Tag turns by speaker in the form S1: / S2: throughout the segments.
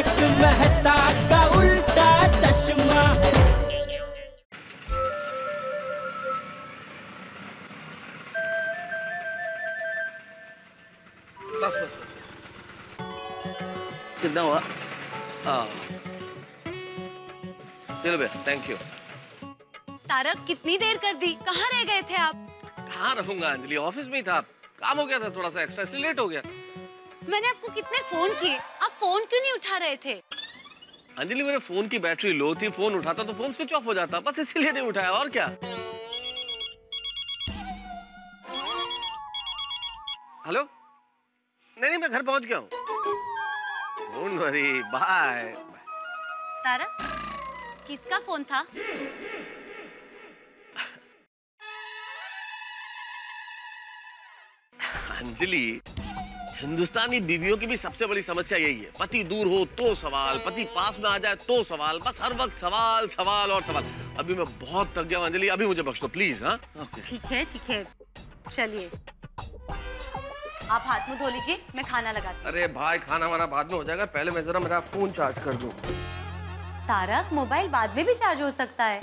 S1: तारक मेहता का उल्टा चश्मा।
S2: बस बस। कितना हुआ? हाँ चलो भैया थैंक यू
S3: तारक कितनी देर कर दी? कहाँ रह गए थे आप?
S2: कहाँ रहूँगा अंजलि? ऑफ़िस में ही था। काम हो गया था थोड़ा सा एक्स्ट्रा इसलिए लेट हो गया।
S3: मैंने आपको कितने फ़ोन किए? फ़ोन क्यों नहीं उठा रहे थे?
S2: अंजलि मेरे फ़ोन की बैटरी लो थी फ़ोन उठाता तो फ़ोन स्विच ऑफ़ हो जाता बस इसीलिए नहीं उठाया और क्या? हेलो? नहीं नहीं मैं घर पहुँच गया हूँ। बाय।
S3: तारक किसका फ़ोन था?
S2: अंजलि हिंदुस्तानी बीवियों की भी सबसे बड़ी समस्या यही है। पति दूर हो तो सवाल पति पास में आ जाए तो सवाल। बस हर वक्त सवाल सवाल और सवाल। अभी मैं बहुत थक गया अंजलि अभी मुझे बख्श दो प्लीज़ हाँ?
S3: ठीक है ठीक है। चलिए। आप हाथ मुँह धो लीजिए मैं खाना लगाती
S2: अरे भाई खाना वाना बाद में हो जाएगा। पहले मैं जरा मेरा फ़ोन चार्ज कर दूँ।
S3: तारक मोबाइल बाद में भी चार्ज हो सकता है।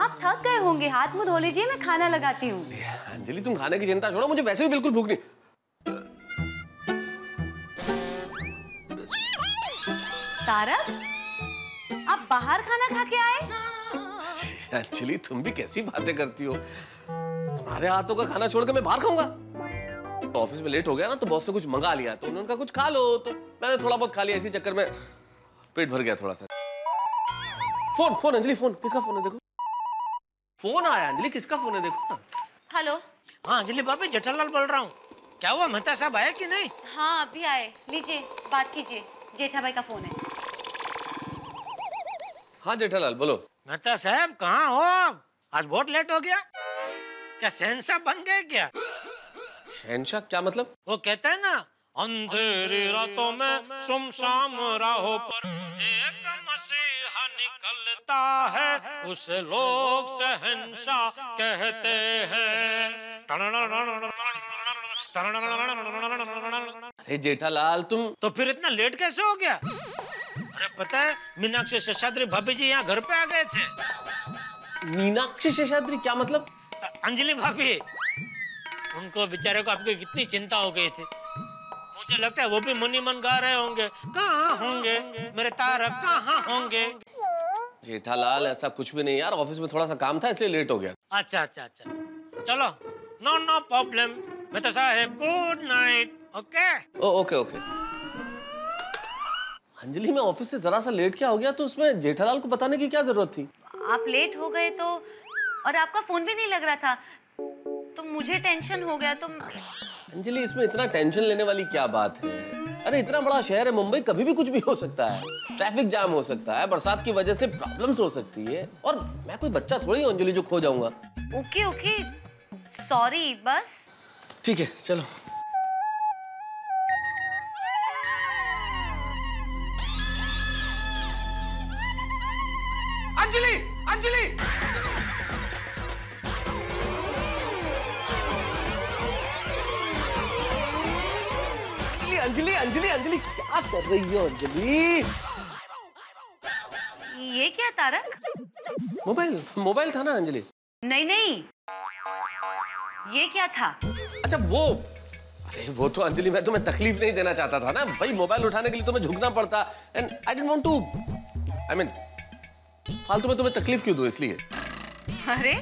S3: आप थक गए होंगे हाथ मुँह धो लीजिए मैं खाना लगाती हूँ।
S2: अंजलि तुम खाने की चिंता छोड़ो मुझे वैसे भी बिल्कुल भूख नहीं।
S3: तारक आप बाहर खाना खा के आए?
S2: अंजलि तुम भी कैसी बातें करती हो? तुम्हारे हाथों का खाना छोड़ के मैं बाहर खाऊँगा। ऑफ़िस में लेट हो गया ना तो बॉस से कुछ मंगा लिया तो उन्होंने कहा कुछ खा लो। तो मैंने थोड़ा बहुत खा लिया इसी चक्कर में पेट भर गया थोड़ा सा। फ़ोन फ़ोन अंजलि फ़ोन किसका फ़ोन है देखो? फ़ोन आया अंजलि किसका फ़ोन है देखो ना।
S3: हेलो
S4: हाँ अंजलि भाभी जेठालाल बोल रहा हूँ। क्या हुआ मेहता साहब आया कि नहीं?
S3: हाँ अभी आए। लीजिए बात कीजिए। जेठा भाई का फ़ोन है।
S2: हाँ जेठालाल बोलो।
S4: मेहता साहब कहाँ हो आप? आज बहुत लेट हो गया। क्या सहनशाह बन गए क्या?
S2: शहनशाह क्या मतलब?
S4: वो कहता है ना अंधेरी रातों में सुमशाम राहों पर एक मसीहा निकलता है उसे लोग शहनशाह कहते हैं।
S2: अरे जेठालाल तुम
S4: तो फिर इतना लेट कैसे हो गया? अरे पता है मीनाक्षी शेषाद्री भाभी जी यहाँ घर पे आ गए थे।
S2: मीनाक्षी शेषाद्री क्या मतलब?
S4: अंजलि भाभी उनको बेचारे को आपकी कितनी चिंता हो गई थी। मुझे लगता है वो भी मनी मन गा रहे होंगे। कहाँ होंगे? मेरे तारक कहाँ होंगे?
S2: जेठालाल ऐसा कुछ भी नहीं यार ऑफ़िस में थोड़ा सा काम था इसलिए लेट हो गया।
S4: अच्छा अच्छा अच्छा। चलो नो नो प्रॉब्लम मैं तो साहेब good night okay
S2: okay okay Anjali मैं ऑफ़िस से जरा सा लेट क्या हो गया? तो उसमें जेठालाल को बताने की क्या ज़रूरत थी?
S3: आप लेट हो गए तो और आपका फ़ोन भी नहीं लग रहा था। तो मुझे टेंशन हो गया तो
S2: अंजलि इसमें इतना टेंशन लेने वाली क्या बात है? अरे इतना बड़ा शहर है मुंबई कभी भी कुछ भी हो सकता है। ट्रैफ़िक जाम हो सकता है बरसात की वजह से प्रॉब्लम्स हो सकती है। और मैं कोई बच्चा थोड़ी हूँ अंजलि जो खो जाऊँगा।
S3: Okay okay. सॉरी बस।
S2: ठीक है चलो।
S5: अंजलि अंजलि
S2: अंजलि अंजलि अंजलि अंजलि क्या कर रही हो अंजलि?
S3: ये क्या तारक?
S2: मोबाइल मोबाइल था ना अंजलि?
S3: नहीं नहीं। ये क्या था?
S2: अच्छा वो अरे वो तो अंजलि मैं तुम्हें तकलीफ़ नहीं देना चाहता था ना। भाई मोबाइल उठाने के लिए तुम्हें झुकना पड़ता। And I didn't want to I mean फालतू में तुम्हें तकलीफ़ क्यों दूँ इसलिए?
S3: अरे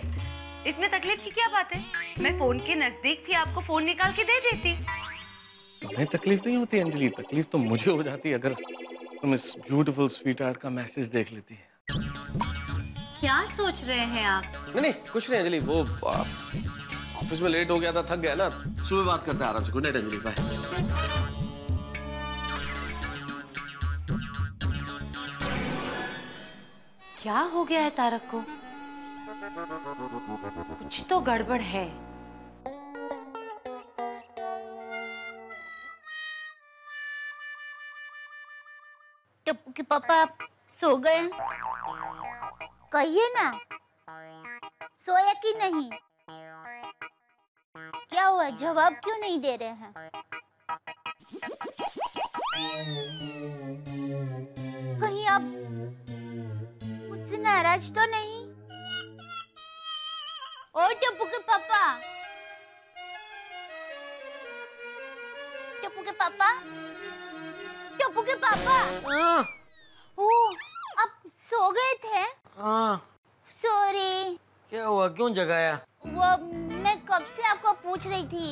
S3: इसमें तकलीफ़ की क्या बात है? मैं फ़ोन के नज़दीक थी आपको फ़ोन निकाल के दे देती।
S6: तुम्हें तकलीफ़ नहीं होती अंजलि? तकलीफ़ तो मुझे हो जाती अगर तुम इस ब्यूटीफुल स्वीट हार्ट का मैसेज देख लेती।
S3: क्या सोच रहे हैं आप?
S2: नहीं नहीं कुछ नहीं अंजलि वो ऑफ़िस में लेट हो गया था थक गया ना। सुबह बात करते हैं आराम से। गुड नाइट अंजलि बाय
S3: क्या हो गया है तारक को? कुछ तो गड़बड़ है।
S7: टप्पू के पापा आप सो गए कहिए ना। सोया कि नहीं? क्या हुआ? जवाब क्यों नहीं दे रहे हैं? नाराज़ तो नहीं। ओ टप्पू के पापा। टप्पू के पापा। टप्पू के पापा।
S4: हाँ,
S7: ओ आप सो गए थे।
S4: हाँ,
S7: सॉरी
S4: क्या हुआ? क्यों जगाया?
S7: वो मैं कब से आपको पूछ रही थी?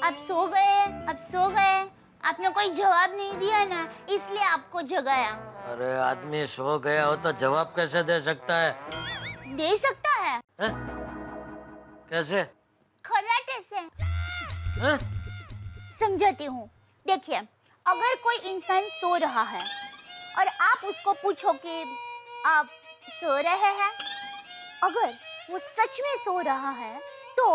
S7: आप सो गए आप सो गए। आपने कोई जवाब नहीं दिया ना इसलिए आपको जगाया।
S4: अरे आदमी सो गया हो तो जवाब कैसे दे सकता है?
S7: दे सकता है?
S4: हैं? कैसे?
S7: खराटे से।
S4: हैं?
S7: समझाती हूँ। देखिए अगर कोई इंसान सो रहा है और आप उसको पूछो कि आप सो रहे हैं? अगर वो सच में सो रहा है तो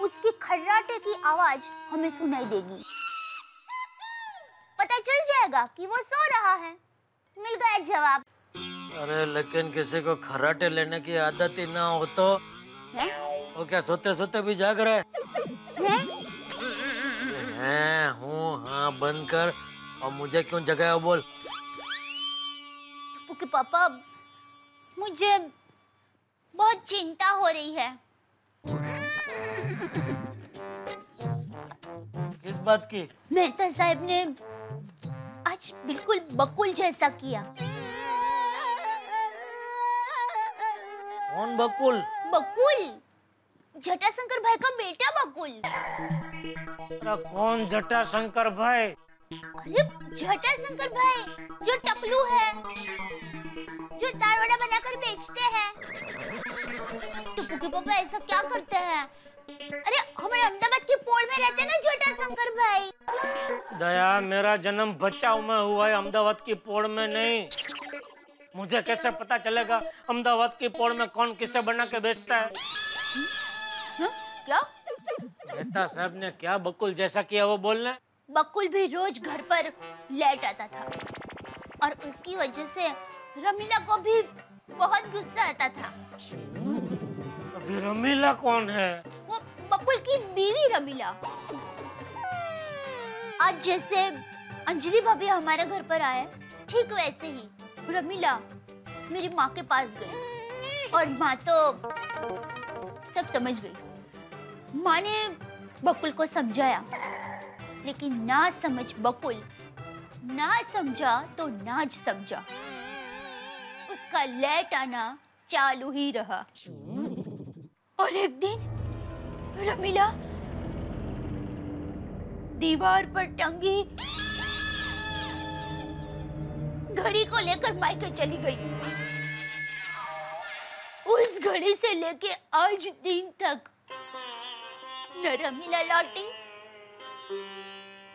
S7: उसकी खर्राटे की आवाज़ हमें सुनाई देगी। पता चल जाएगा कि वो सो रहा है। मिल गया जवाब।
S4: अरे लेकिन किसी को खराटे लेने की आदत ही ना हो तो?
S7: है?
S4: वो क्या सोते सोते भी जाग रहा है?
S7: है?
S4: हैं हूँ हाँ बंद कर और मुझे क्यों जगाया बोल?
S7: ओके पापा मुझे बहुत चिंता हो रही है।
S4: किस बात की।
S7: मेहता साहब ने आज बिल्कुल बकुल जैसा किया।
S4: कौन बकुल?
S7: बकुल? जटाशंकर भाई का बेटा बकुल।
S4: अरे कौन जटा शंकर भाई?
S7: अरे जटाशंकर भाई जो टकलू है जो दाल वड़ा बनाकर बेचते हैं। टुप्पू के पापा ऐसा क्या करते हैं? अरे हमारे अहमदाबाद की पोल में रहते ना जटाशंकर भाई।
S4: दया मेरा जन्म बचाव में हुआ है अहमदाबाद की पोड़ में नहीं। मुझे कैसे पता चलेगा अहमदाबाद की पोड़ में कौन किसे बना के बेचता है?
S7: हाँ? क्या?
S4: मेहता साहब ने क्या बकुल जैसा किया वो बोलने?
S7: बकुल भी रोज घर पर लेट आता था। और उसकी वजह से रमीला को भी बहुत गुस्सा आता था।
S4: अभी रमीला कौन है?
S7: वो बकुल की बीवी रमीला। आज जैसे अंजलि भाभी हमारे घर पर आए ठीक वैसे ही। रमीला मेरी माँ के पास गई और माँ तो सब समझ गई। माँ ने बकुल को समझाया लेकिन ना समझ बकुल ना समझा तो नाच समझा। उसका लेट आना चालू ही रहा। और एक दिन, रमीला, दीवार पर टंगी, घड़ी को लेकर मायके चली गई। उस घड़ी से लेके आज दिन तक, न रमीला लौटी,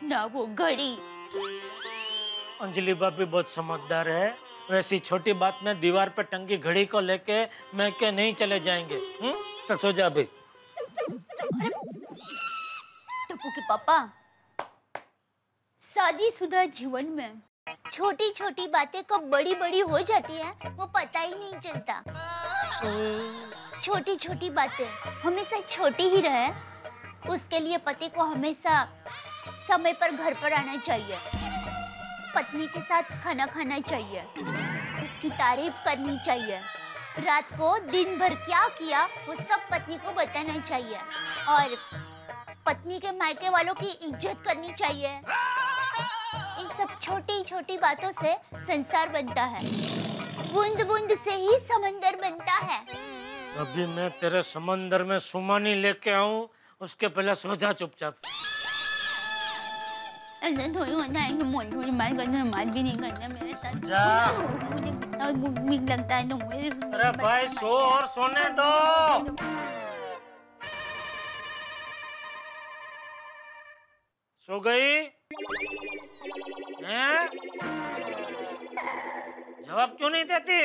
S7: न वो घड़ी।
S4: अंजलि भाभी बहुत समझदार है। वैसी छोटी बात में दीवार पर टंगी घड़ी को लेके मैं के नहीं चले जाएँगे हम्म? तो सो जा अभी।
S7: टप्पू के पापा, शादीशुदा जीवन में छोटी छोटी बातें कब बड़ी बड़ी हो जाती है, वो पता ही नहीं चलता। छोटी छोटी बातें हमेशा छोटी ही रहे, उसके लिए पति को हमेशा समय पर घर पर आना चाहिए। पत्नी के साथ खाना खाना चाहिए, उसकी तारीफ़ करनी चाहिए। रात को दिन भर क्या किया, वो सब पत्नी को बताना चाहिए। और पत्नी के मायके वालों की इज़्ज़त करनी चाहिए। इन सब छोटी छोटी बातों से संसार बनता है। बूंद बूंद से ही समंदर बनता है।
S4: अभी मैं तेरे समंदर में सुमानी लेके आऊँ, उसके पहले सो जा चुपचाप।
S7: ऐसा थोड़ी होता है बात बात भी नहीं करना मेरे साथ
S4: जा।
S7: मुझे कितना लगता है तो मुझे
S4: अरे भाई सो और सोने दो सो गई? हैं? जवाब क्यों नहीं देती?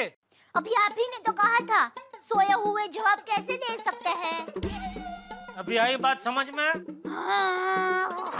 S7: अभी आप ही ने तो कहा था सोए हुए जवाब कैसे दे सकते हैं?
S4: अभी आई बात समझ में?
S7: हाँ,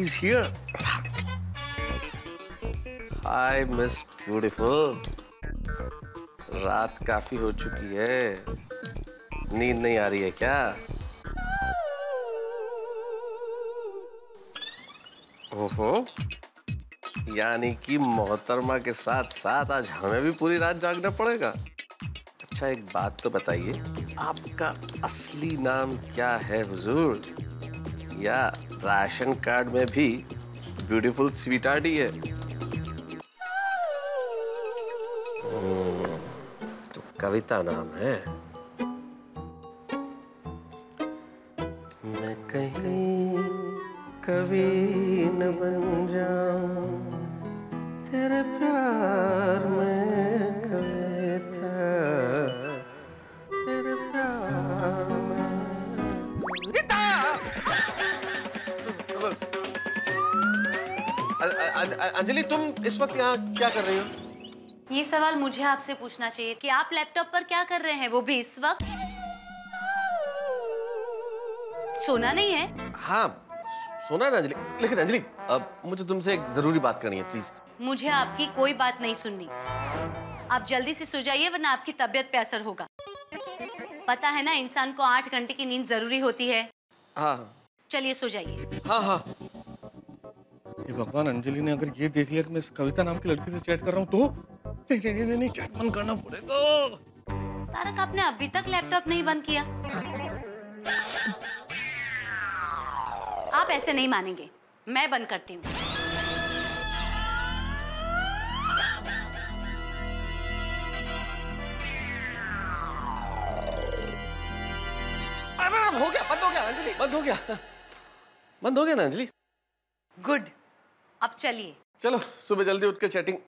S2: she's here. Hi, Miss Beautiful. रात काफ़ी हो चुकी है। नींद नहीं आ रही है क्या? ओहो। यानी कि मोहतरमा के साथ साथ आज हमें भी पूरी रात जागना पड़ेगा। अच्छा एक बात तो बताइए आपका असली नाम क्या है हुजूर? या राशन कार्ड में भी ब्यूटीफुल स्वीट आर्ट ही। है तो कविता नाम है। मैं कहीं कभी इस वक्त यहाँ क्या कर रही हो?
S3: ये सवाल मुझे आपसे पूछना चाहिए कि आप लैपटॉप पर क्या कर रहे हैं वो भी इस वक्त? सोना नहीं है?
S2: हाँ सुना है ना अंजलि। लेकिन अंजलि अब मुझे तुमसे एक ज़रूरी बात करनी है प्लीज़
S3: मुझे आपकी कोई बात नहीं सुननी। आप जल्दी से सो जाइए वरना आपकी तबीयत पे असर होगा। पता है ना इंसान को आठ घंटे की नींद ज़रूरी होती है
S2: हाँ।
S3: चलिए सो जाइए।
S2: हाँ हाँ।
S6: ये भगवान अंजलि ने अगर ये देख लिया कि मैं इस कविता नाम की लड़की से चैट कर रहा हूँ तो नहीं नहीं नहीं, नहीं चैट बंद करना पड़ेगा।
S3: तारक आपने अभी तक लैपटॉप नहीं बंद किया। आप ऐसे नहीं मानेंगे। मैं बंद करती हूँ।
S2: हो गया बंद हो गया अंजलि। बंद हो गया। बंद हो गया ना अंजलि?
S3: गुड। अब चलिए।
S2: चलो सुबह जल्दी उठ के चैटिंग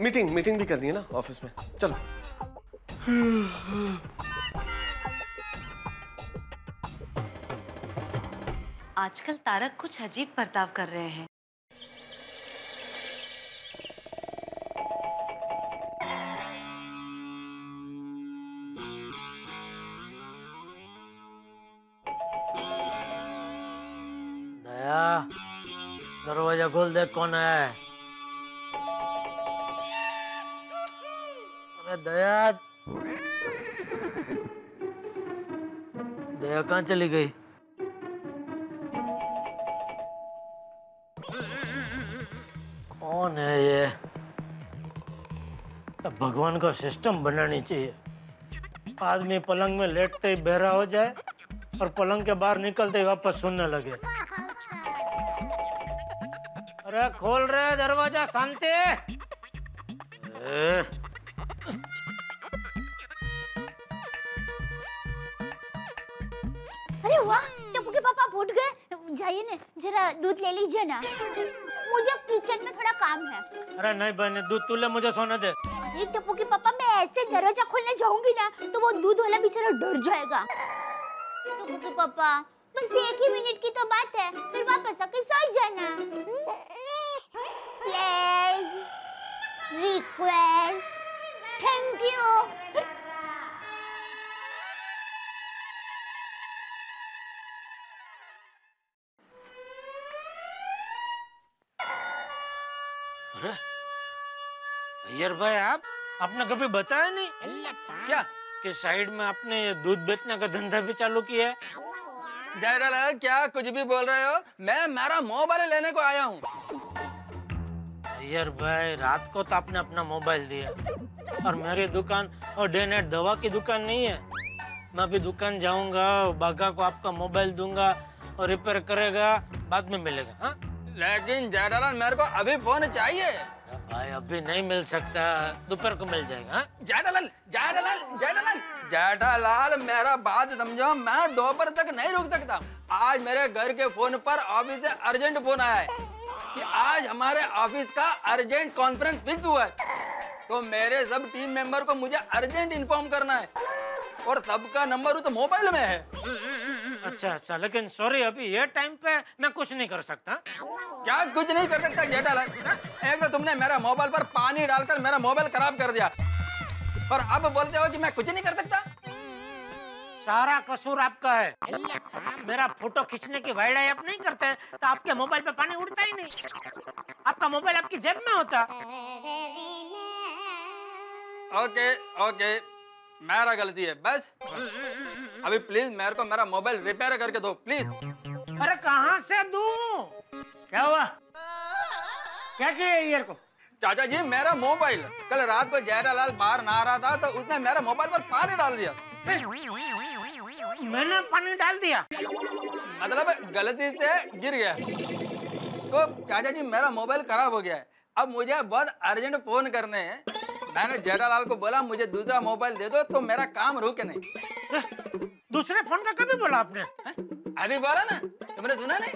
S2: मीटिंग मीटिंग भी करनी है ना ऑफ़िस में। चलो।
S3: आजकल तारक कुछ अजीब बर्ताव कर रहे हैं।
S4: दरवाज़ा खोल दे, कौन है? अरे दया दया कहाँ चली गई? कौन है ये? भगवान का सिस्टम बनानी चाहिए। आदमी पलंग में लेटते ही बहरा हो जाए और पलंग के बाहर निकलते ही वापस सुनने लगे। अरे खोल रहे दरवाज़ा शांति।
S7: अरे वाह टप्पू के पापा उठ गए। जाइए ना जरा दूध ले लीजिए ना। मुझे किचन में थोड़ा काम है।
S4: अरे नहीं बहने दूध तू ले मुझे सोने दे।
S7: अरे टप्पू के पापा मैं ऐसे दरवाज़ा खोलने जाऊँगी ना तो वो दूध वाला बेचारा डर जाएगा। टप्पू के पापा बस एक ही मिनट की तो बात है फिर वापस आके सो जाना। प्लीज़ रिक्वेस्ट थैंक यू
S4: अरे अय्यर भाई आप आपने कभी बताया नहीं?
S5: क्या?
S4: कि साइड में आपने ये दूध बेचने का धंधा भी चालू किया है?
S5: जयलाल क्या कुछ भी बोल रहे हो? मैं मेरा मोबाइल लेने को आया हूँ।
S4: अय्यर भाई रात को तो आपने अपना मोबाइल दिया। और मेरी दुकान और डे नाइट दवा की दुकान नहीं है। मैं अभी दुकान जाऊँगा बागा को आपका मोबाइल दूँगा और रिपेयर करेगा बाद में मिलेगा हाँ?
S5: लेकिन जयलाल मेरे को अभी फ़ोन चाहिए।
S4: भाई अभी नहीं मिल सकता दोपहर को मिल जाएगा हाँ?
S5: जयलाल जयलाल जयलाल मेरा बात समझो मैं दोपहर तक नहीं रुक सकता। आज मेरे घर के फ़ोन पर ऑफ़िस से अर्जेंट फ़ोन आया है कि आज हमारे ऑफ़िस का अर्जेंट कॉन्फ्रेंस फिक्स हुआ है। तो मेरे सब टीम मेंबर को मुझे अर्जेंट इन्फॉर्म करना है और सबका नंबर उस मोबाइल में है।
S4: अच्छा अच्छा लेकिन सॉरी अभी ये टाइम पे मैं कुछ नहीं कर सकता।
S5: क्या कुछ नहीं कर सकता जेठालाल? एक तो तुमने मेरा मोबाइल पर पानी डालकर मेरा मोबाइल खराब कर दिया। और अब बोलते हो कि मैं कुछ नहीं कर सकता।
S4: सारा कसूर आपका है। मेरा फ़ोटो खींचने की वाइड आप नहीं करते तो आपके मोबाइल पे पानी उड़ता ही नहीं। आपका मोबाइल आपकी जेब में होता।
S5: ओके ओके मेरा गलती है बस। अभी प्लीज़ मेरे को मेरा मोबाइल रिपेयर करके दो प्लीज़
S4: अरे कहाँ से दूँ?
S8: क्या हुआ? क्या चाहिए को?
S5: चाचा जी मेरा मोबाइल। कल रात को जयरालाल बाहर नहा रहा था तो उसने मेरे मोबाइल पर पानी डाल दिया।
S4: मैंने पानी डाल दिया।
S5: मतलब गलती से गिर गया। तो चाचा जी मेरा मोबाइल खराब हो गया है। अब मुझे बहुत अर्जेंट फ़ोन करने हैं। मैंने जेठालाल को बोला मुझे दूसरा मोबाइल दे दो तो मेरा काम रुके नहीं।
S4: दूसरे फ़ोन का कभी बोला आपने?
S5: अभी बोला ना? तुमने सुना नहीं?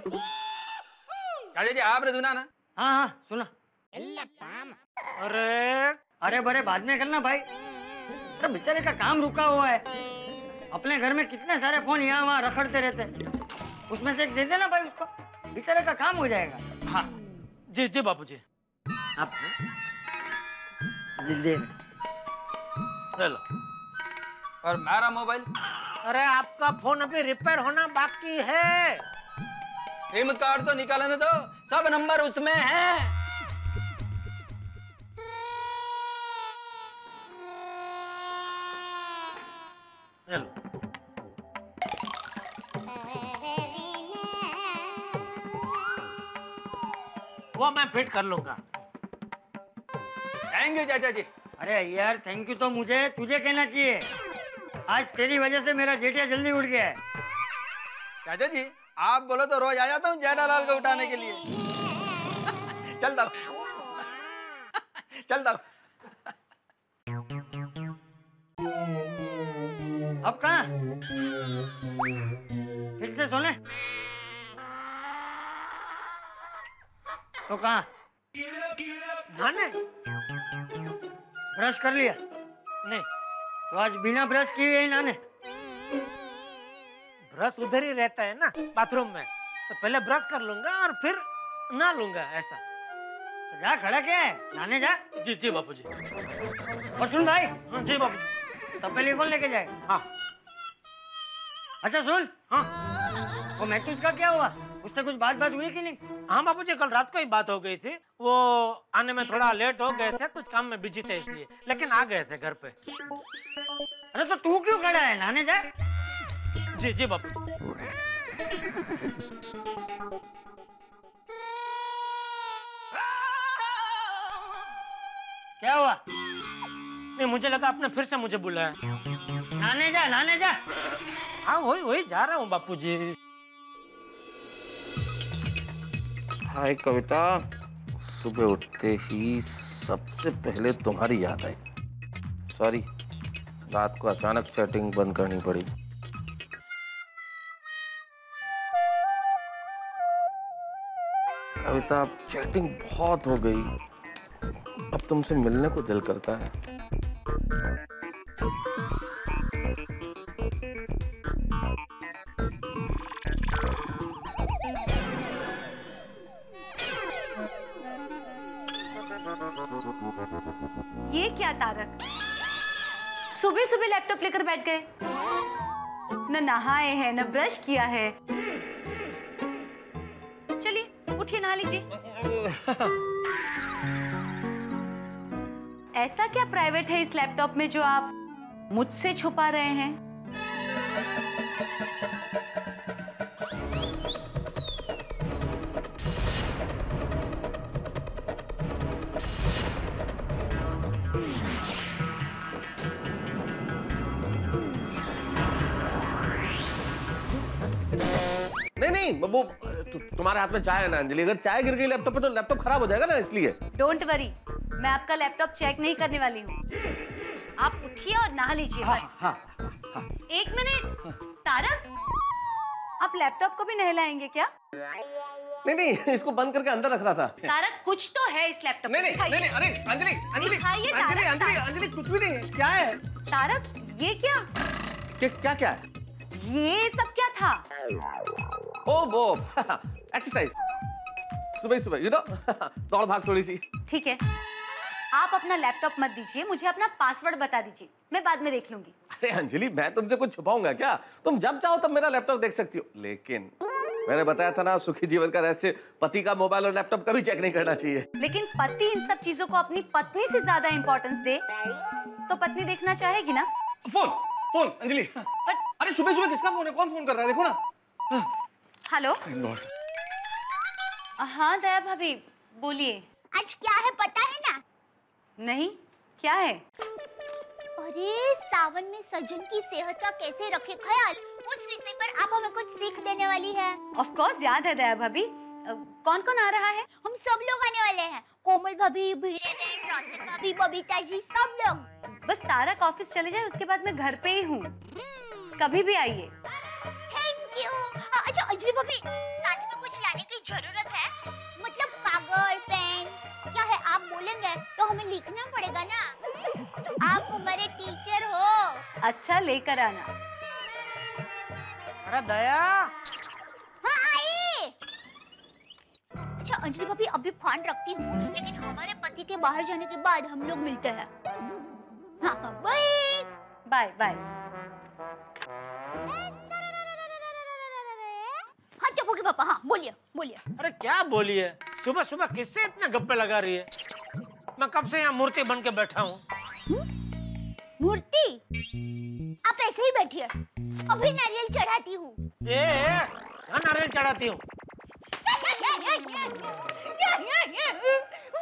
S5: चाचा जी आपने सुना ना?
S8: हाँ हाँ सुना।
S4: अरे
S8: अरे बड़े बाद में करना भाई। अरे बेचारे का काम रुका हुआ है। अपने घर में कितने सारे फ़ोन यहाँ वहाँ रखड़ते रहते हैं। उसमें से एक दे देना भाई उसको। बेचारे का काम हो जाएगा।
S4: हाँ। जी जी बाबू जी
S8: आप
S4: लो
S5: और मेरा मोबाइल?
S4: अरे आपका फ़ोन अभी रिपेयर होना बाकी है।
S5: सिम कार्ड तो निकालने दो। सब नंबर उसमें है।
S4: फिट कर लूँगा।
S5: थैंक यू चाचा जी।
S8: अरे यार थैंक यू तो मुझे तुझे कहना चाहिए। आज तेरी वजह से मेरा जेठिया जल्दी उठ गया है।
S5: चाचा जी आप बोलो तो रोज आ जाता हूँ जेठालाल को उठाने के लिए। चलता हूँ। चलता हूँ।
S8: अब कहा? फिर से सोने? तो कहा?
S4: नाने
S8: ब्रश कर लिया?
S4: नहीं।
S8: तो आज बिना ब्रश किए ही नाने
S4: ब्रश उधर ही रहता है ना बाथरूम में। तो पहले ब्रश कर लूँगा और फिर ना लूँगा ऐसा।
S8: तो जा खड़ा क्या है? नाने जा।
S4: जी जी बापू जी
S8: और सुन भाई।
S4: हाँ जी बापू जी
S8: तपेली कौन लेके जाए?
S4: हाँ।
S8: अच्छा सुन।
S4: हाँ।
S8: वो मैथ्यूस का क्या हुआ? उससे कुछ बात बात हुई कि नहीं?
S4: हाँ बापू जी कल रात को ही बात हो गई थी। वो आने में थोड़ा लेट हो गए थे कुछ काम में बिज़ी थे इसलिए लेकिन आ गए थे घर पे।
S8: अरे तो तू क्यों खड़ा है? नाने जा।
S4: जी जी बापू जी।
S8: क्या हुआ?
S4: नहीं मुझे लगा आपने फिर से मुझे बुलाया।
S8: नाने जा नाने जा।
S4: हाँ वही वही जा रहा हूँ बापू जी।
S6: हाय कविता। सुबह उठते ही सबसे पहले तुम्हारी याद आई। सॉरी रात को अचानक चैटिंग बंद करनी पड़ी। कविता, अब चैटिंग बहुत हो गई। अब तुमसे मिलने को दिल करता है।
S3: तारक। सुबह सुबह लैपटॉप लेकर बैठ गए। न नहाए हैं, न ब्रश किया है। चलिए, उठिए, नहा लीजिए। ऐसा क्या प्राइवेट है इस लैपटॉप में जो आप मुझसे छुपा रहे हैं?
S2: नहीं वो तु, तुम्हारे हाथ में चाय है ना अंजलि? अगर चाय गिर गई लैपटॉप पे तो लैपटॉप खराब हो जाएगा ना इसलिए।
S3: डोंट वरी मैं आपका लैपटॉप चेक नहीं करने वाली हूँ। आप उठिए और नहा लीजिए हाँ, बस। एक मिनट तारक आप लैपटॉप को भी नहलाएँगे क्या?
S2: नहीं नहीं इसको बंद करके अंदर रख रहा था।
S3: तारक कुछ तो है इस लैपटॉप
S2: नहीं
S3: में
S2: नहीं नहीं नहीं अरे अंजलि अंजलि अंजलि अंजलि अंजलि कुछ भी नहीं है क्या है?
S3: तारक ये क्या?
S2: क्या क्या क्या? है
S3: ये सब क्या था?
S2: ओ वो एक्सरसाइज सुबह सुबह यू नो दौड़ भाग थोड़ी सी।
S3: ठीक है। आप अपना लैपटॉप मत दीजिए मुझे अपना पासवर्ड बता दीजिए। मैं बाद में देख लूँगी।
S2: अरे अंजलि मैं तुमसे कुछ छुपाऊँगा क्या? तुम जब चाहो तब मेरा लैपटॉप देख सकती हो। लेकिन मैंने बताया था ना सुखी जीवन का रहस्य पति का मोबाइल और लैपटॉप कभी चेक नहीं करना चाहिए।
S3: लेकिन पति इन सब चीज़ों को अपनी पत्नी से ज़्यादा इंपॉर्टेंस दे। तो पत्नी देखना चाहेगी ना?
S2: Phone phone Anjali. अरे सुबह सुबह किसका फ़ोन है? कौन फ़ोन कर रहा है? देखो ना।
S3: हेलो। हाँ दया भाभी बोलिए।
S7: आज क्या है पता है ना?
S3: नहीं क्या है?
S7: अरे सावन में सजन की सेहत का कैसे रखे ख्याल? उस विषय पर आप हमें कुछ सीख देने वाली है।
S3: ऑफ़ कोर्स याद है दया भाभी। कौन कौन आ रहा है?
S7: हम सब लोग आने वाले हैं। कोमल भाभी भीड़े भाभी बबीता जी सब लोग।
S3: बस तारक ऑफ़िस चले जाए उसके बाद मैं घर पे ही हूँ। कभी भी आइए।
S7: अंजलि भाभी साथ में कुछ लाने की ज़रूरत है। मतलब कागज़ पेन क्या है? आप बोलेंगे तो हमें लिखना पड़ेगा ना। आप हमारे टीचर हो।
S3: अच्छा लेकर आना।
S4: अरे दया।
S7: हाँ आई। अच्छा अंजलि भाभी अभी फ़ोन रखती हूँ लेकिन हमारे पति के बाहर जाने के बाद हम लोग मिलते हैं। हाँ हाँ बाय
S3: बाय बाय
S7: के पापा हाँ बोलिए बोलिए।
S4: अरे क्या बोलिए? सुबह सुबह किससे इतने गप्पे लगा रही है? मैं कब से यहाँ मूर्ति बन के बैठा हूँ?
S7: मूर्ति? आप ऐसे ही बैठिए अभी नारियल चढ़ाती हूँ।
S4: ए, नारियल चढ़ाती हूँ?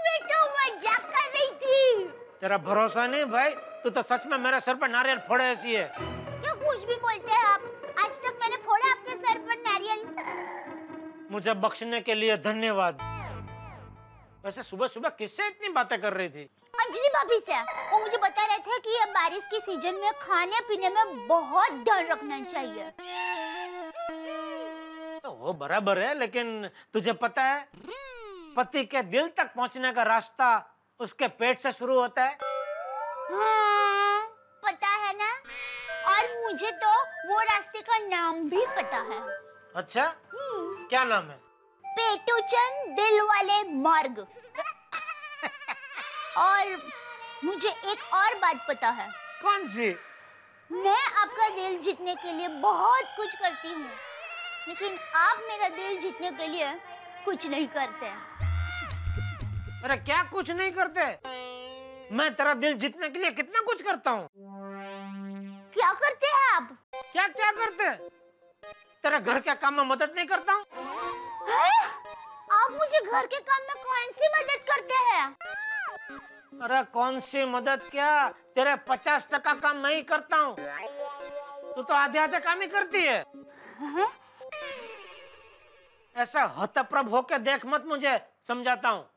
S7: मैं तो मज़ाक कर रही थी।
S4: तेरा भरोसा नहीं भाई तू तो सच में मेरे सर पर नारियल फोड़े ऐसी है।
S7: कुछ भी बोलते हैं आप। आज तक मैंने फोड़ा आपके सर पर नारियल।
S4: मुझे बख्शने के लिए धन्यवाद। वैसे सुबह सुबह किससे इतनी बातें कर रही थी?
S7: अंजलि भाभी से। वो मुझे बता रहे थे कि ये बारिश के सीज़न में खाने पीने में बहुत ध्यान रखना चाहिए।
S4: तो वो बराबर है लेकिन तुझे पता है पति के दिल तक पहुँचने का रास्ता उसके पेट से शुरू होता है।
S7: हाँ, पता है ना और मुझे तो वो रास्ते का नाम भी पता है।
S4: अच्छा? क्या नाम है?
S7: पेटूचंद दिल वाले मार्ग। और मुझे एक और बात पता है।
S4: कौन सी?
S7: मैं आपका दिल जीतने के लिए बहुत कुछ करती हूँ। लेकिन आप मेरा दिल जीतने के लिए कुछ नहीं करते।
S4: अरे क्या कुछ नहीं करते? मैं तेरा दिल जीतने के लिए कितना कुछ करता हूँ?
S7: करते हैं आप?
S4: क्या क्या करते हैं? तेरा घर के काम में मदद नहीं करता? हूँ?
S7: आप मुझे घर के काम में कौन सी मदद करते हैं?
S4: अरे कौन सी मदद क्या? तेरे पचास टका काम मैं ही करता हूँ। तू तो आधे आधे काम ही करती है? ऐसा हतप्रभ होके देख मत मुझे समझाता हूँ।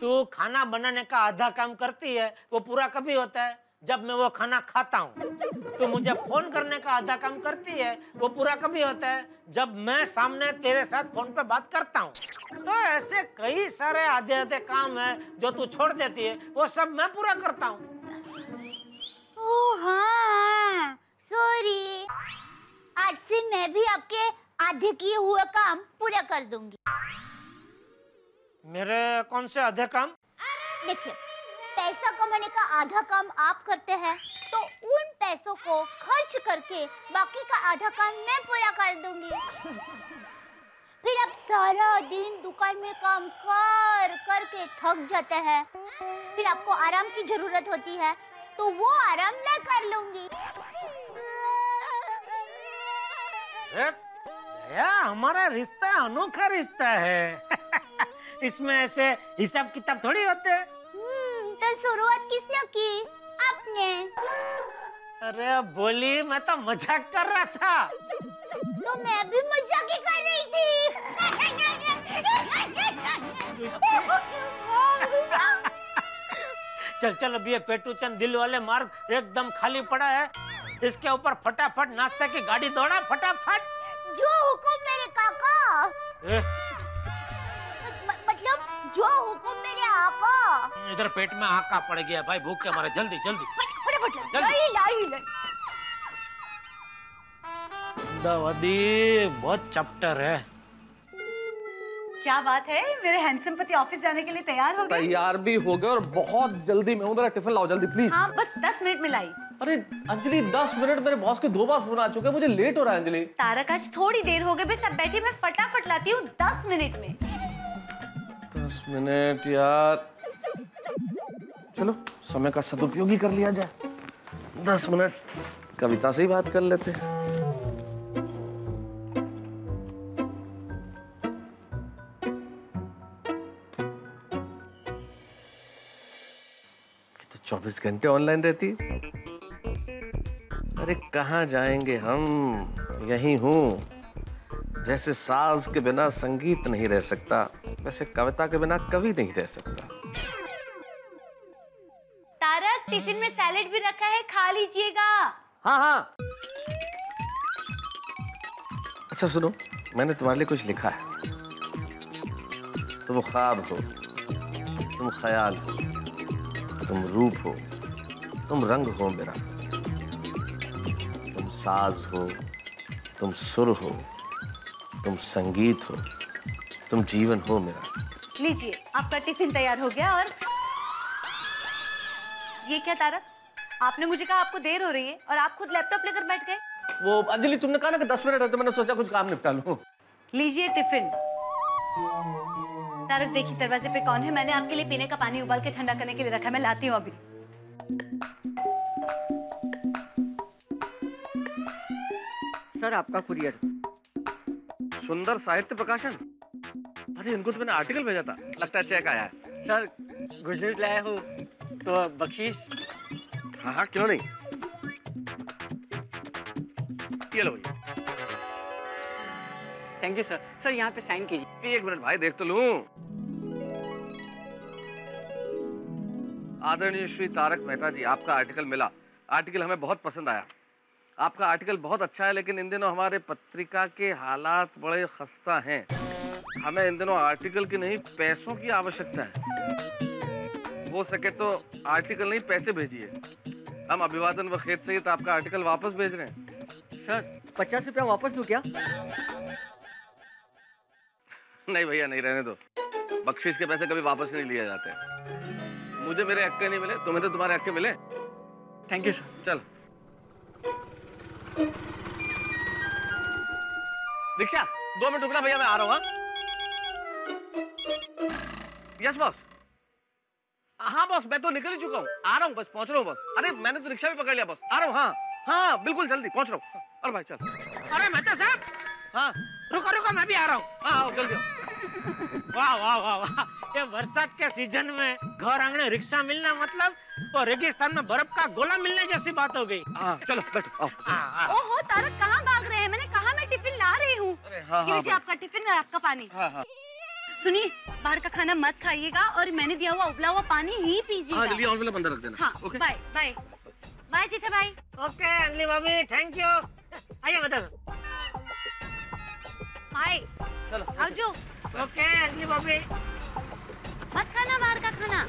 S4: तू खाना बनाने का आधा काम करती है वो पूरा कभी होता है? जब मैं वो खाना खाता हूँ तो मुझे फ़ोन करने का आधा काम करती है वो पूरा कभी होता है। जब मैं सामने तेरे साथ फ़ोन पे बात करता हूँ तो ऐसे कई सारे आधे आधे काम है जो तू छोड़ देती है वो सब मैं पूरा करता हूँ।
S7: हाँ सॉरी आज से मैं भी आपके आधे किए हुए काम पूरा कर दूँगी।
S4: मेरे कौन से आधे काम?
S7: देखिए पैसा कमाने का आधा काम आप करते हैं तो उन पैसों को खर्च करके बाकी का आधा काम मैं पूरा कर दूँगी। फिर आप सारा दिन दुकान में काम कर, करके थक जाते हैं। फिर आपको आराम की ज़रूरत होती है तो वो आराम मैं कर लूँगी।
S4: दया हमारा रिश्ता अनोखा रिश्ता है। इसमें ऐसे हिसाब किताब थोड़ी होते। हैं
S7: तो शुरुआत किसने की? आपने।
S4: अरे बोली मैं तो मज़ाक कर रहा था।
S7: तो मैं भी मज़ाक ही कर रही थी।
S4: चल चल अब ये पेटू चंद दिल वाले मार्ग एकदम खाली पड़ा है। इसके ऊपर फटाफट नाश्ते की गाड़ी दौड़ा फटाफट।
S7: जो हुकुम मेरे काका।
S4: ए,
S7: मतलब जो हुकुम मेरे
S4: इधर पेट में आका पड़ गया भाई भूख के मारे। जल्दी जल्दी।
S7: फटाफट लाई लाई लाई
S4: बहुत चैप्टर है।
S3: क्या बात है? मेरे हैंडसम पति ऑफ़िस जाने के लिए तैयार हो गए?
S2: तैयार भी हो गए और बहुत जल्दी मैं मेरा टिफ़िन लाओ जल्दी प्लीज़
S3: हाँ बस दस मिनट में लाई।
S2: अरे अंजलि दस मिनट मेरे बॉस के दो बार फ़ोन आ चुके हैं। मुझे लेट हो रहा है अंजलि।
S3: तारक आज थोड़ी देर हो गई बस अब बैठी मैं फटाफट लाती हूँ दस मिनट में।
S2: दस मिनट यार। चलो, समय का सदुपयोग ही कर लिया जाए। दस मिनट। कविता से ही बात कर लेते हैं। तो चौबीस घंटे ऑनलाइन रहती है। अरे, कहाँ जाएँगे हम? यही हूँ। जैसे साज के बिना संगीत नहीं रह सकता वैसे कविता के बिना कवि नहीं रह सकता।
S3: तारक टिफ़िन में सैलेड भी रखा है खा लीजिएगा।
S2: हाँ हाँ। अच्छा सुनो मैंने तुम्हारे लिए कुछ लिखा है। तुम ख्वाब हो तुम ख्याल हो तुम रूप हो तुम रंग हो मेरा। तुम साज हो तुम सुर हो तुम संगीत हो तुम जीवन हो मेरा।
S3: लीजिए आपका टिफ़िन तैयार हो गया और ये क्या तारक? आपने मुझे कहा आपको देर हो रही है और आप खुद लैपटॉप लेकर बैठ गए।
S2: वो अंजलि तुमने कहा ना कि दस मिनट है तो मैंने सोचा कुछ काम निपटा लूँ।
S3: लीजिए टिफ़िन। तारक देखिए दरवाजे पे कौन है? मैंने आपके लिए पीने का पानी उबाल के ठंडा करने के लिए रखा मैं लाती हूँ अभी।
S8: सर आपका कुरियर।
S2: सुंदर साहित्य प्रकाशन? अरे इनको तो मैंने आर्टिकल भेजा था। लगता है चेक आया है।
S8: सर गुड न्यूज़ लाया हूँ। तो बख्शीश।
S2: हाँ हाँ क्यों नहीं? ये लो भैया।
S8: थैंक यू सर सर यहाँ पे साइन कीजिए।
S2: एक मिनट भाई देख तो लू। आदरणीय श्री तारक मेहता जी आपका आर्टिकल मिला। आर्टिकल हमें बहुत पसंद आया। आपका आर्टिकल बहुत अच्छा है लेकिन इन दिनों हमारे पत्रिका के हालात बड़े खस्ता हैं। हमें इन दिनों आर्टिकल की नहीं पैसों की आवश्यकता है। हो सके तो आर्टिकल नहीं पैसे भेजिए। हम अभिवादन व खेत सहित आपका आर्टिकल वापस भेज रहे हैं।
S8: सर पचास रुपया वापस दो क्या?
S2: नहीं भैया नहीं रहने दो। बख्शिश के पैसे कभी वापस नहीं लिए जाते। मुझे मेरे अक्के नहीं मिले तुम्हें तो तुम्हारे अक्के मिले।
S8: थैंक यू सर
S2: चल। दीक्षा दो मिनट रुकना भैया मैं आ रहा हूँ हाँ? यस बॉस हाँ बॉस मैं तो निकल ही चुका हूँ। आ रहा हूँ बस पहुँच रहा हूँ बस अरे मैंने तो रिक्शा भी पकड़ लिया बस आ रहा हूँ हाँ। हाँ बिल्कुल जल्दी पहुँच रहा हूँ। अरे भाई चल।
S4: अरे मेहता साहब
S2: हाँ।
S4: रुको रुको मैं भी आ रहा हूँ।
S2: हाँ हाँ जल्दी
S4: वाह वाह वाह वाह। ये बरसात के सीज़न में घर आंगने रिक्शा मिलना मतलब और रेगिस्तान में बर्फ़ का गोला मिलने जैसी बात हो गई।
S2: हाँ चलो बैठो आओ।
S4: हाँ, हाँ।
S3: ओहो तारक कहाँ भाग रहे हैं? मैंने कहा मैं टिफ़िन ला रही हूँ।
S2: हाँ हाँ
S3: आपका टिफ़िन और आपका पानी।
S2: हाँ हाँ।
S3: सुनिए बाहर का खाना मत खाइएगा और मैंने दिया हुआ उबला हुआ पानी ही
S2: हाँ
S3: पीजिएगा
S2: ऑन बंदा रख देना।
S3: हाँ
S2: okay.
S3: Bye bye bye Jetha भाई।
S4: ओके अंजलि भाभी थैंक यू आइए मेहता
S3: बाय
S2: चलो
S4: ओके अंजलि भाभी।
S3: मत खाना बाहर का खाना।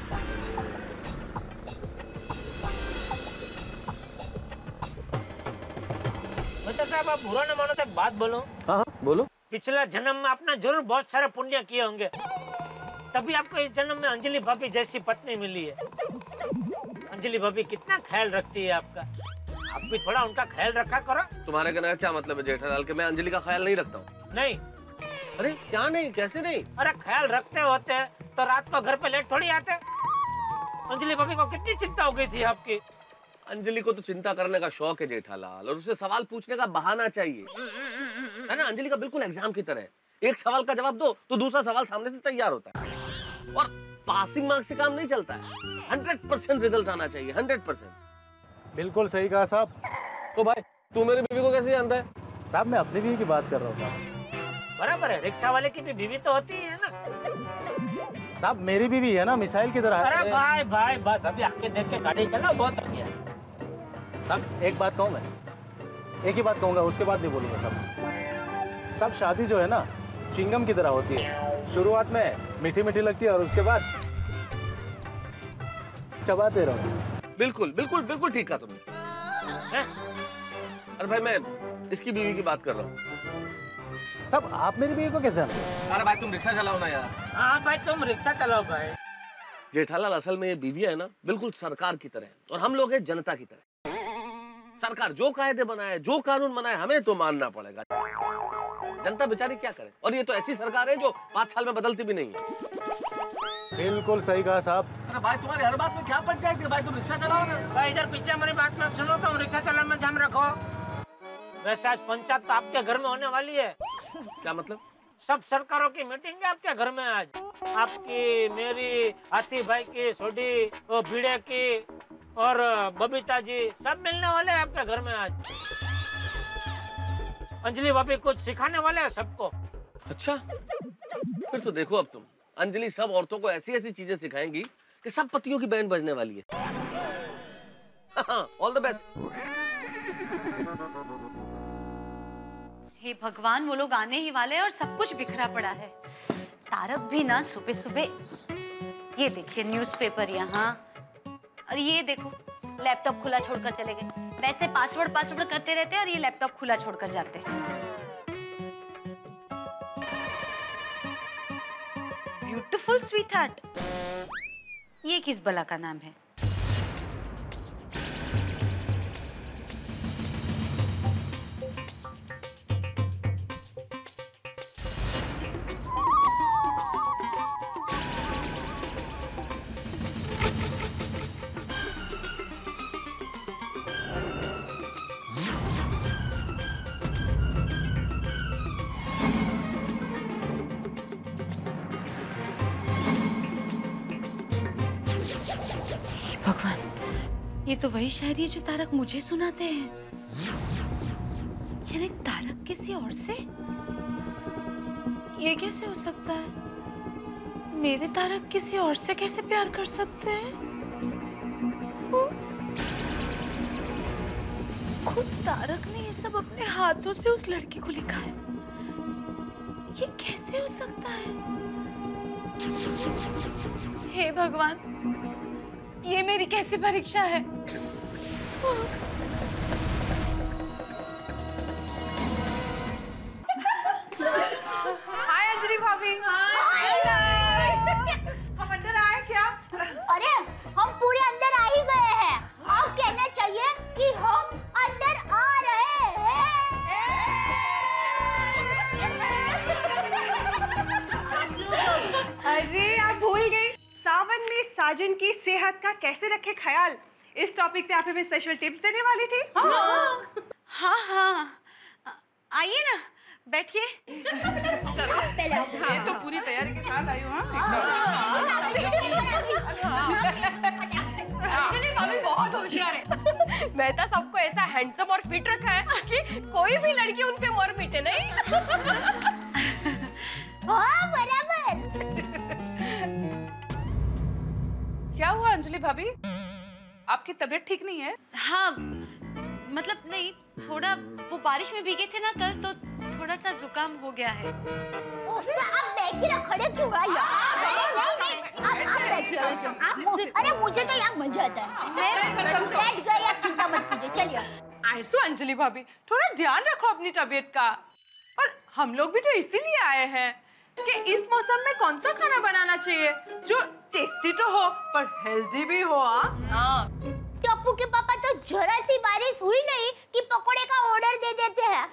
S4: साहब आप बुरा न मानो तो एक बात बोलो।
S2: हाँ हाँ बोलो।
S4: पिछला जन्म में आपने ज़रूर बहुत सारे पुण्य किए होंगे। तभी आपको इस जन्म में अंजलि भाभी जैसी पत्नी मिली है। अंजलि भाभी कितना ख्याल रखती है आपका। आप भी थोड़ा उनका ख्याल रखा करो।
S2: तुम्हारे कहने का क्या मतलब है जेठालाल के मैं अंजलि का ख्याल नहीं रखता हूँ?
S4: नहीं।
S2: अरे क्या नहीं? कैसे नहीं?
S4: अरे ख्याल रखते होते तो रात को घर पे लेट थोड़ी आते। अंजलि भाभी को कितनी चिंता हो गई थी आपकी।
S2: अंजलि को तो चिंता करने का शौक है जेठालाल और उसे सवाल पूछने का बहाना चाहिए। है ना? अंजलि का बिल्कुल एग्ज़ाम की तरह एक सवाल का जवाब दो तो दूसरा सवाल सामने से तैयार होता है। और पासिंग मार्क्स से काम नहीं चलता है। हंड्रेड परसेंट रिज़ल्ट आना चाहिए हंड्रेड परसेंट।
S9: बिल्कुल सही कहा साहब।
S2: तो भाई तू मेरी बीवी को कैसे जानता है?
S9: साहब मैं अपनी बीवी की बात कर रहा हूँ साहब।
S4: बराबर है रिक्शा वाले की भी बीवी तो होती है ना।
S9: साहब मेरी बीवी है ना मिसाइल की तरह।
S4: अरे भाई भाई बस अभी आके देख के गाड़ी चला बहुत हो। गया
S9: साहब एक बात कहूँ मैं। एक ही बात कहूँगा उसके बाद नहीं बोलूँगा साहब। साहब शादी जो है ना चिंगम की तरह होती है। शुरुआत में मीठी मीठी लगती है और उसके बाद चबाते रहो।
S2: बिल्कुल बिल्कुल बिल्कुल ठीक कहा तुमने। अरे भाई मैं इसकी बीवी की बात कर रहा हूँ।
S9: सब आप मेरी बीवी को कैसे
S2: अरे भाई तुम रिक्शा चलाओ ना यार।
S4: हाँ भाई तुम रिक्शा चलाओ भाई।
S2: जेठालाल असल में ये बीवियाँ है ना बिल्कुल सरकार की तरह है और हम लोग हैं जनता की तरह। सरकार जो कायदे बनाए जो कानून बनाए हमें तो मानना पड़ेगा। जनता बेचारी क्या करे? और ये तो ऐसी सरकार है जो पाँच साल में बदलती भी नहीं है।
S9: बिल्कुल सही कहा साहब।
S2: अरे भाई तुम्हारी हर बात में क्या पंचायत है? भाई तुम रिक्शा चलाओ ना।
S4: भाई इधर पीछे हमारी बात मत सुनो तुम रिक्शा चलाने में ध्यान रखो। वैसे आज पंचायत तो आपके घर में होने वाली है।
S2: क्या मतलब?
S4: सब सरकारों की मीटिंग है आपके घर में आज। आपकी मेरी हाथी भाई की छोटी वो भिड़े की और बबीता जी सब मिलने वाले हैं आपके घर में आज। अंजलि भाभी कुछ सिखाने वाले हैं सबको?
S2: अच्छा फिर तो देखो अब तुम। अंजलि सब औरतों को ऐसी ऐसी चीज़ें सिखाएँगी कि सब पतियों की बैंड बजने वाली है। ऑल द बेस्ट
S3: हे भगवान, वो लोग आने ही वाले हैं और सब कुछ बिखरा पड़ा है। तारक भी ना सुबह सुबह। ये देखिए न्यूज़पेपर यहाँ। और ये देखो लैपटॉप खुला छोड़कर चले गए। वैसे पासवर्ड पासवर्ड करते रहते हैं और ये लैपटॉप खुला छोड़कर जाते हैं। ब्यूटीफुल स्वीट हार्ट ये किस बला का नाम है हे? वही शायरी है जो तारक मुझे सुनाते हैं। यानी तारक किसी और से? ये कैसे हो सकता है? मेरे तारक किसी और से कैसे प्यार कर सकते हैं? खुद तारक ने ये सब अपने हाथों से उस लड़की को लिखा है। ये कैसे हो सकता है? हे भगवान ये मेरी कैसी परीक्षा है?
S10: सावन की सेहत का कैसे रखे ख्याल? इस टॉपिक पे आप हमें स्पेशल टिप्स देने वाली थी।
S3: हाँ। हाँ। आइए ना बैठिए।
S10: ये तो पूरी तैयारी के साथ आई हूँ
S11: एक्चुअली भाभी बहुत होशियार है। मैं तो सबको ऐसा हैंडसम और फिट रखा है कि कोई भी लड़की उन पे मर मिटे नहीं?
S10: क्या हुआ अंजलि भाभी? आपकी तबीयत ठीक नहीं है?
S3: हाँ मतलब नहीं थोड़ा वो बारिश में भीगे थे ना कल तो थोड़ा सा जुकाम हो गया है।
S7: ओ, आप बैठिए ना खड़े क्यों हैं यार नहीं नहीं नहीं आप आप बैठिए आप अरे मुझे तो यहाँ मज़ा आता है। मैं बैठ गई आप चिंता मत कीजिए चलिए।
S10: आयसो अंजलि भाभी थोड़ा ध्यान रखो अपनी तबीयत का। और हम लोग भी तो इसीलिए आए हैं। कि इस मौसम में कौन सा खाना बनाना चाहिए? जो टेस्टी तो हो पर हेल्दी भी हो हाँ।
S7: टप्पू के पापा तो जरा सी बारिश हुई नहीं कि पकोड़े का ऑर्डर दे देते हैं।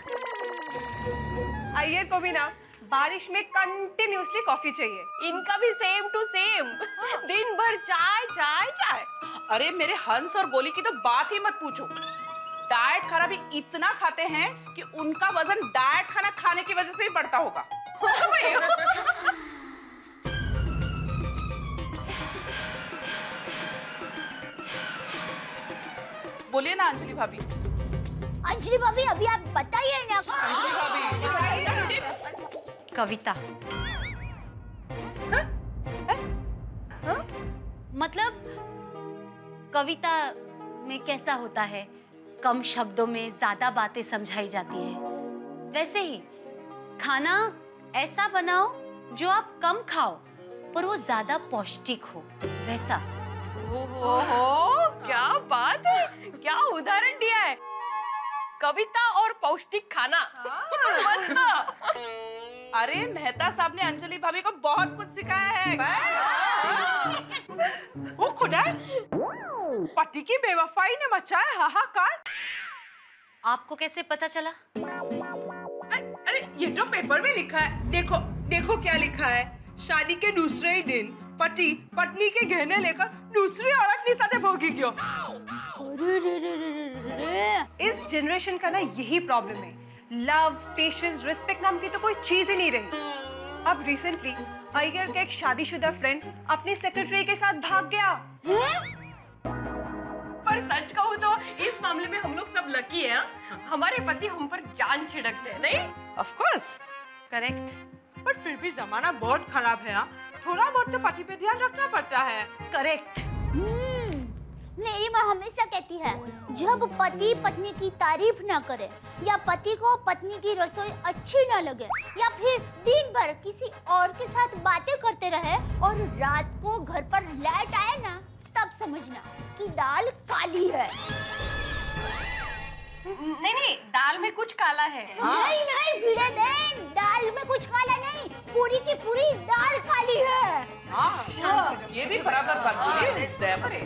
S10: अय्यर को भी ना बारिश में कंटिन्यूसली कॉफ़ी चाहिए।
S11: इनका भी सेम टू सेम दिन भर चाय चाय चाय।
S10: अरे मेरे हंस और गोली की तो बात ही मत पूछो। डाइट खाना भी इतना खाते हैं कि उनका वज़न डाइट खाना खाने की वजह से ही बढ़ता होगा। बोलिए ना अंजलि भाभी।
S7: अंजलि भाभी अभी आप बताइए ना।
S10: अंजलि भाभी tips।
S3: कविता। मतलब कविता में कैसा होता है? कम शब्दों में ज़्यादा बातें समझाई जाती है। वैसे ही खाना ऐसा बनाओ जो आप कम खाओ पर वो ज़्यादा पौष्टिक हो। वैसा।
S11: ओहो क्या बात है क्या उदाहरण दिया है। कविता और पौष्टिक खाना। मस्त।
S10: अरे मेहता साहब ने अंजलि भाभी को बहुत कुछ सिखाया है। वो खुदा पति की बेवफाई ने मचाया हाहाकार।
S3: आपको कैसे पता चला?
S10: ये तो पेपर में लिखा है। देखो देखो क्या लिखा है। शादी के दूसरे ही दिन पति पत्नी के गहने लेकर दूसरी औरत के साथ भोगी गयो
S12: इस जनरेशन का ना यही प्रॉब्लम है। लव पेशेंस रिस्पेक्ट नाम की तो कोई चीज़ ही नहीं रही। अब रिसेंटली अय्यर का एक शादीशुदा फ्रेंड अपनी सेक्रेटरी के साथ भाग गया।
S11: पर सच कहूँ तो इस मामले में हम लोग सब लकी है हाँ? हमारे पति हम पर जान छिड़कते हैं नहीं?
S10: ऑफ़ कोर्स
S3: करेक्ट
S10: पर फिर भी जमाना बहुत खराब है हाँ? थोड़ा बहुत तो पति पे ध्यान रखना पड़ता है।
S3: करेक्ट
S7: मेरी माँ हमेशा कहती है जब पति पत्नी की तारीफ़ ना करे या पति को पत्नी की रसोई अच्छी ना लगे या फिर दिन भर किसी और के साथ बातें करते रहे और रात को घर पर लाइट आए ना। तब समझना कि दाल काली है।
S11: नहीं नहीं दाल में कुछ काला है। हाँ?
S7: नहीं नहीं भिड़े बहन दाल में कुछ काला नहीं पूरी की पूरी दाल काली है।
S10: हाँ, ये भी बराबर बात बोली।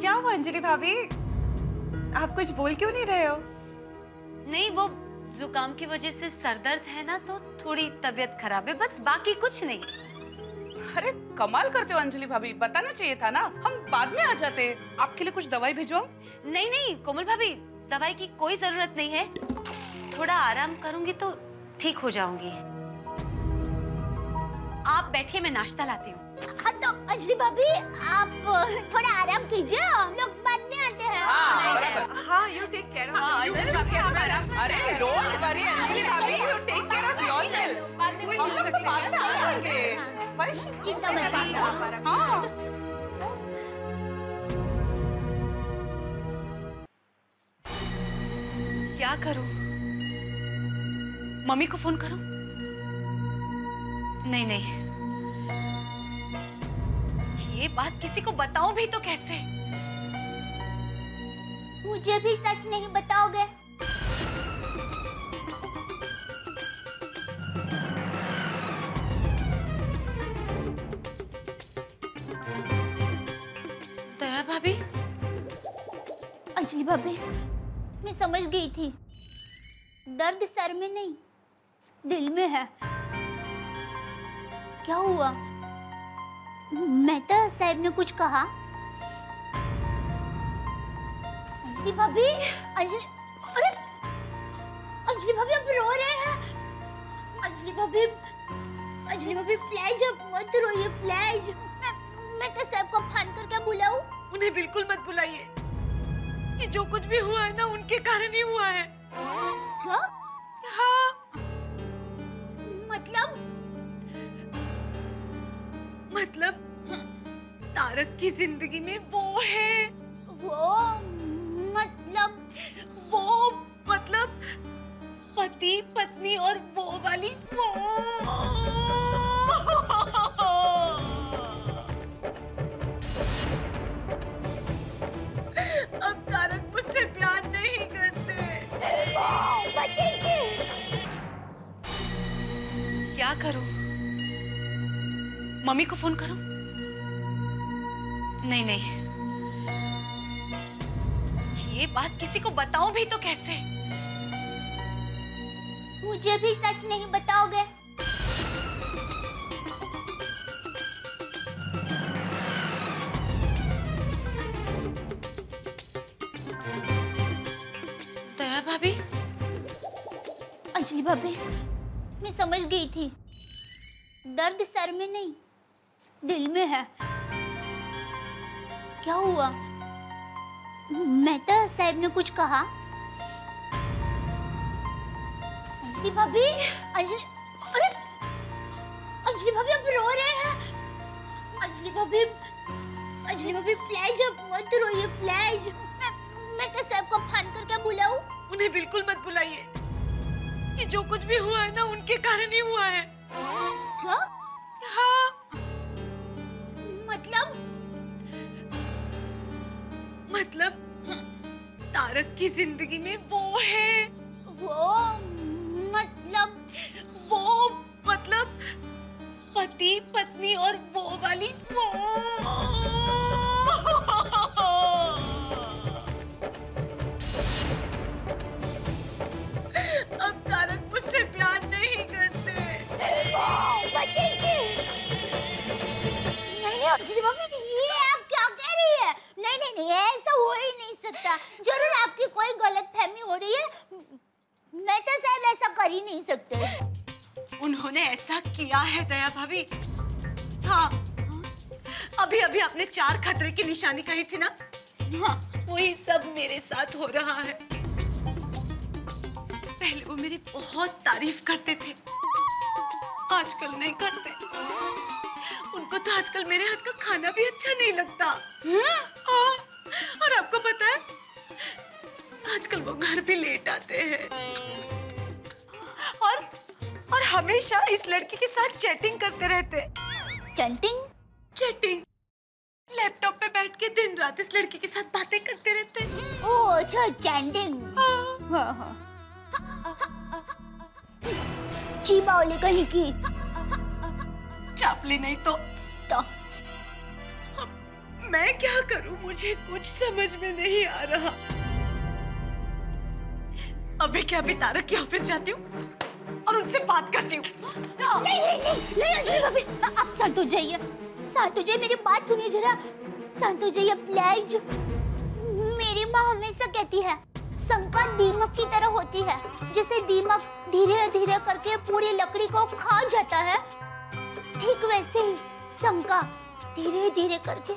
S12: क्या हुआ अंजलि भाभी? आप कुछ बोल क्यों नहीं रहे हो?
S3: नहीं वो जुकाम की वजह से सरदर्द है ना तो थोड़ी तबीयत खराब है बस बाकी कुछ नहीं।
S10: अरे, कमाल करते हो अंजलि भाभी। बताना चाहिए था ना? हम बाद में आ जाते। आपके लिए कुछ दवाई भिजवाऊं?
S3: नहीं नहीं, कोमल भाभी, दवाई की कोई ज़रूरत नहीं है। थोड़ा आराम करूँगी तो ठीक हो जाऊँगी। आप बैठिए, मैं नाश्ता लाती हाँ।
S7: तो अंजलि भाभी आप थोड़ा आराम कीजिए हम लोग बाद में आते हैं।
S12: हाँ यू टेक केयर
S10: हाँ, अंजलि भाभी आप अरे डोंट वरी अंजलि भाभी you take care of yourself हम लोग तो बाद में आ जाएँगे
S7: चिंता मत कीजिए
S10: हाँ।
S3: क्या करूँ? मम्मी को फ़ोन करूँ? नहीं नहीं। ये बात किसी को बताऊँ भी तो कैसे?
S7: मुझे भी सच नहीं बताओगे।
S3: दया भाभी?
S7: अंजलि भाभी मैं समझ गई थी। दर्द सर में नहीं दिल में है। क्या हुआ? मेहता साहब ने कुछ कहा। अंजलि भाभी अंजलि अरे अंजलि भाभी अब रो रहे हैं। अंजलि भाभी अंजलि भाभी प्लीज़ अब मत रोइए प्लीज़। मैं मेहता साहब को फ़ोन करके बुलाऊं।
S10: उन्हें बिल्कुल मत बुलाइए। कि जो कुछ भी हुआ है ना उनके कारण ही हुआ है।
S7: क्या?
S10: हाँ।
S7: मतलब
S10: मतलब तारक की ज़िंदगी में वो है।
S7: वो मतलब
S10: वो मतलब पति पत्नी और वो वाली वो। अब तारक मुझसे प्यार नहीं करते।
S3: क्या करूँ? मम्मी को फ़ोन करूँ। नहीं नहीं। ये बात किसी को बताऊँ भी तो कैसे?
S7: मुझे भी सच नहीं बताओगे।
S3: भाभी?
S7: अंजलि भाभी मैं समझ गई थी। दर्द सर में नहीं दिल में है। क्या हुआ? मेहता साहब ने कुछ कहा? अंजलि भाभी अंजलि अरे अंजलि भाभी अब रो रहे हैं। अंजलि भाभी अंजलि भाभी प्लीज़ अब मत रोइए प्लीज़। मैं मेहता साहब को फ़ोन करके बुलाऊं।
S10: उन्हें बिल्कुल मत बुलाइए। कि जो कुछ भी हुआ है ना उनके कारण ही हुआ है।
S7: क्या?
S10: हाँ।
S7: मतलब?
S13: मतलब तारक की ज़िंदगी में वो है।
S7: वो मतलब
S13: वो मतलब पति, पत्नी और वो वाली वो।
S7: ये आप क्या कह रही है? नहीं नहीं नहीं, ऐसा हो ही नहीं सकता। ज़रूर आपकी कोई गलत फहमी हो रही है। मैं तो ऐसा कर ही नहीं सकते।
S14: उन्होंने ऐसा किया है दया भाभी। हाँ अभी अभी आपने चार खतरे की निशानी कही थी ना? हाँ वही सब मेरे साथ हो रहा है। पहले वो मेरी बहुत तारीफ़ करते थे। आजकल नहीं करते। उनको तो आजकल मेरे हाथ का खाना भी अच्छा नहीं लगता। हाँ, और आपको पता है आजकल वो घर भी लेट आते हैं। और और हमेशा इस लड़की के साथ चैटिंग करते रहते
S7: चैटिंग?
S14: चैटिंग। लैपटॉप पे बैठ के दिन रात इस लड़की के साथ बातें करते रहते
S7: ओ अच्छा चैटिंग। हाँ। हाँ चीबा वाली कहीं की।
S14: चापली नहीं तो मैं क्या करूँ? मुझे कुछ समझ में नहीं आ रहा। अभी क्या अभी तारक के ऑफ़िस जाती हूँ और उनसे बात करती हूँ।
S7: नहीं नहीं नहीं नहीं अंजलि भाभी आप शांत हो जाइए। शांत हो जाइए, मेरी बात सुनिए जरा। शांत हो जाइए, प्लीज़। मेरी माँ हमेशा कहती है शंका दीमक की तरह होती है, जैसे दीमक धीरे धीरे करके पूरी लकड़ी को खा जाता है। ठीक वैसे ही शंका धीरे धीरे करके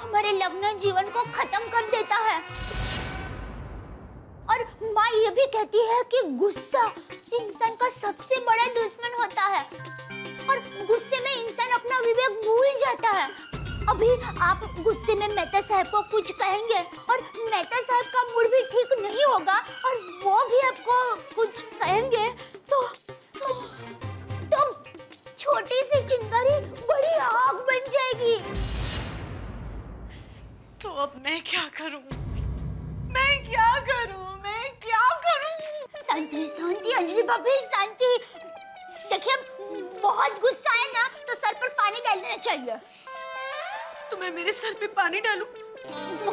S7: हमारे लग्न जीवन को खत्म कर देता है। और माँ ये भी कहती है कि गुस्सा इंसान का सबसे बड़ा दुश्मन होता है। और गुस्से में इंसान अपना विवेक भूल जाता है। अभी आप गुस्से में मेहता साहब को कुछ कहेंगे और मेहता साहब का मूड भी ठीक नहीं होगा और वो भी आपको कुछ कहेंगे तो तो, छोटी सी चिंगारी बड़ी आग बन जाएगी।
S14: तो अब मैं क्या करूँ? मैं क्या करूँ? मैं क्या करूँ?
S7: शांति शांति अंजलि भाभी शांति। देखिए बहुत गुस्सा है ना तो सर पर पानी डाल देना चाहिए।
S14: तो मैं मेरे सर पे पानी डालूं?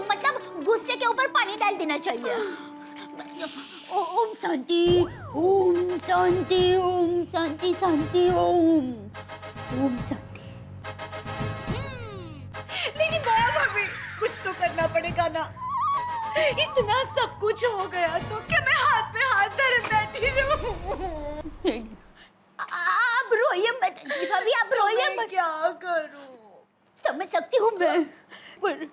S7: मतलब गुस्से के ऊपर पानी डाल देना चाहिए। ओम शांति ओम शांति ओम शांति शांति ओम। ओम शांति।
S14: लेकिन दया भाभी कुछ तो करना पड़ेगा ना। इतना सब कुछ हो गया तो क्या मैं हाथ पे हाथ धरे बैठी रहूँ?
S7: आप रोइए मत अंजलि भाभी आप रोइए मत।
S14: क्या करूँ?
S7: समझ सकती हूँ मैं। पर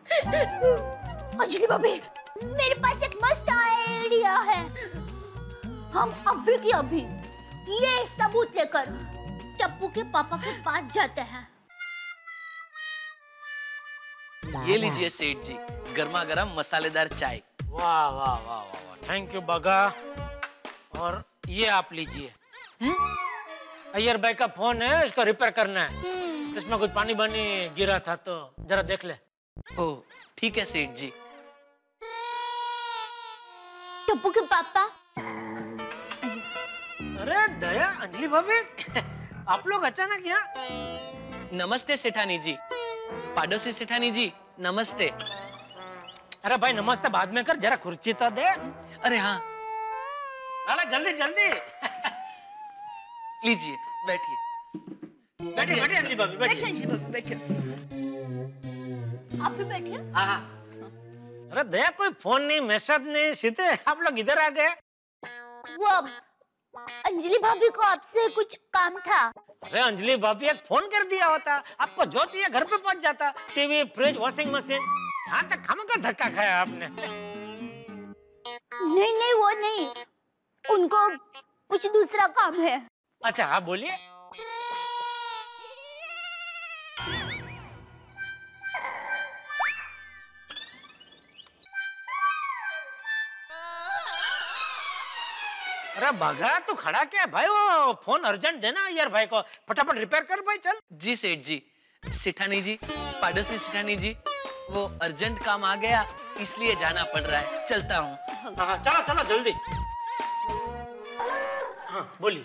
S7: अंजलि भाभी मेरे पास एक मस्त आइडिया है। हम अभी की अभी ये सबूत लेकर टप्पू के पापा के पास जाते हैं।
S15: ये लीजिए सेठ जी गर्मा गर्म मसालेदार चाय।
S4: वाह वाह वाह वाह वाह। थैंक यू बगा। और ये आप लीजिए। हम्म? अय्यर भाई का फ़ोन है इसको रिपेयर करना है। इसमें कुछ पानी पानी गिरा था तो जरा देख ले।
S15: ओ ठीक है सेठ जी।
S7: टप्पू के पापा।
S4: अरे दया अंजलि भाभी आप लोग अचानक यहाँ।
S15: नमस्ते सेठानी जी। पाडोसी सेठानी जी नमस्ते।
S4: अरे भाई नमस्ते बाद में कर जरा खुर्ची तो दे।
S15: अरे हाँ।
S4: लाला जल्दी जल्दी।
S15: लीजिए बैठिए।
S4: बैठिए बैठिए अंजलि भाभी
S7: बैठिए।
S4: बैठिए
S7: अंजलि भाभी बैठिए। आप भी बैठिए।
S4: हाँ हाँ। अरे दया कोई फ़ोन नहीं मैसेज नहीं सीधे आप लोग इधर आ गए।
S7: वो अंजलि भाभी को आपसे कुछ काम था।
S4: अरे अंजलि भाभी एक फ़ोन कर दिया होता। आपको जो चाहिए घर पे पहुँच जाता। टीवी फ्रिज वॉशिंग मशीन यहाँ तक हम का धक्का खाया आपने।
S7: नहीं नहीं वो नहीं। उनको कुछ दूसरा काम है।
S4: अच्छा हाँ बोलिए। अरे भगा तू खड़ा क्या भाई वो फ़ोन अर्जेंट देना यार भाई को। फटाफट रिपेयर कर भाई चल।
S15: जी सेठ जी। सेठानी जी पाडोसी सेठानी जी वो अर्जेंट काम आ गया इसलिए जाना पड़ रहा है। चलता हूँ।
S4: हाँ चलो चलो जल्दी। हाँ बोलिए।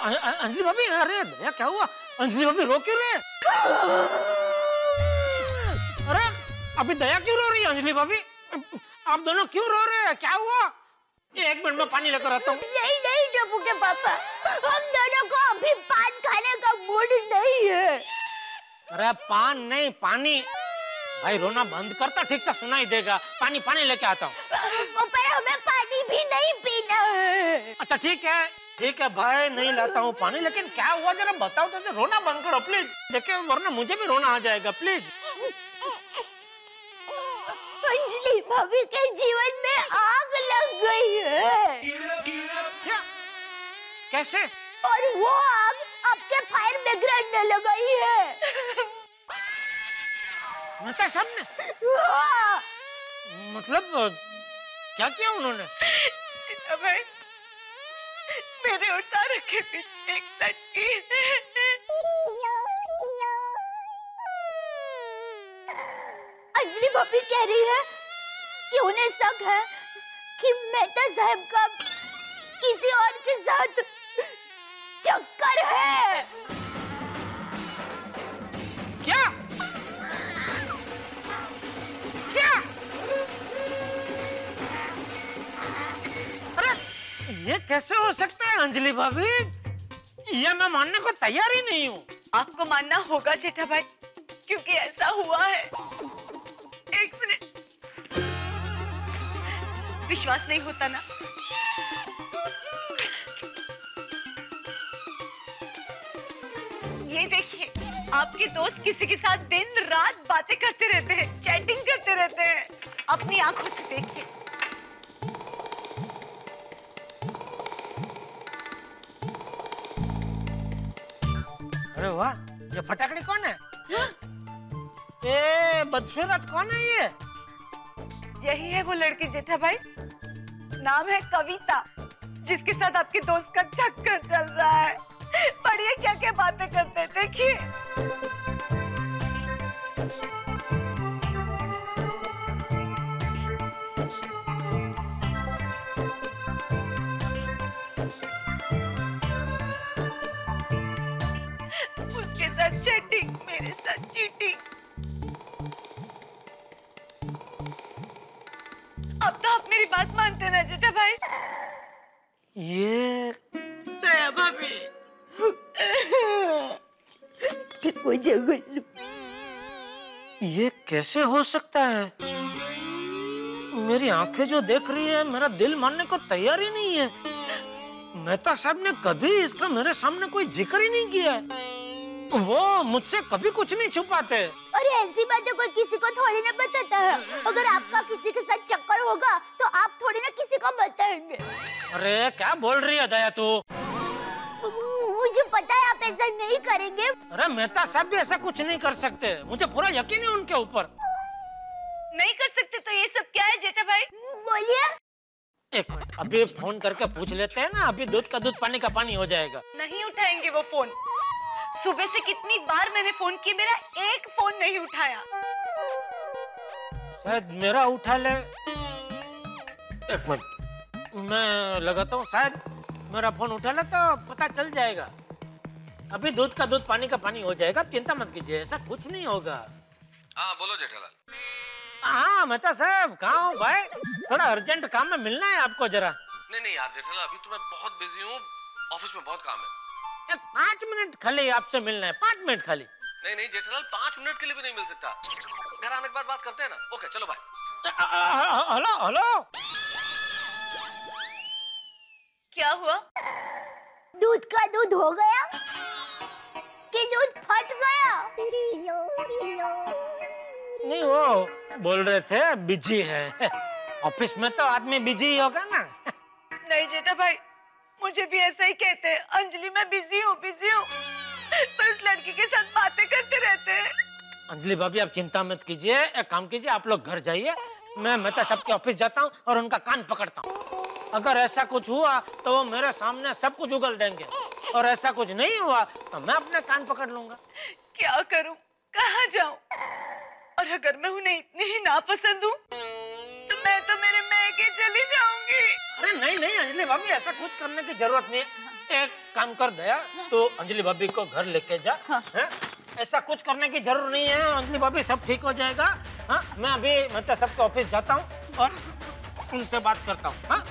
S4: अरे अंजलि भाभी अरे दया क्या हुआ? अंजलि भाभी रो क्यों रही है? अरे अभी दया क्यों रो रही है अंजलि भाभी? आप दोनों क्यों रो रहे हैं? क्या हुआ? एक मिनट में पानी लेकर आता हूँ।
S7: नहीं नहीं टप्पू के पापा हम दोनों को अभी पान खाने का मूड नहीं है।
S4: अरे पान नहीं पानी। भाई रोना बंद करता ठीक से सुनाई देगा। पानी पानी लेके आता हूँ।
S7: पर हमें पानी भी नहीं पीना है।
S4: अच्छा ठीक है। ठीक है भाई नहीं लाता हूँ पानी लेकिन क्या हुआ? जरा बताओ तो रोना बंद करो प्लीज़ देखिए वरना मुझे भी रोना आ जाएगा प्लीज़
S7: अंजलि भाभी के जीवन में आग लग गई है।
S4: क्या? कैसे?
S7: और वो आग आपके फायर बैकग्राउंड में लगाई है।
S4: मतलब सबने
S7: हाँ।
S4: मतलब क्या किया उन्होंने?
S14: भाई मेरे उतार के एक लड़की
S7: अंजलि भाभी कह रही है कि उन्हें शक है कि मेहता साहब का किसी और के साथ चक्कर है।
S4: क्या? क्या? अरे ये कैसे हो सकता है अंजलि भाभी? ये मैं मानने को तैयार ही नहीं हूँ?
S14: आपको मानना होगा जेठा भाई क्योंकि ऐसा हुआ है। विश्वास नहीं होता ना। ये देखिए आपके दोस्त किसी के साथ दिन रात बातें करते रहते हैं चैटिंग करते रहते हैं। अपनी आँखों से देखिए।
S4: अरे वाह ये फटाकड़ी कौन है। ए बदसूरत कौन है ये?
S14: यही है वो लड़की जेठा भाई। नाम है कविता, जिसके साथ आपके दोस्त का चक्कर चल रहा है। पढ़िए क्या क्या बातें करते देखिए।
S4: कैसे हो सकता है? मेरी आँखें जो देख रही है मेरा दिल मानने को तैयार ही नहीं है। मेहता साहब ने कभी इसका मेरे सामने कोई ज़िक्र ही नहीं किया है। वो मुझसे कभी कुछ नहीं छुपाते।
S7: अरे ऐसी बातें कोई किसी को थोड़ी ना बताता है। अगर आपका किसी के साथ चक्कर होगा तो आप थोड़ी ना किसी को बताएँगे।
S4: अरे क्या बोल रही है दया तू?
S7: मुझे पता है आप ऐसा नहीं करेंगे।
S4: अरे मेहता साहब भी ऐसा कुछ नहीं कर सकते। मुझे पूरा यकीन है उनके ऊपर।
S14: नहीं कर सकते तो ये सब क्या है जेठा भाई?
S7: बोलिए।
S4: एक मिनट अभी फ़ोन करके पूछ लेते हैं ना अभी दूध का दूध पानी का पानी हो जाएगा।
S14: नहीं उठाएँगे वो फ़ोन। सुबह से कितनी बार मैंने फ़ोन किया मेरा एक फ़ोन नहीं उठाया।
S4: शायद मेरा उठा ले। एक मिनट मैं लगाता हूँ शायद मेरा फ़ोन उठा ले तो पता चल जाएगा अभी दूध का दूध पानी का पानी हो जाएगा चिंता मत कीजिए ऐसा कुछ नहीं होगा
S2: हाँ बोलो जेठालाल
S4: हाँ मेहता साहब कहाँ हो भाई थोड़ा अर्जेंट काम में मिलना है आपको जरा
S2: नहीं नहीं यार जेठालाल अभी तो मैं बहुत बिज़ी हूँ ऑफ़िस में बहुत काम है
S4: एक पाँच मिनट खाली आपसे मिलना है पाँच मिनट खाली
S2: नहीं नहीं जेठालाल पाँच मिनट के लिए भी नहीं मिल सकता घर आने के बाद बात करते हैं ना ओके चलो भाई
S4: अ- अ- अ- हेलो हेलो
S14: क्या हुआ?
S7: दूध का दूध हो गया? कि दूध फट गया?
S4: नहीं वो बोल रहे थे बिज़ी है। ऑफ़िस में तो आदमी बिज़ी ही होगा ना।
S14: नहीं जेठा भाई मुझे भी ऐसा ही कहते हैं। अंजलि मैं बिज़ी हूँ बिज़ी हूँ। पर उस लड़की के साथ बातें करते रहते हैं।
S4: अंजलि भाभी आप चिंता मत कीजिए। एक काम कीजिए आप लोग घर जाइए। मैं मेहता साहब के ऑफ़िस जाता हूँ और उनका कान पकड़ता हूँ। अगर ऐसा कुछ हुआ तो वो मेरे सामने सब कुछ उगल देंगे। और ऐसा कुछ नहीं हुआ तो मैं अपने कान पकड़ लूँगा।
S14: क्या करूँ? कहाँ जाऊँ? और अगर मैं उन्हें इतनी ही नापसंद हूँ तो मैं तो मेरे मैके चली जाऊँगी।
S4: अरे नहीं नहीं अंजलि भाभी ऐसा कुछ करने की ज़रूरत नहीं है। एक काम कर दया तो अंजलि भाभी को घर लेके जा हैं? ऐसा कुछ करने की ज़रूरत नहीं है अंजलि भाभी सब ठीक हो जाएगा। हाँ मैं अभी मतलब सबके ऑफ़िस जाता हूँ और उनसे बात करता हूँ। हाँ?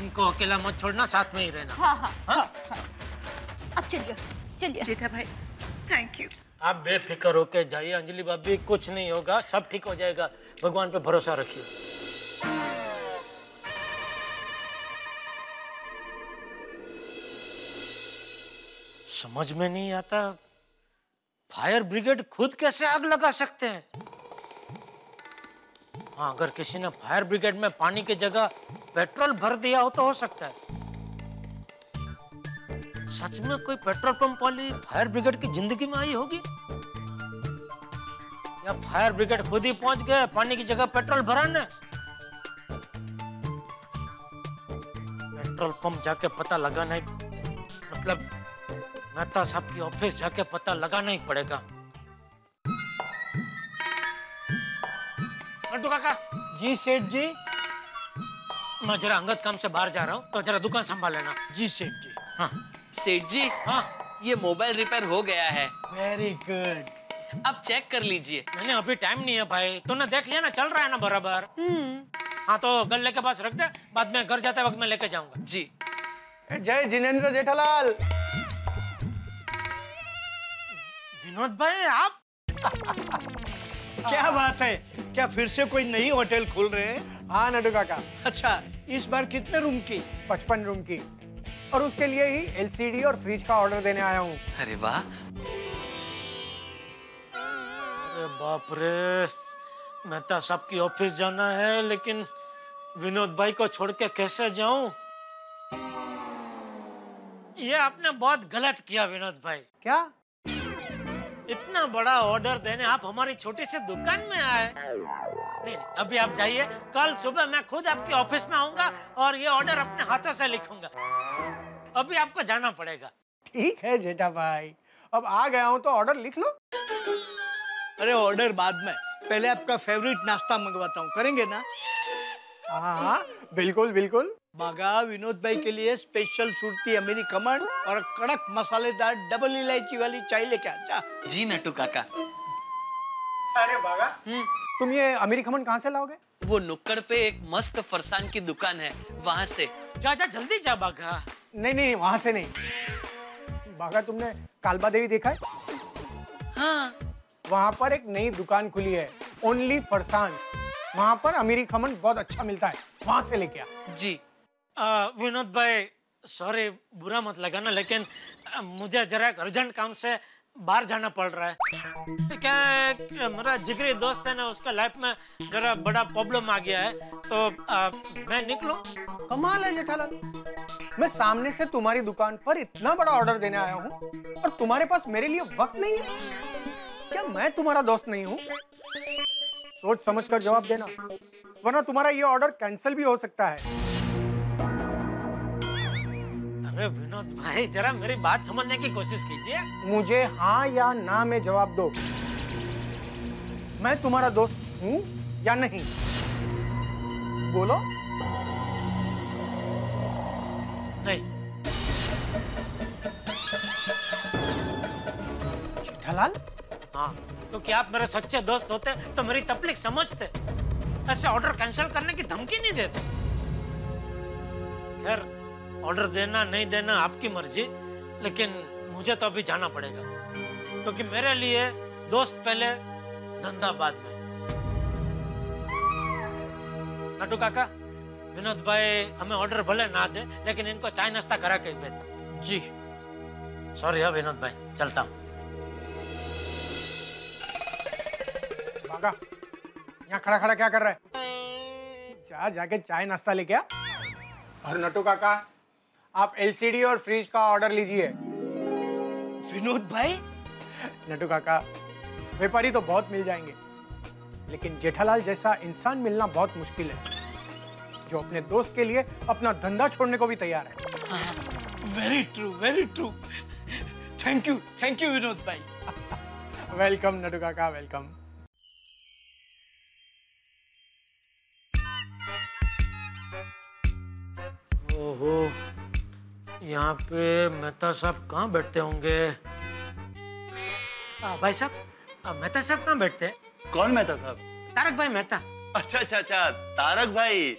S4: इनको अकेला मत छोड़ना साथ में ही रहना।
S7: हाँ हाँ हाँ, हाँ। अब चलिए चलिए।
S14: जेठा भाई थैंक यू
S4: आप बेफिक्र होके जाइए अंजलि भाभी कुछ नहीं होगा सब ठीक हो जाएगा। भगवान पे भरोसा रखिए। समझ में नहीं आता फायर ब्रिगेड खुद कैसे आग लगा सकते हैं? हाँ अगर किसी ने फायर ब्रिगेड में पानी की जगह पेट्रोल भर दिया हो तो हो सकता है। सच में कोई पेट्रोल पंप वाली फायर ब्रिगेड की ज़िंदगी में आई होगी? या फायर ब्रिगेड खुद ही पहुँच गए पानी की जगह पेट्रोल भराने? पेट्रोल पंप जाके पता लगाना मतलब मेहता साहब की ऑफ़िस जाके पता लगाना ही पड़ेगा। मंटू काका।
S16: जी सेठ जी।
S4: मैं जरा अंगत काम से बाहर जा रहा हूँ तो जरा दुकान संभाल लेना।
S16: जी सेठ जी।
S4: हाँ।
S15: सेठ जी
S4: हाँ।
S15: ये मोबाइल रिपेयर हो गया है।
S16: Very good.
S15: अब चेक कर लीजिए।
S4: मैंने अभी टाइम नहीं है भाई तूने देख लिया ना चल रहा है ना बराबर। हाँ तो गले के पास रख दे बाद में घर जाते वक्त मैं लेके जाऊँगा।
S15: जी।
S16: जय जिनेन्द्र जेठालाल।
S4: विनोद भाई आप?
S16: क्या बात है? क्या फिर से कोई नई होटल खोल रहे हैं?
S17: हाँ नडू काका।
S16: अच्छा इस बार कितने रूम की?
S17: पचपन रूम की। और उसके लिए ही एलसीडी और फ्रिज का ऑर्डर देने आया हूँ।
S15: अरे वाह।
S4: अरे बाप रे मेहता साहब की ऑफ़िस जाना है लेकिन विनोद भाई को छोड़ के कैसे जाऊँ? ये आपने बहुत गलत किया विनोद भाई।
S17: क्या?
S4: इतना बड़ा ऑर्डर देने आप हमारी छोटी सी दुकान में आए। नहीं अभी आप जाइए। कल सुबह मैं खुद आपके ऑफ़िस में आऊँगा और ये ऑर्डर अपने हाथों से लिखूँगा। अभी आपको जाना पड़ेगा।
S17: ठीक है जेठा भाई। अब आ गया हूँ तो ऑर्डर लिख लो।
S16: अरे ऑर्डर बाद में। पहले आपका फेवरेट नाश्ता मंगवाता हूँ। करेंगे ना?
S17: हाँ हाँ बिल्कुल बिल्कुल।
S16: बागा विनोद भाई के लिए स्पेशल सुरती अमेरी खमण और कड़क मसालेदार डबल इलायची वाली चाय लेके आ जा।
S15: जी नटू काका।
S17: अरे बागा। तुम ये अमीरी खमन कहाँ से लाओगे?
S15: वो नुक्कड़ पे एक मस्त फरसान की दुकान है वहाँ से।
S4: जा जा जल्दी जा बागा।
S17: नहीं नहीं वहाँ से नहीं। बागा तुमने कालबा देवी देखा है?
S15: हाँ।
S17: वहाँ पर एक नई दुकान खुली है ओनली फरसान। वहाँ पर अमीरी खमन बहुत अच्छा मिलता है वहाँ से लेके आ।
S15: जी।
S4: विनोद भाई सॉरी बुरा मत लगाना लेकिन मुझे जरा अर्जेंट काम से बाहर जाना पड़ रहा है। क्या मेरा जिगरी दोस्त है ना उसका लाइफ में जरा बड़ा प्रॉब्लम आ गया है तो आ, मैं निकलूं?
S17: कमाल है जेठालाल। मैं सामने से तुम्हारी दुकान पर इतना बड़ा ऑर्डर देने आया हूँ और तुम्हारे पास मेरे लिए वक्त नहीं है। क्या मैं तुम्हारा दोस्त नहीं हूँ? सोच समझ कर जवाब देना वरना तुम्हारा ये ऑर्डर कैंसिल भी हो सकता है।
S4: अरे विनोद भाई जरा मेरी बात समझने की कोशिश कीजिए।
S17: मुझे हाँ या ना में जवाब दो। मैं तुम्हारा दोस्त हूँ या नहीं? बोलो।
S4: नहीं।
S17: जेठालाल
S4: हाँ क्योंकि आप मेरे सच्चे दोस्त होते तो मेरी तकलीफ़ समझते। ऐसे ऑर्डर कैंसिल करने की धमकी नहीं देते। खैर ऑर्डर देना नहीं देना आपकी मर्ज़ी लेकिन मुझे तो अभी जाना पड़ेगा। क्योंकि मेरे लिए दोस्त पहले धंधा बाद में। नटू काका विनोद भाई हमें ऑर्डर भले ना दे लेकिन इनको चाय नाश्ता करा के ही भेज जी। सॉरी हाँ विनोद भाई चलता हूँ।
S17: यहाँ खड़ा खड़ा क्या कर रहा है? जा जाके चाय नाश्ता लेके आ। और नटू काका आप एलसीडी और फ्रिज का ऑर्डर लीजिए।
S16: विनोद भाई?
S17: नटू काका व्यापारी तो बहुत मिल जाएँगे लेकिन जेठालाल जैसा इंसान मिलना बहुत मुश्किल है जो अपने दोस्त के लिए अपना धंधा छोड़ने को भी तैयार है।
S16: Very true very true thank you thank you Vinod भाई।
S17: वेलकम नडू काका वेलकम
S4: ओहो यहाँ पे मेहता साहब कहाँ बैठते होंगे? आ, भाई साहब मेहता साहब कहाँ बैठते हैं?
S18: कौन मेहता साहब?
S4: तारक भाई मेहता।
S18: अच्छा अच्छा अच्छा तारक भाई।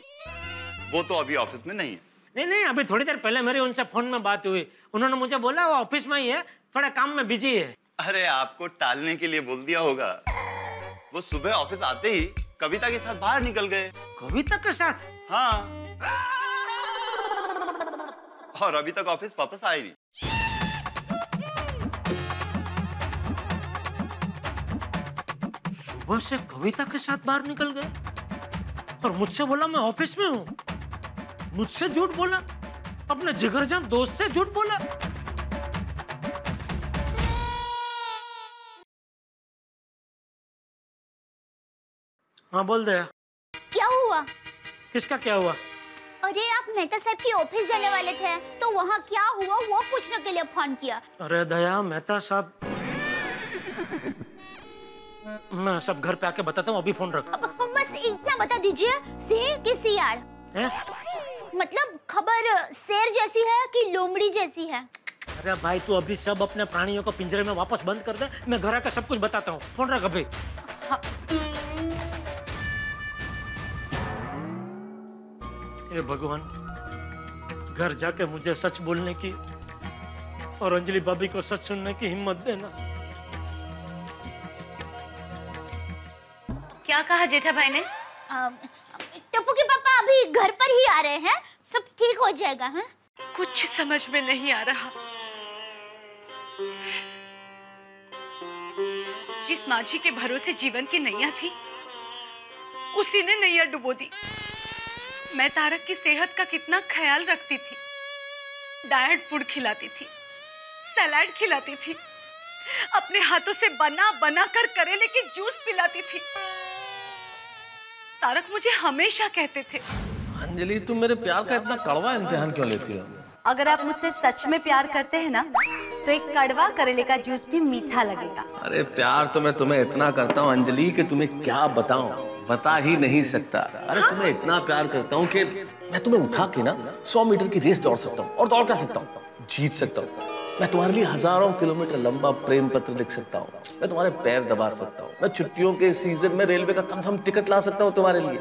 S18: वो तो अभी ऑफ़िस में नहीं है।
S4: नहीं नहीं अभी थोड़ी देर पहले मेरी उनसे फ़ोन में बात हुई। उन्होंने मुझे बोला वो ऑफ़िस में ही है थोड़ा काम में बिज़ी है।
S18: अरे आपको टालने के लिए बोल दिया होगा। वो सुबह ऑफ़िस आते ही कविता के साथ बाहर निकल गए।
S4: कविता के साथ?
S18: हाँ। और अभी तक ऑफ़िस वापस आए नहीं।
S4: सुबह से कविता के साथ बाहर निकल गए। और मुझसे बोला मैं ऑफ़िस में हूँ। मुझसे झूठ बोला अपने जिगरजान दोस्त से झूठ बोला। हाँ बोल दे
S7: क्या हुआ?
S4: किसका क्या हुआ?
S7: अरे आप मेहता साहब की ऑफ़िस जाने वाले थे। तो वहाँ क्या हुआ वो पूछने के लिए फ़ोन किया।
S4: अरे दया मेहता साहब। मैं सब घर पे आके बताता हूँ अभी फ़ोन रख।
S7: बस इतना बता दीजिए शेर की सियार।
S4: हैं?
S7: मतलब खबर शेर जैसी है कि लोमड़ी जैसी है?
S4: अरे भाई तू अभी सब अपने प्राणियों को पिंजरे में वापस बंद कर दे मैं घर आकर सब कुछ बताता हूँ। फ़ोन रख अभी। हे भगवान घर जाके मुझे सच बोलने की और अंजलि भाभी को सच सुनने की हिम्मत देना।
S3: क्या कहा जेठा भाई ने?
S7: टप्पू के पापा अभी घर पर ही आ रहे हैं सब ठीक हो जाएगा हाँ?
S14: कुछ समझ में नहीं आ रहा। जिस माझी के भरोसे जीवन की नैया थी उसी ने नैया डुबो दी। मैं तारक की सेहत का कितना ख्याल रखती थी। डाइट फ़ूड खिलाती थी सलाद खिलाती थी अपने हाथों से बना बना कर करेले की जूस पिलाती थी। तारक मुझे हमेशा कहते थे।
S2: अंजलि तुम मेरे प्यार का इतना कड़वा इम्तिहान क्यों लेती हो?
S3: अगर आप मुझसे सच में प्यार करते हैं ना तो एक कड़वा करेले का जूस भी मीठा लगेगा।
S2: अरे प्यार तो मैं तुम्हें इतना करता हूँ अंजलि कि तुम्हें क्या बताऊँ? बता ही नहीं सकता। अरे तुम्हें इतना प्यार करता हूँ कि मैं तुम्हें उठा के ना सौ मीटर की रेस दौड़ सकता हूँ और दौड़ कर सकता हूँ? जीत सकता हूँ। मैं तुम्हारे लिए हज़ारों किलोमीटर लंबा प्रेम पत्र लिख सकता हूँ। मैं तुम्हारे पैर दबा सकता हूँ। मैं छुट्टियों के सीज़न में रेलवे का कंफर्म टिकट ला सकता हूँ तुम्हारे लिए।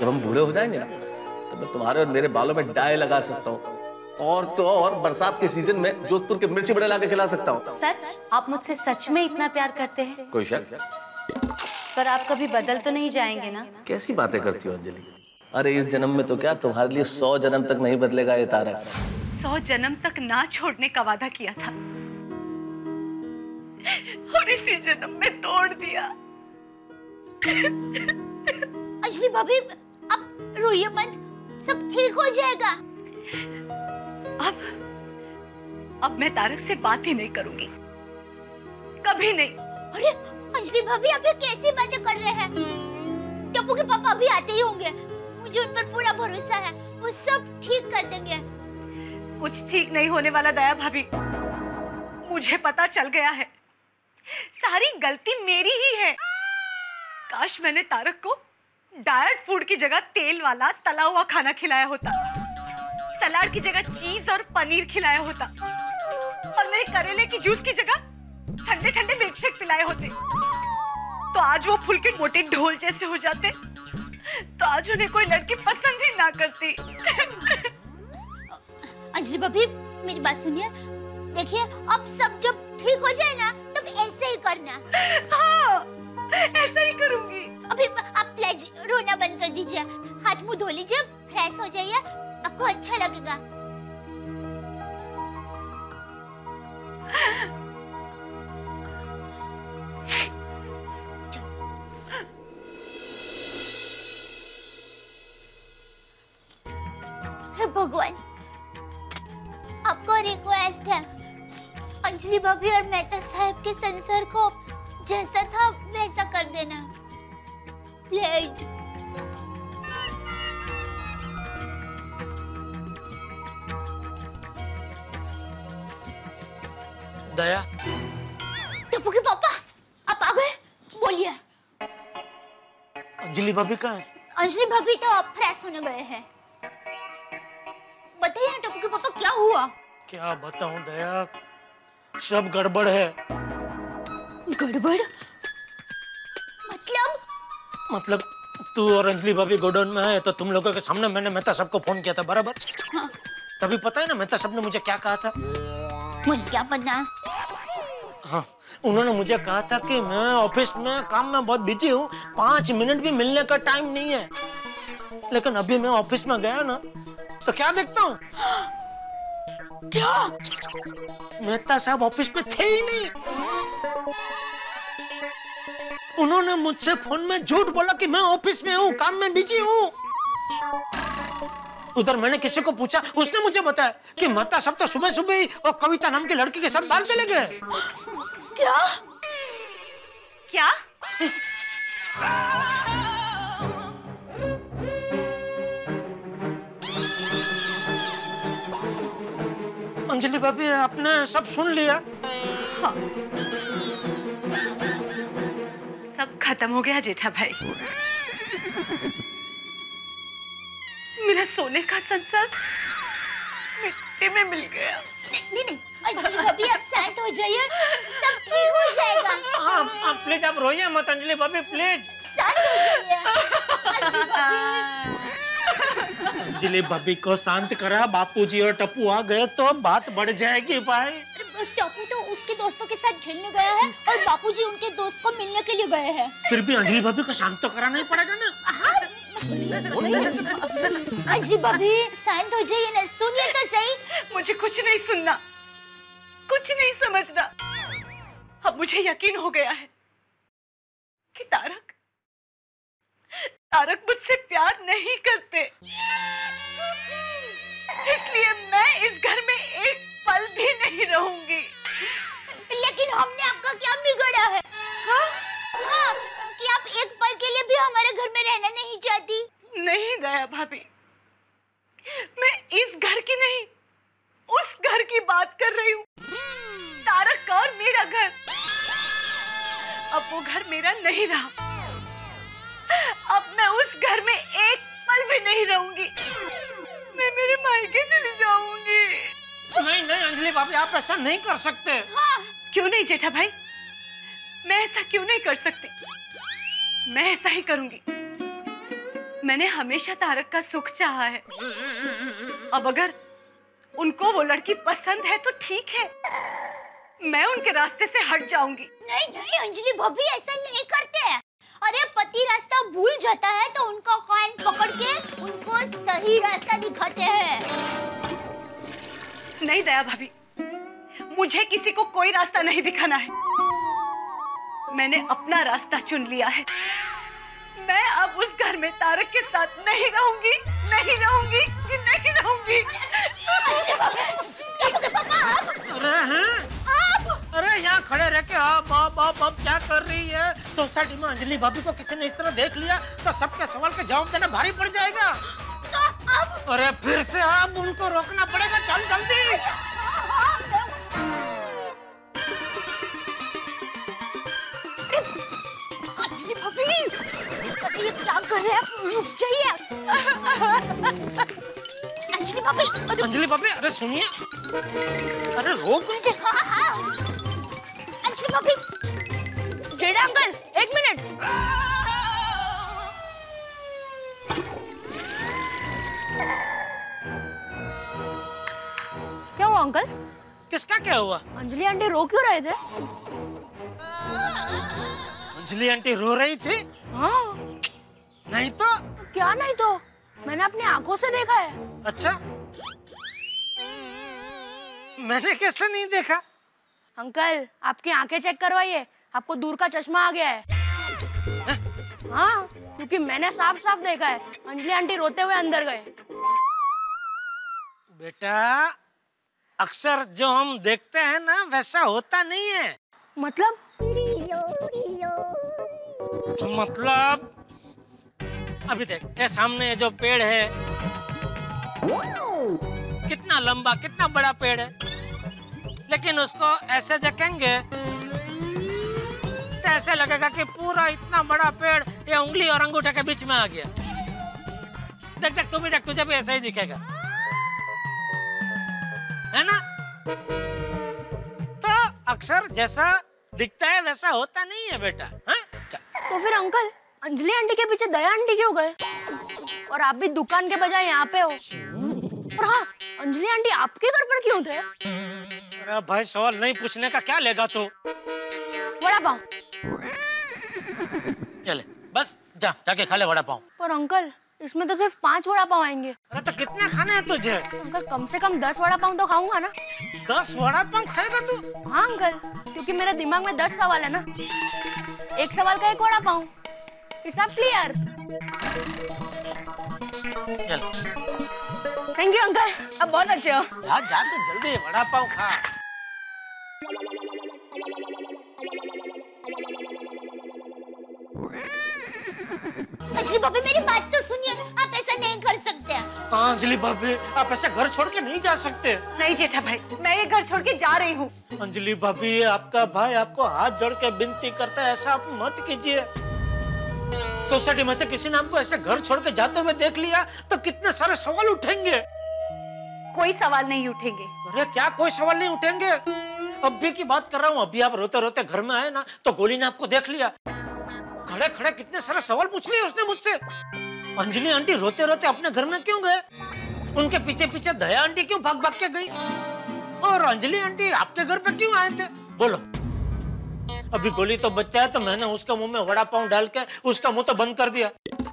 S2: जब हम बूढ़े हो जाएँगे ना तो मैं तुम्हारे और मेरे बालों में डाय लगा सकता हूँ। और तो और बरसात के सीज़न में जोधपुर के मिर्ची बड़े लाके खिला सकता हूँ।
S3: सच? आप मुझसे सच में इतना प्यार करते हैं?
S2: कोई शक?
S3: पर आप कभी बदल तो नहीं जाएँगे ना?
S2: कैसी बातें करती हो अंजलि? अरे इस जन्म में तो क्या तुम्हारे लिए सौ जन्म तक नहीं बदलेगा ये तारक?
S14: सौ जन्म तक ना छोड़ने का वादा किया था। और इसी जन्म में तोड़ दिया।
S7: अंजलि भाभी अब रोइए मत। सब ठीक हो जाएगा।
S14: अब अब मैं तारक से बात ही नहीं करूँगी। कभी नहीं।
S7: अरे, अंजलि भाभी, आप कैसी बातें कर रहे हैं? टप्पू के पापा भी आते ही होंगे। मुझे उन पर पूरा भरोसा है। वो सब ठीक कर देंगे।
S14: कुछ ठीक नहीं होने वाला दया भाभी। मुझे पता चल गया है। सारी गलती मेरी ही है। काश मैंने तारक को डाइट फ़ूड की जगह तेल वाला, तला हुआ खाना खिलाया होता। सलाद की जगह चीज़ और पनीर खिलाया होता। और मेरे करेले की जूस की जगह ठंडे ठंडे मिल्क शेक पिलाए होते। तो आज वो फुल के मोटे ढोल जैसे हो जाते तो आज उन्हें कोई लड़की पसंद ही ना करती।
S7: अंजलि भाभी मेरी बात सुनिए। देखिए अब सब जब ठीक हो जाए ना तब ऐसे ही करना।
S14: हाँ ऐसा ही करूँगी।
S7: अभी आप प्लीज़ रोना बंद कर दीजिए। हाथ मुँह धो लीजिए फ्रेश हो जाइए आपको अच्छा लगेगा। अंजलि भाभी और मेहता साहब के संसार को जैसा था वैसा कर देना। प्लीज़।
S4: दया।
S7: टप्पू के पापा आप आ गए? बोलिए।
S4: अंजलि भाभी कहाँ है?
S7: अंजलि भाभी तो आप फ्रेश होने गए हैं। बताइए ना टप्पू के पापा क्या हुआ?
S4: क्या बताऊँ दया? सब गड़बड़ है।
S7: गड़बड़? मतलब?
S4: मतलब तू और अंजलि भाभी गोडाउन में है तो तुम लोगों के सामने मैंने मेहता सबको फ़ोन किया था बराबर?
S7: हाँ,
S4: तभी पता है ना मेहता सबने मुझे क्या कहा था?
S7: मुझे क्या पता?
S4: हाँ उन्होंने मुझे कहा था कि मैं ऑफ़िस में काम में बहुत बिज़ी हूँ पाँच मिनट भी मिलने का टाइम नहीं है। लेकिन अभी मैं ऑफ़िस में गया ना तो क्या देखता हूँ?
S7: क्या?
S4: मेहता साहब ऑफ़िस में थे ही नहीं। उन्होंने मुझसे फ़ोन में झूठ बोला कि मैं ऑफ़िस में हूँ काम में बिज़ी हूँ। उधर मैंने किसी को पूछा उसने मुझे बताया कि मेहता साहब तो सुबह सुबह ही और कविता नाम की लड़की के साथ बाहर चले गए।
S7: क्या?
S14: क्या?
S4: अंजलि भाभी आपने सब सुन लिया?
S14: हाँ। सब खत्म हो गया जेठा भाई। मेरा सोने का संसार मिट्टी में मिल गया।
S7: नहीं नहीं अंजलि भाभी आप शांत हो जाइए। सब ठीक हो जाएगा।
S4: आप, आप प्लीज़ आप रोइए मत अंजलि भाभी प्लीज़
S7: शांत हो जाइए। अंजलि भाभी।
S4: अंजलि भाभी को शांत करा बापूजी और टप्पू आ गए तो बात बढ़ जाएगी भाई।
S7: टप्पू तो उसके दोस्तों के साथ खेलने गया है और बापूजी उनके दोस्त को मिलने के लिए गए हैं।
S4: फिर भी अंजलि भाभी को शांत तो कराना ही पड़ेगा ना?
S7: अंजलि भाभी शांत हो जाइए ना। सुनिए तो सही।
S14: मुझे कुछ नहीं सुनना। कुछ नहीं समझना। अब मुझे यकीन हो गया है कि तारक तारक मुझसे प्यार नहीं करते। इसलिए मैं इस घर में एक पल भी नहीं रहूँगी।
S7: लेकिन हमने आपका क्या बिगड़ा है? हाँ? हाँ, कि आप एक पल के लिए भी हमारे घर में रहना नहीं चाहती?
S14: नहीं दया भाभी। मैं इस घर की नहीं उस घर की बात कर रही हूँ। तारक का और मेरा घर। अब वो घर मेरा नहीं रहा। अब मैं उस घर में एक पल भी नहीं रहूँगी। मैं मेरे मायके चली जाऊँगी।
S4: नहीं नहीं अंजलि भाभी आप ऐसा नहीं कर सकते।
S14: हाँ, क्यों नहीं जेठा भाई? मैं ऐसा क्यों नहीं कर सकती? मैं ऐसा ही करूँगी। मैंने हमेशा तारक का सुख चाहा है। अब अगर उनको वो लड़की पसंद है तो ठीक है। मैं उनके रास्ते से हट जाऊँगी।
S7: नहीं नहीं अंजलि भाभी ऐसा नहीं करते। हैं अरे पति रास्ता भूल जाता है तो उनका कान पकड़ के उनको सही रास्ता दिखाते हैं
S14: नहीं दया भाभी मुझे किसी को कोई रास्ता नहीं दिखाना है मैंने अपना रास्ता चुन लिया है मैं अब उस घर में तारक के साथ नहीं रहूँगी नहीं रहूँगी नहीं रहूँगी
S4: अरे हैं? अरे यहाँ खड़े रह के आप आप आप आप क्या कर रही है? सोसाइटी में अंजलि भाभी को किसी ने इस तरह देख लिया तो सबके सवाल के जवाब देना भारी पड़ जाएगा। तो अब अरे फिर से अब उनको रोकना पड़ेगा चल जल्दी।
S7: अंजलि भाभी अरे ये क्या कर रहे हैं रुक जाइए। अंजलि भाभी
S4: अंजलि भाभी अरे सुनिए। अरे रोक। उनको
S7: हाँ हाँ। अंजलि भाभी
S19: जेडा अंकल एक मिनट। क्या हुआ अंकल?
S4: किसका क्या हुआ?
S19: अंजलि आंटी रो क्यों रहे थे?
S4: अंजलि आंटी रो रही थी?
S19: हाँ।
S4: नहीं तो?
S19: क्या नहीं तो? मैंने अपनी आँखों से देखा है।
S4: अच्छा। मैंने कैसे नहीं देखा?
S19: अंकल आपकी आँखें चेक करवाइए। आपको दूर का चश्मा आ गया है। हाँ क्योंकि मैंने साफ़ साफ़ देखा है। अंजलि आंटी रोते हुए अंदर गए।
S4: बेटा अक्सर जो हम देखते हैं ना वैसा होता नहीं है।
S19: मतलब?
S4: मतलब अभी देख ये सामने जो पेड़ है कितना लंबा कितना बड़ा पेड़ है। लेकिन उसको ऐसे देखेंगे तो ऐसे लगेगा कि पूरा इतना बड़ा पेड़ ये उंगली और अंगूठे के बीच में आ गया। देख देख तू भी देख तुझे भी ऐसा ही दिखेगा। है ना? तो अक्सर जैसा दिखता है वैसा होता नहीं है बेटा हाँ?
S19: तो फिर अंकल अंजलि आंटी के पीछे दया आंटी क्यों गए? और आप भी दुकान के बजाय यहाँ पे हो। और हाँ अंजलि आंटी आपके घर पर क्यों थे?
S4: अरे भाई सवाल नहीं पूछने का क्या लेगा तू?
S19: वड़ा पाव।
S4: चले बस जा जाके खा ले वड़ा पाव।
S19: पर अंकल इसमें तो सिर्फ़ पाँच वड़ा पाव आएँगे।
S4: अरे तो कितने खाने हैं तुझे?
S19: अंकल कम से कम दस वड़ा पाव तो खाऊँगा ना।
S4: दस वड़ा पाव खाएगा तू?
S19: हाँ अंकल क्योंकि मेरे दिमाग में दस सवाल है ना। एक सवाल का एक वड़ा पाव। हिसाब क्लियर
S4: चल
S19: थैंक यू अंकल। आप बहुत अच्छे हो।
S4: जा जा तू जल्दी वड़ा पाव खा।
S7: अंजलि भाभी मेरी बात तो सुनिए। आप ऐसा नहीं कर सकते।
S4: हाँ, अंजलि भाभी आप ऐसा घर छोड़ के नहीं जा सकते।
S12: नहीं जेठा भाई मैं ये घर छोड़ के जा रही हूँ।
S4: अंजलि भाभी आपका भाई आपको हाथ जोड़ के विनती करता है ऐसा आप मत कीजिए। सोसाइटी में से किसी ने आपको ऐसे घर छोड़ के जाते हुए देख लिया तो कितने सारे सवाल उठेंगे?
S12: कोई सवाल नहीं उठेंगे।
S4: अरे क्या कोई सवाल नहीं उठेंगे? अभी की बात कर रहा हूँ अभी आप रोते रोते घर में आए ना तो गोली ने आपको देख लिया। खड़े खड़े कितने सारे सवाल पूछ लिए उसने मुझसे। अंजलि आंटी रोते रोते अपने घर में क्यों गए? उनके पीछे पीछे दया आंटी क्यों भाग भाग के गई? और अंजलि आंटी आपके घर पे क्यों आए थे? बोलो। अभी गोली तो बच्चा है तो मैंने उसके मुँह में वड़ा पाव डाल के उसका मुँह तो बंद कर दिया।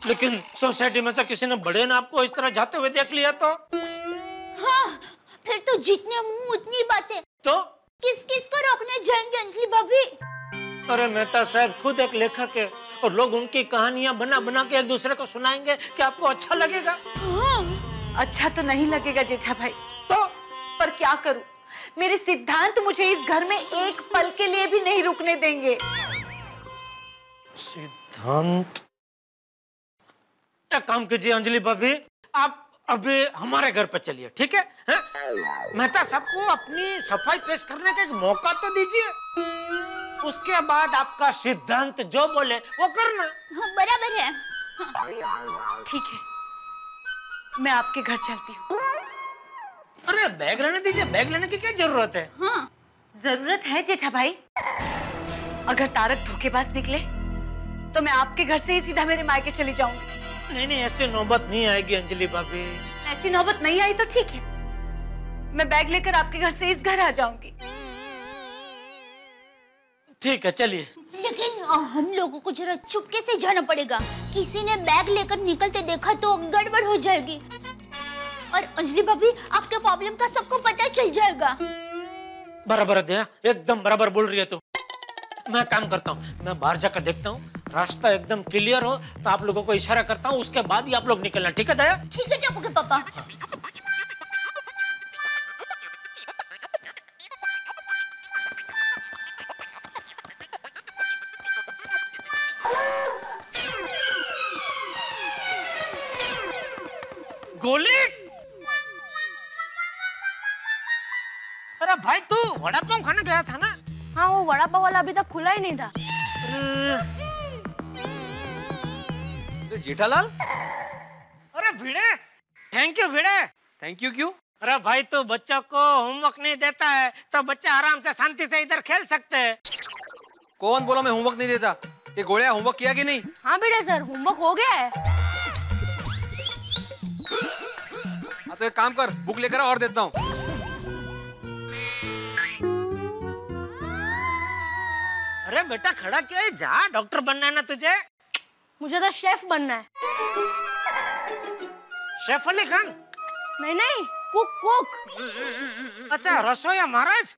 S4: लेकिन सोसाइटी में से किसी ने बड़े ने आपको इस तरह जाते हुए देख लिया तो?
S7: हाँ फिर तो जितने मुँह उतनी बातें।
S4: तो?
S7: किस किस को रोकने जाएँगे अंजलि भाभी?
S4: अरे मेहता साहब खुद एक लेखक है और लोग उनकी कहानियाँ बना बना के एक दूसरे को सुनाएँगे कि आपको अच्छा लगेगा? हाँ।
S12: अच्छा तो नहीं लगेगा जेठा भाई।
S4: तो?
S12: पर क्या करूँ? मेरे सिद्धांत मुझे इस घर में एक पल के लिए भी नहीं रुकने देंगे।
S4: सिद्धांत? एक काम कीजिए अंजलि भाभी आप अभी हमारे घर पर चलिए ठीक है? हैं? मेहता साहब को अपनी सफ़ाई पेश करने का एक मौका तो दीजिए। उसके बाद आपका सिद्धांत जो बोले वो करना।
S7: हाँ, बराबर है।
S12: ठीक है। मैं आपके घर चलती हूँ।
S4: अरे बैग लेने दीजिए बैग लेने की क्या ज़रूरत है?
S12: हाँ ज़रूरत है जेठा भाई। अगर तारक धोखेबाज निकले तो मैं आपके घर से ही सीधा मेरे मायके चली जाऊँगी।
S4: नहीं नहीं ऐसी नौबत नहीं आएगी अंजलि भाभी।
S12: ऐसी नौबत नहीं आई तो ठीक है। मैं बैग लेकर आपके घर से इस घर आ जाऊँगी।
S4: ठीक है चलिए।
S7: लेकिन हम लोगों को जरा चुपके से जाना पड़ेगा। किसी ने बैग लेकर निकलते देखा तो गड़बड़ हो जाएगी। और अंजलि भाभी आपके प्रॉब्लम का सबको पता चल जाएगा।
S4: बराबर है दया एकदम बराबर बोल रही है तू। मैं काम करता हूँ मैं बाहर जाकर देखता हूँ रास्ता एकदम क्लियर हो तो आप लोगों को इशारा करता हूँ उसके बाद ही आप लोग निकलना ठीक है दया?
S7: ठीक है के पापा।
S4: गोली? तू वड़ा पाव खाने गया था ना
S19: हाँ वो वड़ा पाव वाला अभी तक खुला ही नहीं था
S2: जेठालाल
S4: अरे Bhide thank you Bhide
S2: thank you क्यों
S4: अरे भाई तू बच्चों को होमवर्क नहीं देता है तो बच्चे आराम से शांति से इधर खेल सकते हैं
S2: कौन बोला मैं होमवर्क नहीं देता ये गोलियाँ होमवर्क किया कि नहीं
S19: हाँ बेटे सर होमवर्क हो गया है
S2: हाँ तो एक काम कर बुक लेकर और देता हूँ
S4: बेटा खड़ा क्या है? जा डॉक्टर बनना है ना तुझे।
S19: मुझे तो शेफ बनना है।
S4: शेफ अली खान
S19: नहीं नहीं कुक कुक
S4: अच्छा रसोईया महाराज?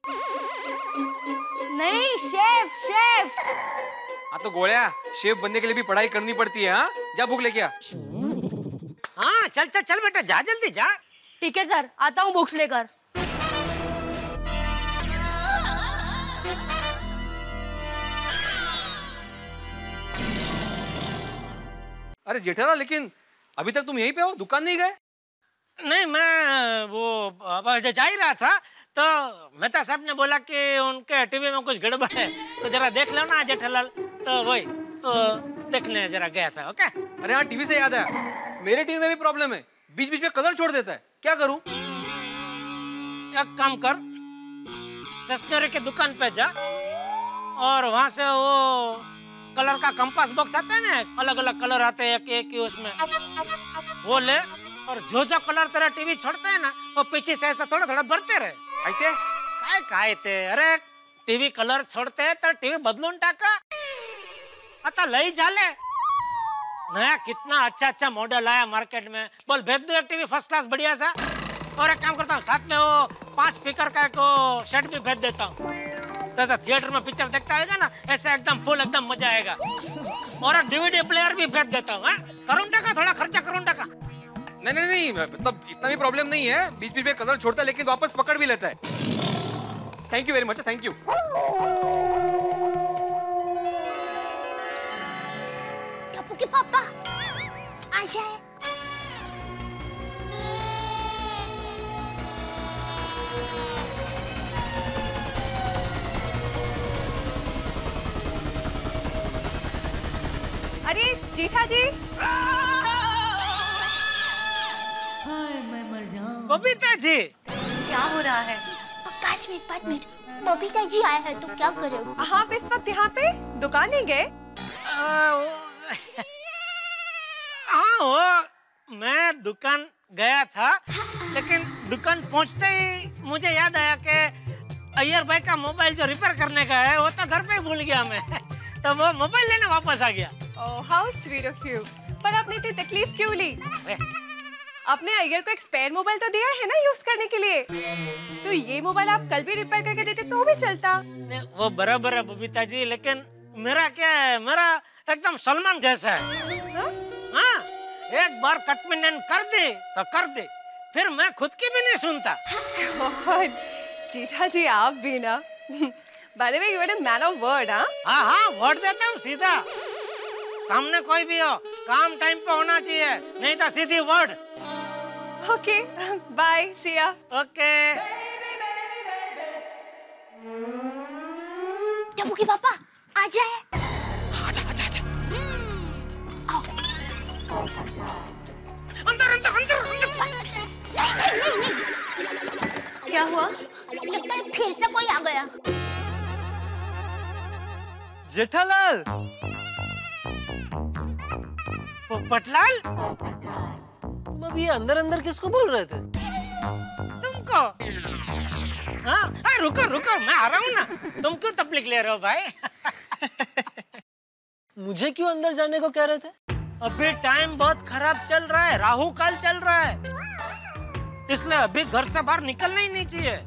S19: नहीं शेफ शेफ
S2: हाँ तो गोलिया शेफ बनने के लिए भी पढ़ाई करनी पड़ती है हाँ? जा बुक लेके आ।
S4: हाँ चल चल चल बेटा जा जल्दी जा।
S19: ठीक है सर आता हूँ बुक्स लेकर।
S2: अरे जेठालाल लेकिन अभी तक तुम यहीं पे हो? दुकान नहीं गए?
S4: नहीं मैं वो जा जा ही रहा था तो मेहता साहब ने बोला कि उनके टीवी में कुछ गड़बड़ है। तो जरा देख लो ना जेठालाल तो वही तो देखने जरा गया था ओके?
S20: अरे हाँ टीवी से याद आया मेरे टीवी में भी प्रॉब्लम है। बीच बीच में कलर छोड़ देता है। क्या करूँ?
S4: एक काम कर स्टेशनरी की दुकान पे जा और वहाँ से वो कलर का कंपास बॉक्स आता है ना अलग अलग कलर आते हैं एक एक ही उसमें। वो ले और जो जो कलर तेरा टीवी छोड़ता है ना वो पीछे से ऐसा थोड़ा थोड़ा भरते रहे।
S20: आते
S4: काय काय थे? अरे टीवी कलर छोड़ते है तेरा टीवी बदलून टाका। आता ले जाले नया कितना अच्छा अच्छा मॉडल आया मार्केट में। बोल भेज दो एक टीवी फ़र्स्ट क्लास बढ़िया सा। और एक काम करता हूँ साथ में वो पाँच स्पीकर का एक शेड भी भेज देता हूँ। तो ऐसा थिएटर में पिक्चर देखता आएगा ना ऐसा एकदम फुल एकदम मज़ा आएगा। और डीवीडी प्लेयर भी भेज देता हूँ हाँ? करून टाका थोड़ा खर्चा करून टाका
S20: नहीं नहीं नहीं मतलब इतना भी प्रॉब्लम नहीं है। बीच बीच में कलर छोड़ता है लेकिन वापस पकड़ भी लेता है। Thank you very much thank you
S7: Tappu के पापा आ जाए।
S14: जेठा जी मैं मर जाऊँ।
S4: बबीता जी
S3: क्या हो रहा है?
S7: पाँच मिनट पाँच मिनट बबीता जी आए हैं तो क्या करे?
S14: आप इस वक्त यहाँ पे दुकान नहीं गए।
S4: हाँ वो मैं दुकान गया था लेकिन दुकान पहुँचते ही मुझे याद आया कि अय्यर भाई का मोबाइल जो रिपेयर करने का है वो तो घर पे ही भूल गया मैं। तो वो मोबाइल लेने वापस आ गया।
S14: Oh how sweet of you पर आपने इतनी तकलीफ़ क्यों ली? आपने अय्यर को एक स्पेयर मोबाइल तो दिया है ना यूज़ करने के लिए? तो ये मोबाइल आप कल भी रिपेयर करके देते तो भी चलता।
S4: वो बराबर है बबीता जी लेकिन मेरा क्या है? मेरा एकदम सलमान जैसा है। हा? हाँ एक बार कटमिनेंट कर दे तो कर दे। फिर मैं खुद की भी नहीं सुनता।
S14: जेठा जी आप भी ना। By the way you are a man of word हाँ?
S4: हाँ वर्ड देता हूँ सीधा। सामने कोई भी हो काम टाइम पे होना चाहिए नहीं तो सीधी word
S14: okay bye Siya
S4: okay
S7: Tappu के पापा आ जाए।
S4: आजा आजा आजा अंदर अंदर अंदर अंदर।
S7: क्या हुआ? लगता है फिर से कोई आ गया।
S20: जेठालाल।
S4: पटलाल
S20: तुम अभी अंदर अंदर किसको बोल रहे थे?
S4: तुमको? हाँ? हाँ रुको रुको मैं आ रहा हूँ ना। तुम क्यों तकलीफ़ ले रहे हो भाई?
S20: मुझे क्यों अंदर जाने को कह रहे थे?
S4: अभी टाइम बहुत खराब चल रहा है राहु काल चल रहा है। इसलिए अभी घर से बाहर निकलना ही नहीं चाहिए।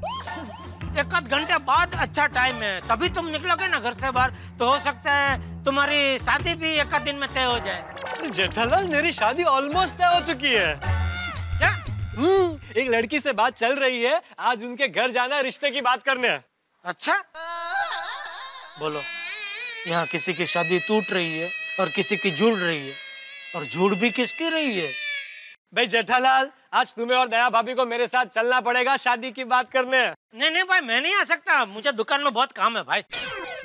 S4: एक आध घंटे बाद अच्छा टाइम है। तभी तुम निकलोगे ना घर से बाहर। तो हो सकता है तुम्हारी शादी भी एक आध दिन में तय हो जाए।
S20: जेठालाल मेरी शादी ऑलमोस्ट तय हो चुकी है।
S4: क्या?
S20: हम्म एक लड़की से बात चल रही है। आज उनके घर जाना है रिश्ते की बात करने।
S4: अच्छा? बोलो यहाँ किसी की शादी टूट रही है और किसी की जुड़ रही है। और जुड़ भी किसकी रही है?
S20: भाई जेठालाल आज तुम्हें और दया भाभी को मेरे साथ चलना पड़ेगा शादी की बात करने।
S4: नहीं नहीं भाई मैं नहीं आ सकता। मुझे दुकान में बहुत काम है भाई।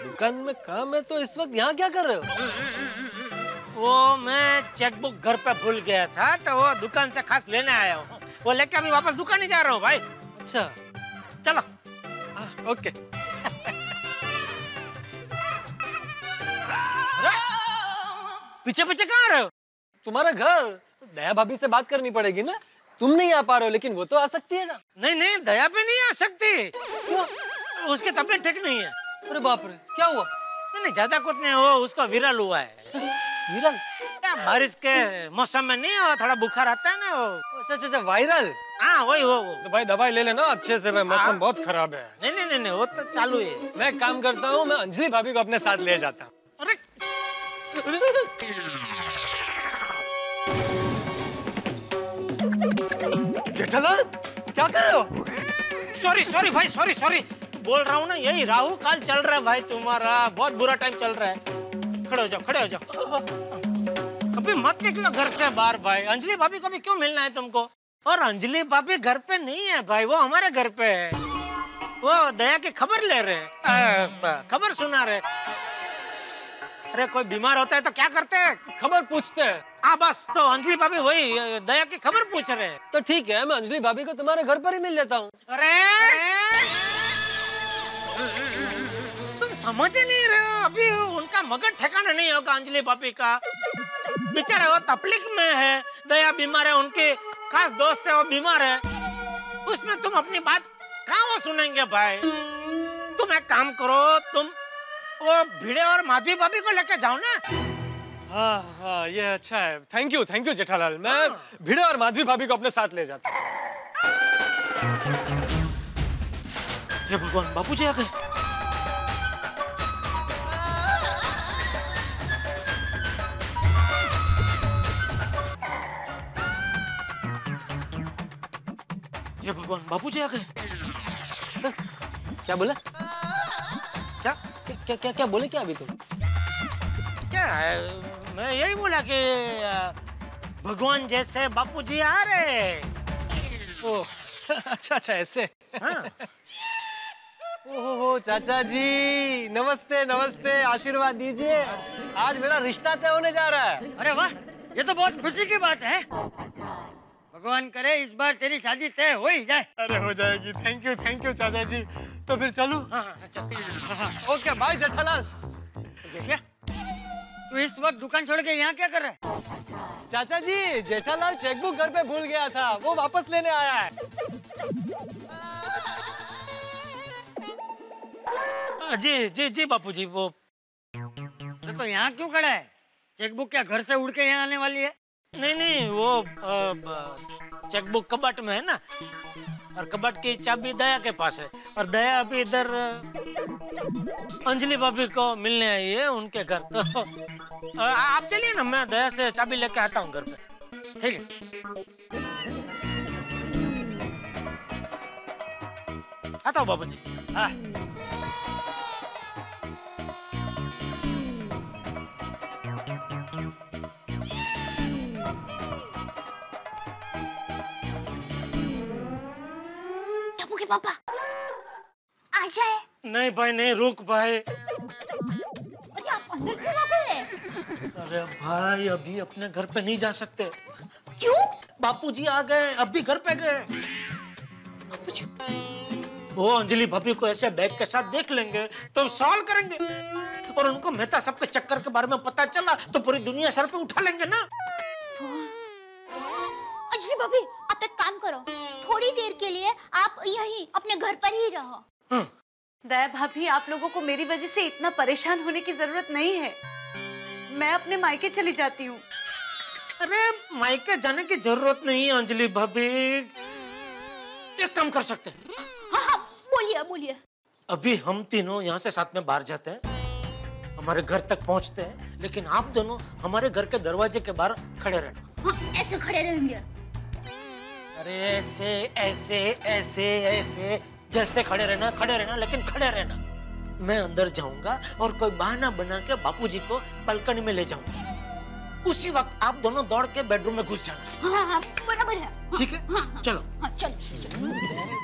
S20: दुकान में काम है तो इस वक्त यहाँ क्या कर रहे हो?
S4: वो मैं चेकबुक घर पे भूल गया था तो वो दुकान से खास लेने आया हूँ। वो लेके अभी वापस दुकान ही जा रहा हूँ भाई।
S20: अच्छा।
S4: चलो।
S20: आ, ओके।
S4: पीछे पीछे कहाँ रहे हो?
S20: तुम्हारा घर? दया भाभी से बात करनी पड़ेगी ना? तुम नहीं आ पा रहे हो लेकिन वो तो आ सकती है ना?
S4: नहीं नहीं दया पे नहीं आ सकती। क्यों? उसकी तबीयत ठीक नहीं है।
S20: अरे बाप रे क्या हुआ?
S4: नहीं नहीं ज़्यादा कुछ नहीं वो उसका विरल हुआ है।
S20: विरल?
S4: बारिश के मौसम में नहीं हो थोड़ा बुखार आता है ना वो।
S20: अच्छा अच्छा अच्छा वायरल?
S4: हाँ वही वो वो।
S20: तो भाई दवाई ले लेना अच्छे से भाई मौसम बहुत खराब है।
S4: नहीं नहीं नहीं नहीं वो तो चालू है
S20: मैं काम करता हूँ मैं अंजलि भाभी को अपने साथ ले जाता हूँ।
S4: अरे!
S20: जेठालाल क्या कर रहे हो?
S4: सॉरी सॉरी भाई सॉरी सॉरी बोल रहा हूँ ना यही राहु काल चल रहा है भाई तुम्हारा। बहुत बुरा टाइम चल रहा है। खड़े हो जाओ खड़े हो जाओ। अभी मत निकलो घर से बाहर भाई। अंजलि भाभी को भी क्यों मिलना है तुमको? और अंजलि भाभी घर पे नहीं है भाई। वो हमारे घर पे है। वो दया की खबर ले रहे हैं, खबर सुना रहे अरे कोई बीमार होता है तो क्या करते हैं?
S20: खबर पूछते हैं।
S4: हाँ बस तो अंजलि भाभी वही दया की खबर पूछ रहे हैं।
S20: तो ठीक है मैं अंजलि भाभी को तुम्हारे घर पर ही मिल लेता हूँ।
S4: अरे! तुम समझ ही नहीं रहे हो अभी उनका मगज ठिकाना नहीं होगा अंजलि भाभी का। बेचारे वो तकलीफ़ में है दया बीमार है उनके खास दोस्त है वो बीमार है। उसमें तुम अपनी बात कहाँ वो सुनेंगे भाई? तुम एक काम करो तुम वो भिड़े और माधवी भाभी को लेके जाओ ना?
S20: हाँ हाँ ये अच्छा है। Thank you thank you Jethalal. मैं भिड़े और माधवी भाभी को अपने साथ ले जाता हूँ।
S4: भगवान बापू जी आ गए। हे भगवान बापू जी आ गए।
S20: क्या बोला? क्या क्या क्या बोले क्या अभी तुम?
S4: क्या है मैं यही बोला कि भगवान जैसे बापू जी आ रहे
S20: ओ अच्छा अच्छा ऐसे।
S4: हाँ।
S20: ओहो चाचा जी नमस्ते नमस्ते आशीर्वाद दीजिए। आज मेरा रिश्ता तय होने जा रहा है।
S8: अरे वाह ये तो बहुत खुशी की बात है। भगवान करे इस बार तेरी शादी तय हो ही जाए।
S20: अरे हो जाएगी। थैंक यू थैंक यू चाचा जी। तो फिर चलूँ? ओके बाय जेठालाल
S8: तू इस वक्त दुकान छोड़ के यहाँ क्या कर रहा है?
S20: चाचा जी जेठालाल चेकबुक घर पे भूल गया था। वो वापस लेने आया है।
S4: जी जी जी बापू जी वो
S8: तो, तो यहाँ क्यों खड़ा है? चेकबुक क्या घर से उड़ के यहाँ आने वाली है?
S4: नहीं नहीं, वो चेकबुक कबाट में है ना? और कबाट की चाबी दया के पास है। और दया अभी इधर अंजलि भाभी को मिलने आई है उनके घर तो आप चलिए ना, मैं दया से चाबी लेके आता हूँ घर पे।
S8: ठीक है।
S4: आता हूँ बाबू जी
S8: हाँ।
S7: पापा आ जाए।
S4: नहीं भाई नहीं रुक भाई।
S7: अरे आप अंदर क्यों आ गए?
S4: अरे भाई अभी अपने घर पे नहीं जा सकते।
S7: क्यों?
S4: बापूजी आ गए अभी घर पे गए। वो अंजलि भाभी को ऐसे बैग के साथ देख लेंगे तो सवाल करेंगे। और उनको मेहता सबके चक्कर के बारे में पता चला तो पूरी दुनिया सर पे उठा लेंगे ना।
S7: अंजलि भाभी आप एक काम करो थोड़ी देर के लिए आप यहीं अपने घर पर ही रहो।
S3: दया भाभी आप लोगों को मेरी वजह से इतना परेशान होने की ज़रूरत नहीं है। मैं अपने मायके चली जाती हूँ।
S4: अरे मायके जाने की ज़रूरत नहीं अंजलि भाभी। एक काम कर सकते हैं।
S7: हाँ हाँ बोलिए बोलिए।
S4: अभी हम तीनों यहाँ से साथ में बाहर जाते हैं। हमारे घर तक पहुँचते हैं लेकिन आप दोनों हमारे घर के दरवाजे के बाहर खड़े रहना।
S7: हाँ ऐसे खड़े रहेंगे।
S4: अरे ऐसे ऐसे ऐसे ऐसे। जैसे खड़े रहना खड़े रहना लेकिन खड़े रहना। मैं अंदर जाऊँगा और कोई बहाना बना के बापूजी को बालकनी में ले जाऊँगा। उसी वक्त आप दोनों दौड़ के बेडरूम में घुस जाना।
S7: हाँ हाँ बराबर है।
S4: ठीक है? हाँ, चलो।
S7: हाँ चलो। जल्दी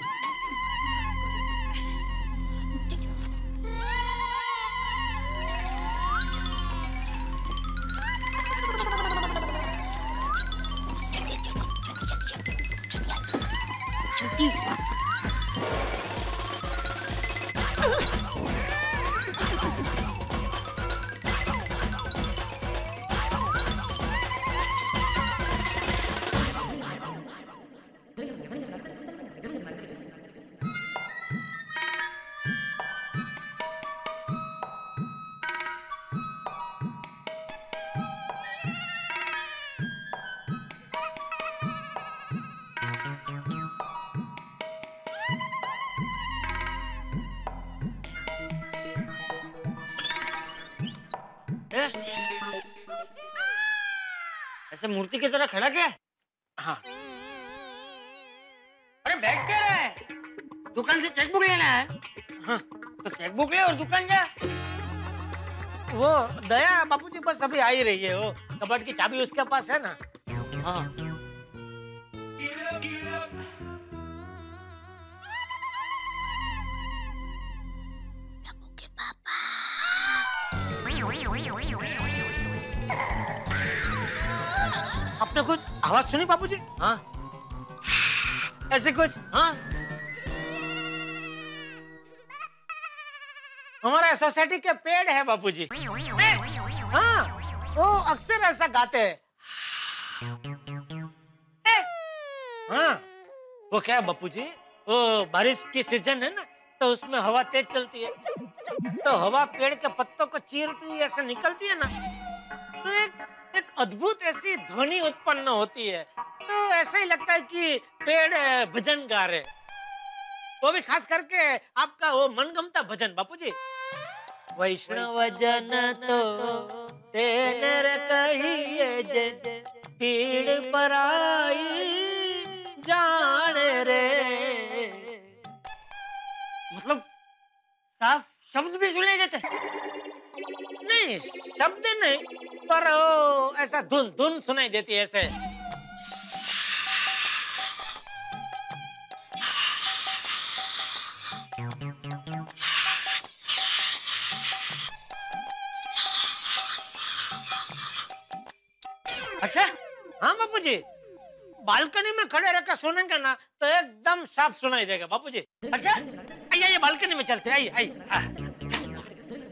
S8: ऐसे मूर्ति की तरह खड़ा क्या? हाँ। अरे बैठ क्या रहा है? दुकान से चेकबुक लेना है?
S4: हाँ।
S8: तो चेकबुक ले और दुकान जा।
S4: वो दया बापूजी बस अभी आ ही रही है वो कबड्ड की चाबी उसके पास है ना।
S8: हाँ।
S4: आपने कुछ आवाज़ सुनी बापूजी?
S8: हाँ।
S4: ऐसे कुछ?
S8: हाँ।
S4: हमारा सोसाइटी के पेड़ है बापूजी। हाँ। वो अक्सर ऐसा गाते हैं। हाँ। वो क्या है बापूजी? वो बारिश की सीज़न है ना तो उसमें हवा तेज चलती है। तो हवा पेड़ के पत्तों को चीरती हुई ऐसे निकलती है ना तो एक एक अद्भुत ऐसी ध्वनि उत्पन्न होती है। तो ऐसा ही लगता है कि पेड़ भजन गा रहे वो भी खास करके आपका वो मनगमता भजन, बापूजी। वैष्णव जन तो कहिए जे, पीड़ पराई जाने रे।
S8: मतलब साफ़ शब्द भी सुने जाते।
S4: नहीं, शब्द नहीं। पर ऐसा धुन धुन सुनाई देती है ऐसे। अच्छा हाँ बापू जी बालकनी में खड़े रहकर सुनेंगे ना तो एकदम साफ़ सुनाई देगा बापू जी अच्छा आइए आइए, बालकनी में चलते आइए आइए।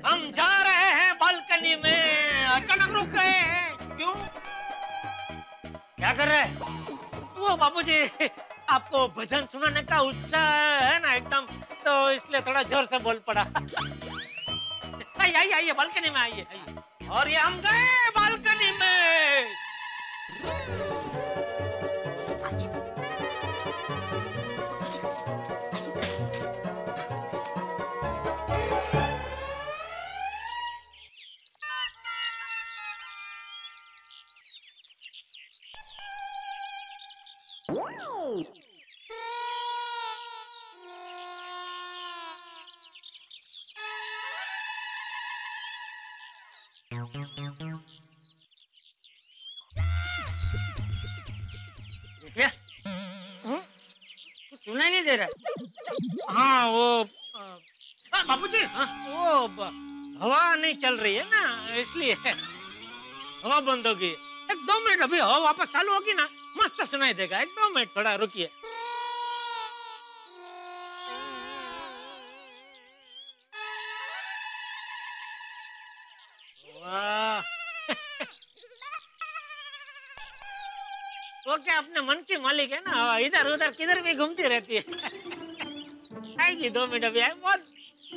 S4: हम जा रहे हैं बालकनी में। अचानक रुक गए हैं। क्यों?
S8: क्या कर रहे
S4: वो बाबूजी आपको भजन सुनाने का उत्साह है ना एकदम तो इसलिए थोड़ा ज़ोर से बोल पड़ा। आइए आइए आइए बालकनी में आइए आइए। और ये हम गए बालकनी में।
S8: क्या? कुछ सुनाई नहीं दे रहा?
S4: हाँ वो अ, हाँ, बाबूजी वो हवा नहीं चल रही है ना इसलिए हवा बंद होगी। एक दो मिनट अभी हवा वापस चालू होगी ना मस्त सुनाई देगा। एक दो मिनट थोड़ा रुकिए। मालिक है ना? हवा इधर उधर किधर भी घूमती रहती है। आएगी दो मिनट अभी आए बहुत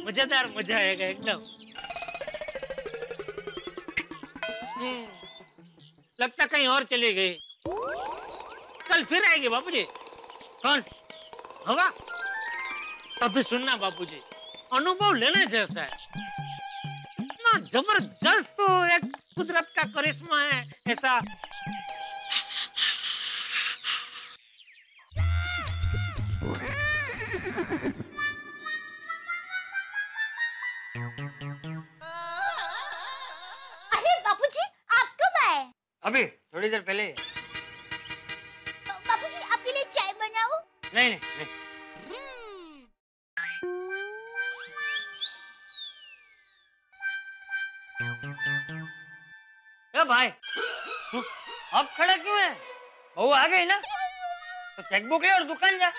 S4: मज़ेदार मज़ा आएगा एकदम। हम्म, लगता कहीं और चली गई। कल फिर आएगी बापूजी? कौन हवा अभी सुनना बापूजी अनुभव लेने जैसा है। ना ज़बरदस्त तो एक कुदरत का करिश्मा है ऐसा
S7: अरे बापूजी आप कब आए?
S8: अभी थोड़ी देर पहले।
S7: बापूजी आपके लिए चाय बनाऊँ?
S8: नहीं नहीं नहीं। ए भाई अब खड़ा क्यों है? बहू आ गई ना? तो चेकबुक ले और दुकान जा।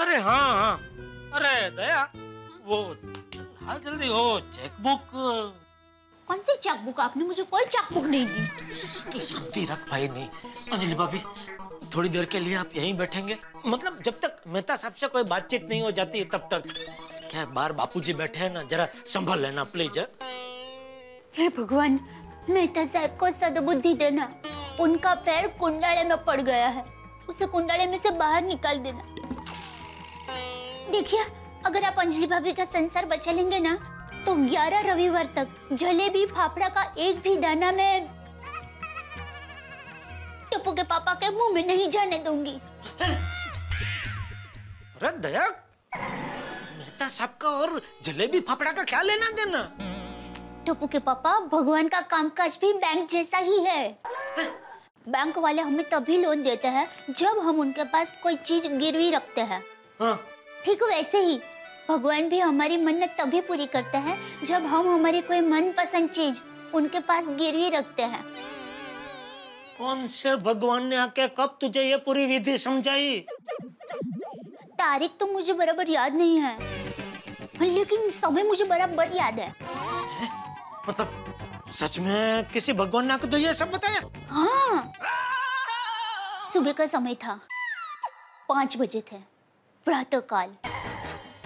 S4: अरे हाँ हाँ। अरे दया वो हाँ जल्दी हो चेकबुक
S7: कौन सी चेकबुक आपने मुझे कोई चेकबुक नहीं दी।
S4: तू शांति रख भाई नहीं। अंजलि भाभी थोड़ी देर के लिए आप यहीं बैठेंगे। मतलब जब तक मेहता साहब से कोई बातचीत नहीं हो जाती तब तक। क्या बाहर बापूजी बैठे हैं ना जरा संभाल लेना प्लीज़
S7: हे। भगवान मेहता साहब को सदबुद्धि देना उनका पैर कुंडाले में पड़ गया है। उसे कुंडाले में से बाहर निकाल देना। देखिए अगर आप अंजलि भाभी का संसार बचा लेंगे ना तो 11 रविवार तक जलेबी फाफड़ा का एक भी दाना मैं टप्पू के पापा के मुँह में नहीं जाने दूँगी।
S4: अरे दया। मेहता साहब का और जलेबी फाफड़ा का क्या लेना देना?
S7: टप्पू के पापा भगवान का कामकाज भी बैंक जैसा ही है। बैंक वाले हमें तभी लोन देते हैं जब हम उनके पास कोई चीज़ गिरवी रखते हैं।
S4: हाँ।
S7: ठीक वैसे ही। भगवान भी हमारी मन्नत तभी पूरी करते हैं जब हम हमारी कोई मनपसंद चीज़ उनके पास गिरवी रखते हैं।
S4: कौन से भगवान ने आके कब तुझे ये पूरी विधि समझाई?
S7: तारीख तो मुझे बराबर याद नहीं है। लेकिन समय मुझे बराबर याद है?
S4: मतलब सच में किसी भगवान ने आके तो ये सब बताया?
S7: हाँ। सुबह का समय था। पाँच बजे थे। प्रातः काल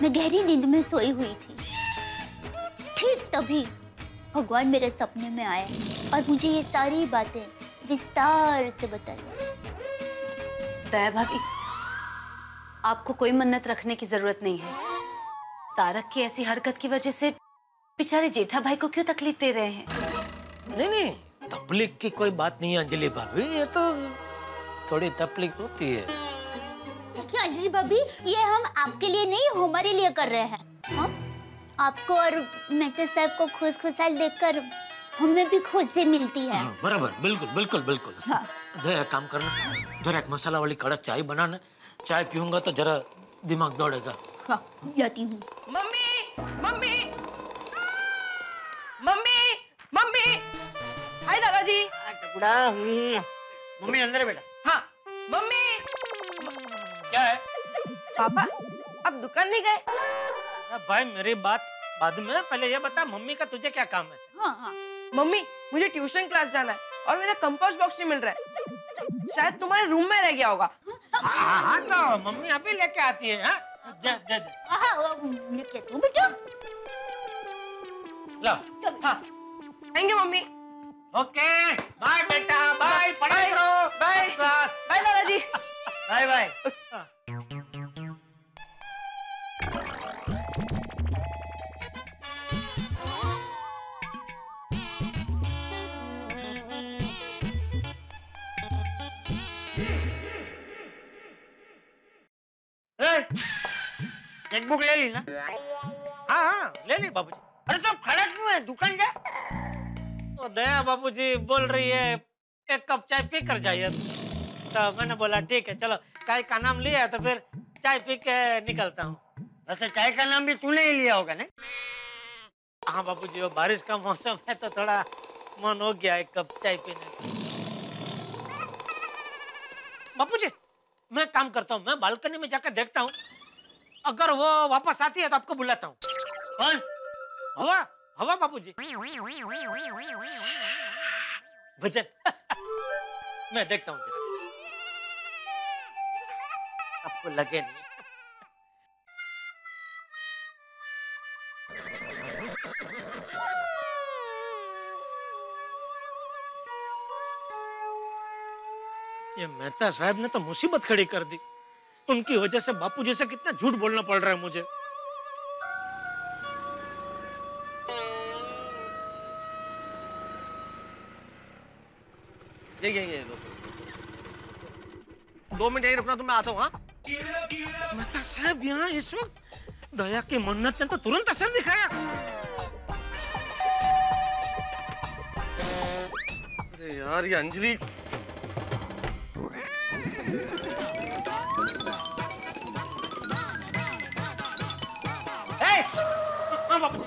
S7: मैं गहरी नींद में सोई हुई थी। ठीक तभी भगवान मेरे सपने में आए और मुझे ये सारी बातें विस्तार से बताई।
S3: दया भाभी आपको कोई मन्नत रखने की ज़रूरत नहीं है। तारक की ऐसी हरकत की वजह से बेचारे जेठा भाई को क्यों तकलीफ़ दे रहे हैं?
S4: नहीं नहीं तबलीग की कोई बात नहीं है अंजलि भाभी ये तो थोड़ी तबलीग होती है।
S7: देखिए अंजलि भाभी ये हम आपके लिए नहीं हमारे लिए कर रहे हैं। हाँ? आपको और मेहता साहब को खुश खुशहाल देखकर हमें भी खुशी मिलती है।
S4: हाँ, बराबर बिल्कुल बिल्कुल बिल्कुल।
S7: हाँ।
S4: जरा एक काम करना जरा एक मसाला वाली कड़क चाय बनाना। चाय पीऊँगा तो जरा दिमाग दौड़ेगा।
S7: हाँ, जाती हूँ।
S14: Mummy mummy. Mummy mummy. Hi दादाजी।
S8: हम्म, मम्मी अंदर बेटा।
S14: हाँ मम्मी।
S4: क्या है?
S14: पापा अब दुकान नहीं गए।
S4: भाई मेरी बात बाद में पहले ये बता मम्मी का तुझे क्या काम है?
S14: हाँ हाँ। मम्मी मुझे ट्यूशन क्लास जाना है और मेरा कंपोस्ट बॉक्स नहीं मिल रहा है। शायद तुम्हारे रूम में रह गया होगा।
S4: हाँ हाँ तो मम्मी अभी लेके आती है हाँ? जा जा जा।
S7: तू बेटा।
S4: लो।
S14: हाँ। Thank you mummy.
S4: Okay bye बेटा बाय पढ़ाई करो
S14: बाय
S4: क्लास
S14: बाय दादाजी।
S8: बाय बाय चेकबुक ले ली ना।
S4: हाँ हाँ ले ली बाबूजी।
S8: अरे तो खड़ा क्यों है? दुकान जा।
S4: तो दया बाबूजी बोल रही है एक कप चाय पी कर जाइए। तो मैंने बोला ठीक है चलो चाय का नाम लिया तो फिर चाय पी के निकलता हूँ।
S8: वैसे चाय का नाम भी तूने ही लिया होगा ना?
S4: हाँ बाबूजी वो बारिश का मौसम है तो थोड़ा मन हो गया एक कप चाय पीने का। बापूजी मैं काम करता हूँ मैं बालकनी में जाकर देखता हूँ। अगर वो वापस आती है तो आपको बुलाता हूँ।
S8: कौन?
S4: हवा हवा बापूजी। भजन। मैं देखता हूँ। आपको लगे नहीं। ये मेहता साहब ने तो मुसीबत खड़ी कर दी। उनकी वजह से बापू जी से कितना झूठ बोलना पड़ रहा है मुझे।
S2: ये ये ये लो दो मिनट यहीं रुकना तो मैं आता हूँ हाँ?
S4: मेहता साहब यहाँ इस वक्त दया की मन्नत ने तो तुरंत असर दिखाया।
S2: अरे यार ये अंजलि।
S4: हाँ बाबूजी।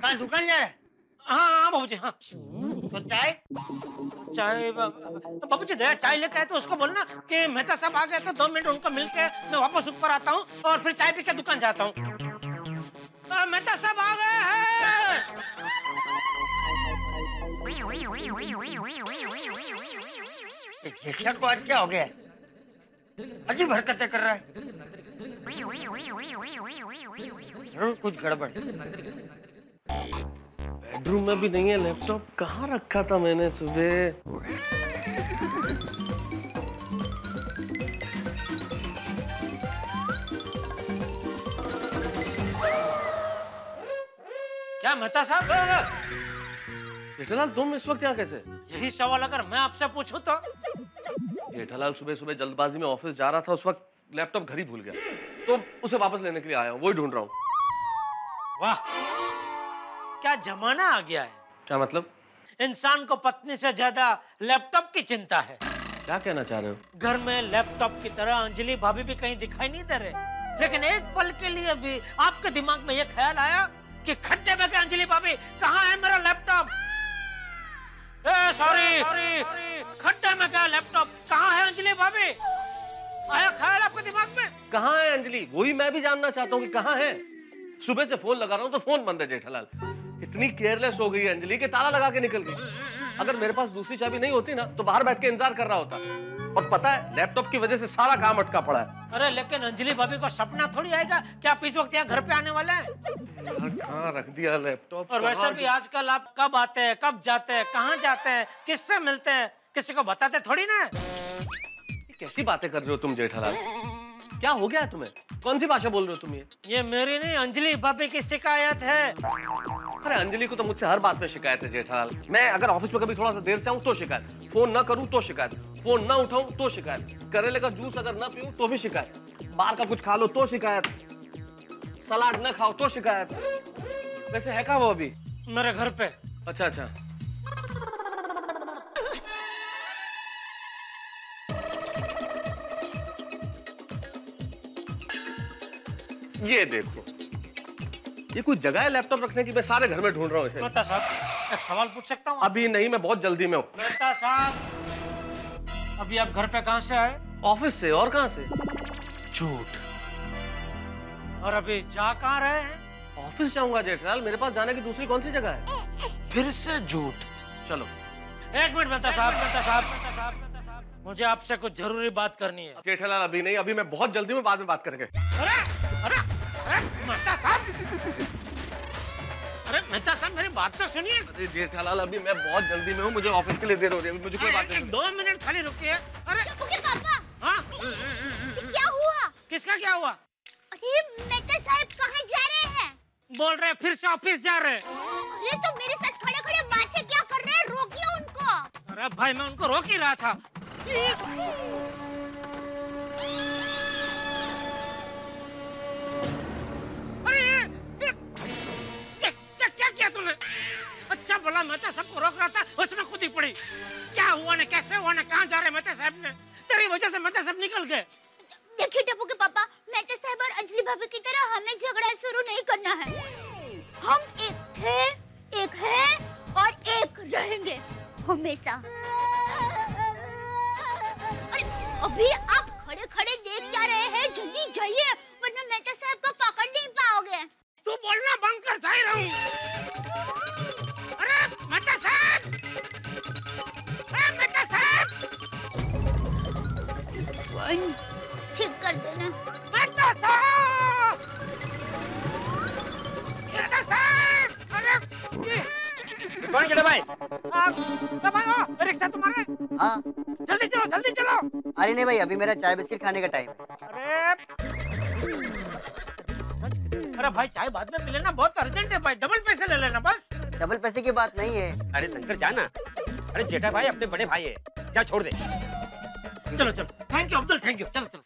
S8: कहाँ दुकान जा रहा है?
S4: हाँ हाँ बाबूजी हाँ।
S8: तो चाय?
S4: चाय बाबू जी दया चाय लेके आए तो उसको बोलना कि मेहता साहब आ गए तो दो मिनट उनको मिल के मैं वापस ऊपर आता हूँ और फिर चाय पी के दुकान जाता हूँ। आ, मेहता साहब आ गए हैं।
S8: को आज क्या हो गया? अजीब हरकतें कर रहा है। कुछ गड़बड़।
S2: बेडरूम में भी नहीं है लैपटॉप कहाँ रखा था मैंने सुबह?
S4: क्या मेहता साहब?
S2: जेठालाल तुम इस वक्त यहाँ कैसे?
S4: यही सवाल अगर मैं आपसे पूछूँ तो।
S2: जेठालाल सुबह सुबह जल्दबाजी में ऑफ़िस जा रहा था उस वक्त लैपटॉप घर ही भूल गया। तो उसे वापस लेने के लिए आया हूँ वही ढूंढ रहा हूँ।
S4: वाह। क्या जमाना आ गया है?
S2: क्या मतलब?
S4: इंसान को पत्नी से ज़्यादा लैपटॉप की चिंता है।
S2: क्या कहना चाह रहे हो?
S4: घर में लैपटॉप की तरह अंजलि भाभी भी कहीं दिखाई नहीं दे रहे। लेकिन एक पल के लिए भी आपके दिमाग में यह ख्याल आया कि खड्डे में अंजलि भाभी कहाँ है मेरा लैपटॉप? सॉरी खड्डे में गया लैपटॉप कहाँ है अंजलि भाभी? आया ख्याल आपके दिमाग में?
S2: कहाँ है अंजलि? वही मैं भी जानना चाहता हूँ कि कहाँ है। सुबह से फ़ोन लगा रहा हूँ तो फ़ोन बंद है जेठालाल। इतनी केयरलेस हो गई अंजलि कि ताला लगा के निकल गई। अगर मेरे पास दूसरी चाबी नहीं होती ना तो बाहर बैठ के इंतज़ार कर रहा होता। और पता है लैपटॉप की वजह से सारा काम अटका पड़ा है।
S4: अरे लेकिन अंजलि भाभी को सपना थोड़ी आएगा कि आप इस वक्त यहाँ घर पे आने वाले हैं।
S2: कहाँ रख दिया लैपटॉप
S4: और वैसे भी आजकल आप कब आते हैं कब जाते हैं कहाँ जाते हैं किससे मिलते हैं किसी को बताते थोड़ी ना?
S2: कैसी बातें कर रहे हो तुम जेठालाल? क्या हो गया है तुम्हें? कौन सी भाषा बोल रहे हो तुम ये?
S4: ये मेरी नहीं अंजलि भाभी की शिकायत है।
S2: अरे अंजलि को तो मुझसे हर बात पे शिकायत है जेठालाल। मैं अगर ऑफ़िस में कभी थोड़ा सा देर से आऊँ तो शिकायत। फ़ोन ना करूँ तो शिकायत। फ़ोन ना उठाऊं तो शिकायत। करेले का जूस अगर ना पीऊं तो भी शिकायत। बाहर का कुछ खा लो तो शिकायत। सलाद ना खाओ तो शिकायत। वैसे है क्या वो अभी?
S4: मेरे घर पे।
S2: अच्छा अच्छा। ये देखो। ये कोई जगह है लैपटॉप रखने की? मैं सारे घर में ढूंढ रहा हूँ इसे।
S4: मेहता साहब एक सवाल पूछ सकता हूँ
S2: अभी नहीं मैं बहुत जल्दी में हूँ।
S4: मेहता साहब अभी आप घर पे कहाँ से आए?
S2: ऑफ़िस से और कहाँ से?
S4: झूठ। और अभी जा कहाँ रहे हैं?
S2: ऑफ़िस जाऊँगा जेठलाल। मेरे पास जाने की दूसरी कौन सी जगह है?
S4: फिर से झूठ।
S2: चलो।
S4: एक मिनट मेहता साहब। मेहता साहब मेहता साहब। मेहता साहब। मुझे आपसे कुछ ज़रूरी बात करनी है।
S2: जेठालाल अभी नहीं अभी मैं बहुत जल्दी में बाद में बात करेंगे।
S4: अरे अरे अरे मेहता साहब। अरे मेहता साहब मेरी बात तो सुनिए।
S2: अरे जेठालाल अभी मैं बहुत जल्दी में हूँ मुझे ऑफ़िस के लिए देर हो रही है अभी मुझे कोई बात नहीं।
S4: दो मिनट खाली रुकिए। अरे
S7: पापा
S4: हाँ?
S7: ये क्या हुआ?
S4: किसका क्या हुआ?
S7: अरे मेहता साहब कहाँ जा रहे हैं?
S4: बोल रहे फिर से ऑफ़िस जा रहे हैं।
S7: अरे तो मेरे साथ खड़े खड़े बातें क्या कर रहे हैं? रोकिए उनको।
S4: अरे भाई मैं उनको रोक ही रहा था। अरे क्या अच्छा तो रहा था ही मेहता साहब ने? तेरी वजह से मेहता साहब निकल गए।
S7: देखिए टप्पू के पापा मेहता भाभी की तरह हमें झगड़ा शुरू नहीं करना है। हम एक है और एक रहेंगे हमेशा। अभी आप खड़े खड़े देख क्या रहे हैं? जल्दी जाइए वरना मेहता साहब को पकड़ नहीं पाओगे।
S4: तू बोलना बंद कर जा रहा हूँ। अरे मेहता साहब! मेहता साहब!
S7: ठीक कर देना।
S4: मेहता साहब! मेहता साहब! अरे
S21: कौन चले भाई?
S4: रिक्शा तुम्हारे।
S21: हाँ।
S4: जल्दी चलो जल्दी चलो।
S21: अरे नहीं भाई अभी मेरा चाय बिस्किट खाने का टाइम
S4: अरे। अरे भाई चाय बाद में पी लेना बहुत अर्जेंट है भाई। डबल पैसे ले लेना बस।
S21: डबल पैसे की बात नहीं है।
S22: अरे शंकर जाना अरे जेठा भाई अपने बड़े भाई है। जा छोड़ दे।
S4: चलो चलो। Thank you Abdul thank you चलो चलो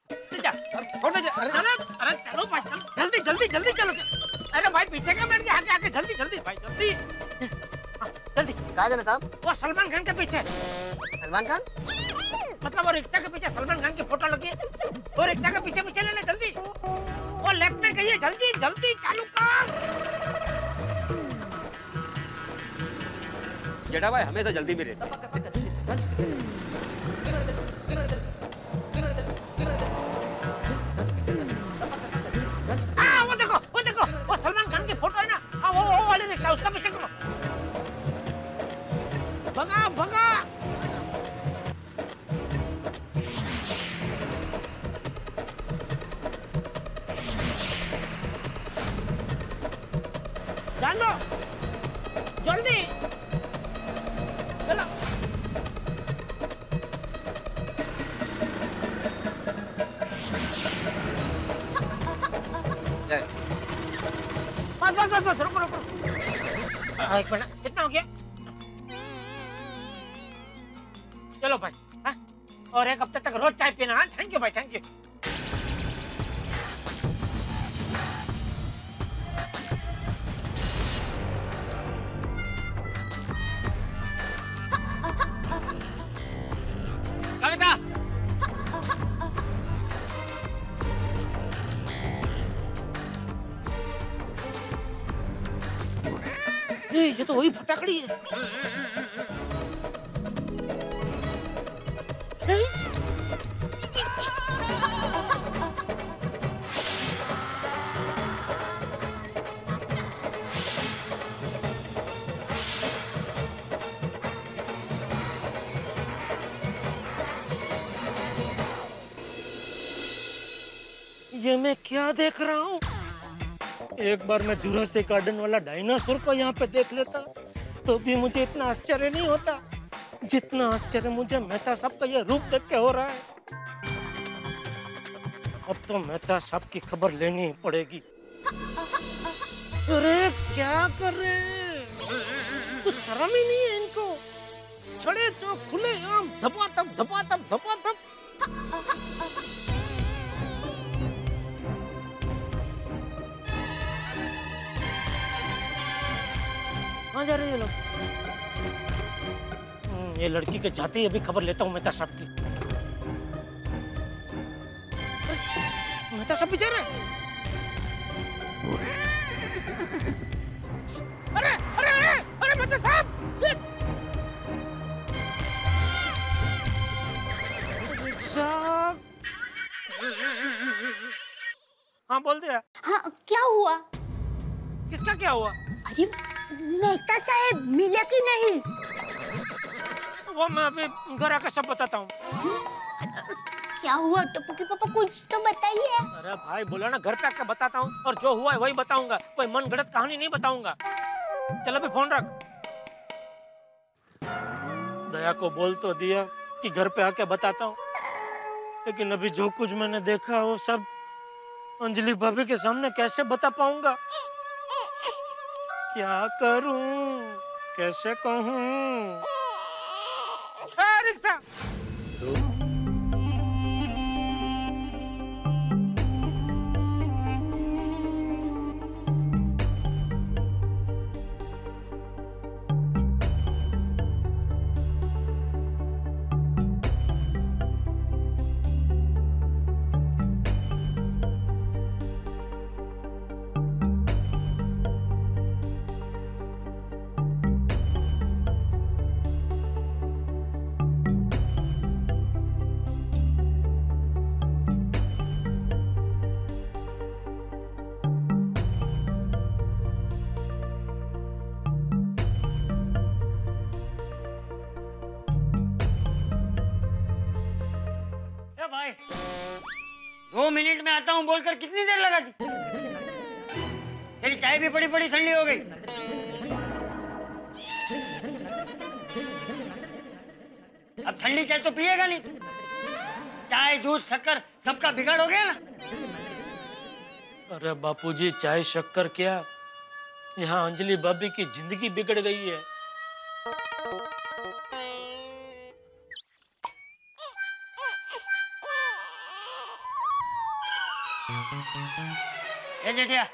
S22: छोड़ दे जा।
S4: चलो अरे चलो भाई चलो। जल्दी जल्दी जल्दी चलो। अरे भाई पीछे का बैठ के आगे आगे। जल्दी जल्दी भाई जल्दी। जल्दी।
S21: कहाँ जाना साहब?
S4: वो सलमान खान के पीछे।
S21: सलमान खान?
S4: मतलब वो रिक्शा के पीछे सलमान खान की फ़ोटो लगी। है वो रिक्शा के पीछे पीछे लेना जल्दी। वो लेफ़्ट में गई है जल्दी जल्दी चालू कर।
S22: जेठा भाई हमेशा जल्दी में रहते।
S4: हाँ वो देखो वो देखो वो सलमान खान की फ़ोटो है ना। हाँ वो वो वाली रिक्शा उसका पीछे करो। भगा भगा। जान दो जल्दी। चलो। बस बस बस बस रुको रुको। एक मिनट कितना हो गया। चलो भाई हाँ? और एक हफ़्ते तक रोज चाय पीना हाँ? थैंक यू भाई थैंक ये ये तो वही फटाकड़ी है। एक बार मैं जुरासिक गार्डन वाला डायनासोर को यहाँ पे देख लेता तो भी मुझे इतना आश्चर्य नहीं होता, जितना आश्चर्य मुझे मेहता साहब का ये रूप देख के हो रहा है। अब तो मेहता साहब की खबर लेनी ही पड़ेगी। अरे क्या कर रहे हैं? शर्म ही नहीं है इनको। छड़े चौक खुले आम धपा धप धपा धप धपा धप कहाँ जा रहे हैं ये लोग? हम्म, ये लड़की के जाते ही अभी खबर लेता हूँ मेहता साहब की। मेहता साहब भी जा रहे अरे अरे अरे अरे मेहता साहब। हाँ बोल दिया।
S7: हाँ क्या हुआ?
S4: किसका क्या हुआ?
S7: अरे मेहता साहब मिले कि नहीं?
S4: वो मैं अभी घर आकर सब बताता हूँ।
S7: क्या हुआ? टप्पू के पापा कुछ तो बताइए।
S4: अरे भाई बोला ना घर पे आकर बताता हूँ और जो हुआ है वही बताऊँगा। कोई मन गढ़ंत कहानी नहीं बताऊँगा। चल अभी फ़ोन रख। दया को बोल तो दिया कि घर पे आके बताता हूँ। लेकिन अभी जो कुछ मैंने देखा वो सब अंजलि भाभी के सामने कैसे बता पाऊँगा? क्या करूँ? कैसे कहूँ? रिक्शा।
S8: हूँ बोलकर कितनी देर लगा दी? तेरी चाय भी बड़ी बड़ी ठंडी हो गई। अब ठंडी चाय तो पिएगा नहीं चाय, दूध, शक्कर सबका बिगाड़ हो गया ना।
S4: अरे बापूजी, चाय, शक्कर क्या? यहाँ अंजलि बाबी की ज़िंदगी बिगड़ गई है।
S8: ए जेठिया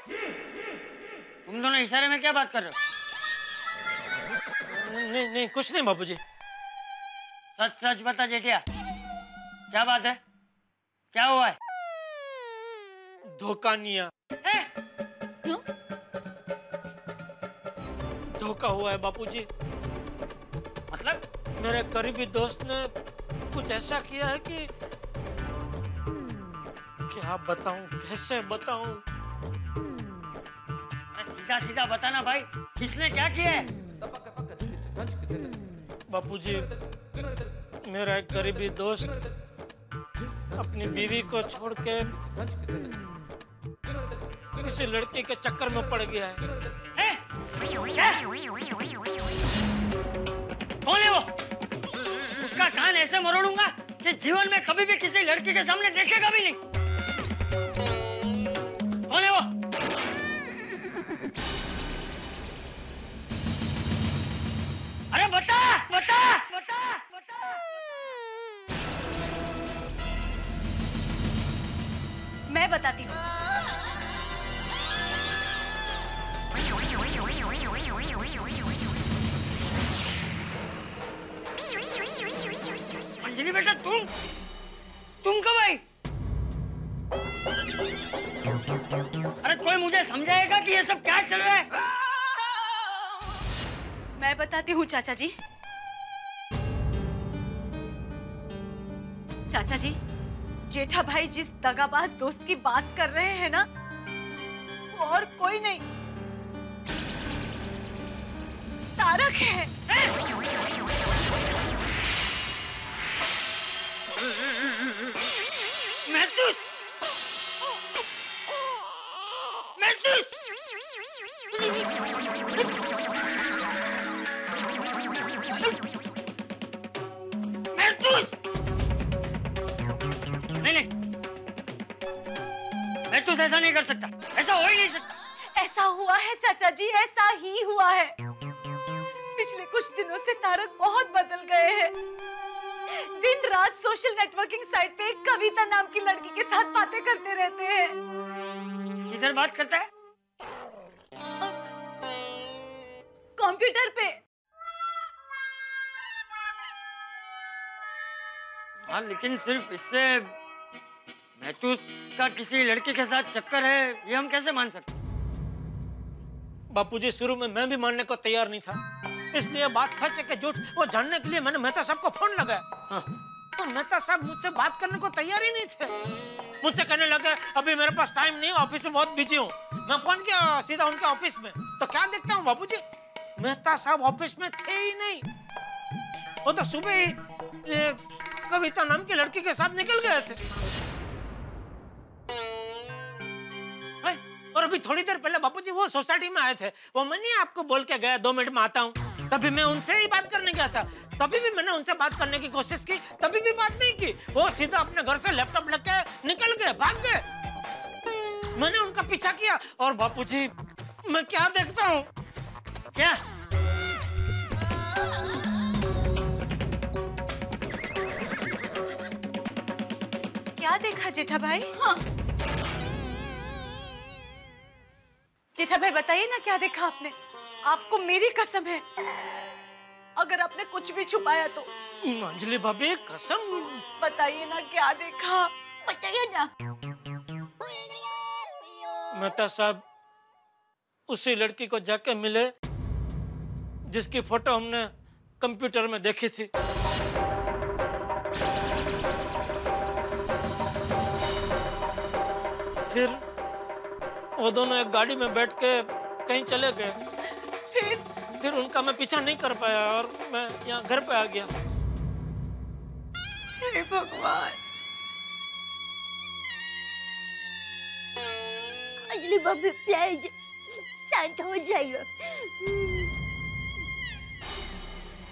S8: तुम दोनों इशारे में क्या बात कर रहे हो?
S4: नहीं नहीं कुछ नहीं बापूजी।
S8: सच सच बता जेठिया क्या बात है? क्या हुआ है?
S4: धोखा निया धोखा हुआ है बापूजी।
S8: मतलब?
S4: मेरे करीबी दोस्त ने कुछ ऐसा किया है कि क्या बताऊँ? कैसे बताऊँ?
S8: सीधा सीधा बताना भाई। किसने क्या किया है?
S4: बापूजी मेरा एक गरीबी दोस्त अपनी बीवी को छोड़ के किसी लड़की के चक्कर में पड़ गया है?
S8: कौन है वो? उसका कान ऐसे मरोड़ूँगा कि जीवन में कभी भी किसी लड़की के सामने देखेगा भी नहीं। कौन है वो अरे बता बता बता।
S3: मैं बताती हूँ।
S8: अंजलि बेटा तुम तुम कब आई? कोई मुझे समझाएगा कि ये सब क्या चल रहा है?
S3: मैं बताती हूँ चाचा जी। चाचा जी जेठा भाई जिस दगाबाज दोस्त की बात कर रहे हैं ना वो और कोई नहीं। तारक है।
S8: महसूस ऐसा
S14: हुआ है, चाचा जी, ऐसा ही हुआ है। पिछले कुछ दिनों से तारक बहुत बदल गए हैं। दिन रात सोशल नेटवर्किंग साइट पे कविता नाम की लड़की के साथ बातें करते रहते हैं।
S8: किधर बात करता है।
S14: कंप्यूटर पे।
S8: हाँ लेकिन सिर्फ़ इससे महतूस का किसी लड़के के साथ चक्कर है ये हम कैसे मान सकते
S4: बापूजी शुरू में मैं भी मानने को तैयार नहीं था। इसलिए बात सच है कि झूठ वो जानने के लिए मैंने मेहता साहब को फ़ोन लगाया। हाँ। तो मेहता साहब मुझसे बात करने को तैयार ही नहीं थे। मुझसे कहने लगे, अभी मेरे पास टाइम नहीं ऑफ़िस में बहुत बिज़ी हूँ। मैं पहुँच गया सीधा उनके ऑफ़िस में? तो क्या देखता हूँ बापूजी मेहता साहब ऑफ़िस में थे ही नहीं। वो तो सुबह ही कविता नाम की लड़की के साथ निकल गए थे। और अभी थोड़ी देर पहले बापूजी वो सोसाइटी में आए थे। वो मैं नहीं आपको बोल के गया दो मिनट में आता हूँ। तभी मैं उनसे ही बात करने गया था। तभी भी मैंने उनसे बात करने की कोशिश की तभी भी बात नहीं की। वो सीधा अपने घर से लैपटॉप लेके निकल गए भाग गए। मैंने उनका पीछा किया और बापू जी मैं क्या देखता हूँ?
S8: क्या?
S14: क्या देखा जेठा भाई हाँ। जेठा भाई बताइए ना क्या देखा आपने? आपको मेरी कसम है। अगर आपने कुछ भी छुपाया तो।
S4: अंजलि भाभी कसम।
S14: बताइए ना क्या देखा? बताइए ना।
S4: मेहता साहब उसी लड़की को जाके मिले जिसकी फ़ोटो हमने कंप्यूटर में देखी थी। वो दोनों एक गाड़ी में बैठ के कहीं चले गए।
S14: फिर?
S4: फिर उनका मैं पीछा नहीं कर पाया और मैं यहाँ घर पे आ गया।
S14: हे भगवान।
S7: अंजलि भाभी प्लीज़ शांत हो जाइए।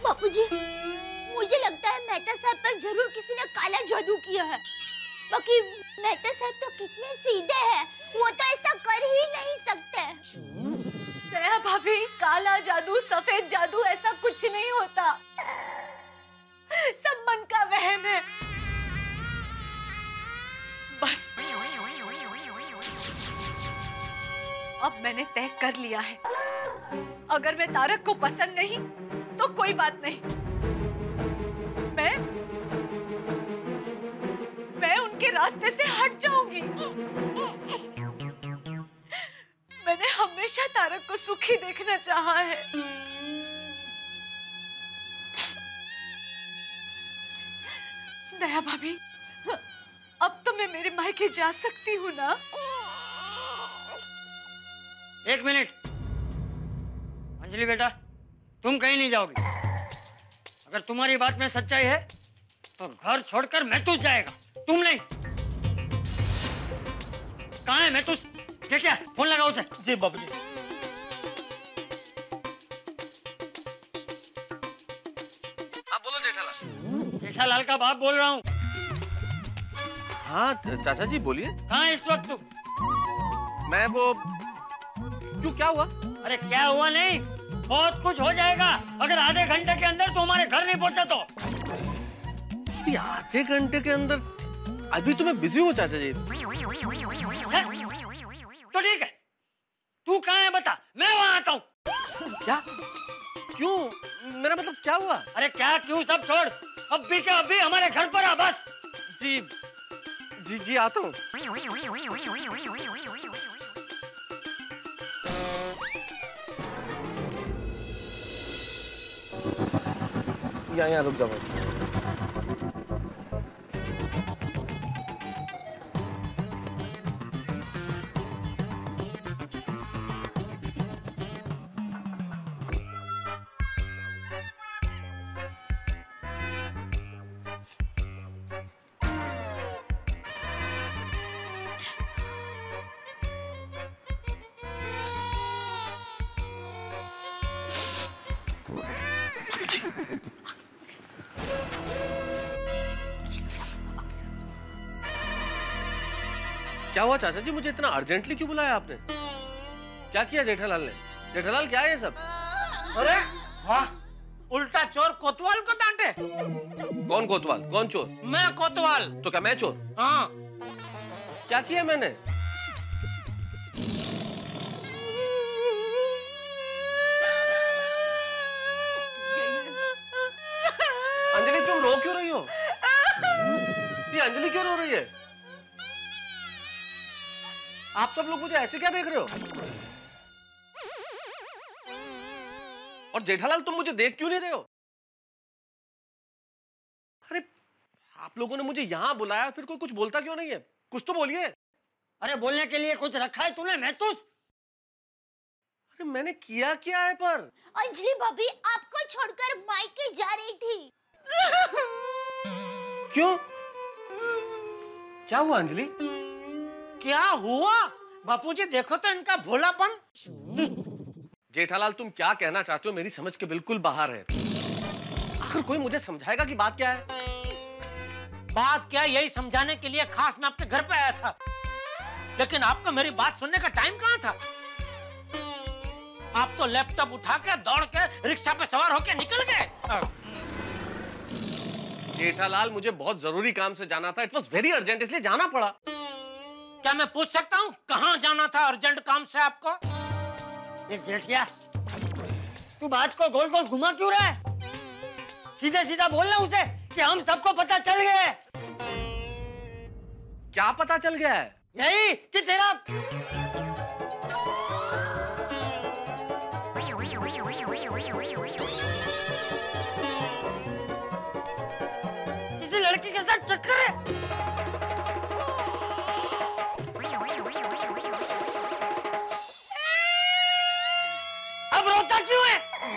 S7: बापूजी मुझे लगता है मेहता साहब पर ज़रूर किसी ने काला जादू किया है। बाकी मेहता साहब तो कितने सीधे हैं। वो तो ऐसा कर ही नहीं सकते।
S14: दया भाभी, काला जादू, सफ़ेद जादू, ऐसा कुछ नहीं होता। सब मन का वहम है। बस। अब मैंने तय कर लिया है। अगर मैं तारक को पसंद नहीं तो कोई बात नहीं। रास्ते से हट जाऊँगी। मैंने हमेशा तारक को सुखी देखना चाहा है। दया भाभी, अब तो मैं मेरे मायके जा सकती हूँ ना?
S8: एक मिनट। अंजलि बेटा, तुम कहीं नहीं जाओगी। अगर तुम्हारी बात में सच्चाई है तो घर छोड़कर महतूस जाएगा। तुम नहीं। कहा है? महतूस क्या क्या? फ़ोन लगा उसे।
S4: जी बाबू जी।
S2: हाँ बोलो जेठालाल।
S8: जेठालाल का बाप बोल रहा हूँ।
S2: हाँ चाचा जी बोलिए।
S8: कहाँ है इस वक्त तू?
S2: मैं वो क्यों क्या हुआ?
S8: अरे क्या हुआ नहीं? बहुत कुछ हो जाएगा। अगर आधे घंटे के अंदर तू हमारे घर नहीं पहुँचा तो।
S2: आधे घंटे के अंदर अभी तो मैं बिज़ी हूँ चाचा जी?
S8: तो ठीक है। तू कहा है बता? मैं वहाँ आता हूँ।
S2: क्या? क्यों? मेरा मतलब क्या हुआ?
S8: अरे क्या क्यों? सब छोड़। अब भी क्या? अभी हमारे घर पर आ बस।
S2: जी जी जी आता हूँ। यहाँ यहाँ रुक जाओ। चाचा जी मुझे इतना अर्जेंटली क्यों बुलाया आपने? क्या किया जेठालाल ने? जेठालाल क्या है ये सब?
S4: अरे वाह उल्टा चोर कोतवाल को डांटे।
S2: कौन कोतवाल? कौन चोर?
S4: मैं कोतवाल।
S2: तो क्या मैं चोर?
S4: हाँ।
S2: क्या किया मैंने? आप सब लोग मुझे ऐसे क्या देख रहे हो? और जेठालाल तुम मुझे देख क्यों नहीं रहे हो? अरे आप लोगों ने मुझे यहाँ बुलाया फिर कोई कुछ बोलता क्यों नहीं है? कुछ तो बोलिए।
S8: अरे बोलने के लिए कुछ रखा है तूने महसूस
S2: अरे मैंने किया क्या है पर?
S7: अंजलि भाभी आपको छोड़कर मायके जा रही थी।
S2: क्यों? क्या हुआ अंजलि?
S4: क्या हुआ? बापूजी देखो तो इनका भोलापन।
S2: जेठालाल तुम क्या कहना चाहते हो? मेरी समझ के बिल्कुल बाहर है। आखिर कोई मुझे समझाएगा कि बात क्या है?
S4: बात क्या यही समझाने के लिए खास मैं आपके घर पे आया था। लेकिन आपको मेरी बात सुनने का टाइम कहाँ था? आप तो लैपटॉप उठा के दौड़ के रिक्शा पे सवार होके निकल गए।
S2: जेठालाल मुझे बहुत ज़रूरी काम से जाना था। इट वॉज़ वेरी अर्जेंट इसलिए जाना पड़ा।
S4: क्या मैं पूछ सकता हूँ कहाँ जाना था अर्जेंट काम से आपको?
S8: ये जेठिया तू बात को गोल गोल घुमा क्यों रहा है? सीधे सीधा बोलना उसे कि हम सबको पता चल गया है।
S2: क्या पता चल गया है?
S8: यही कि तेरा किसी लड़की के साथ चक्कर है?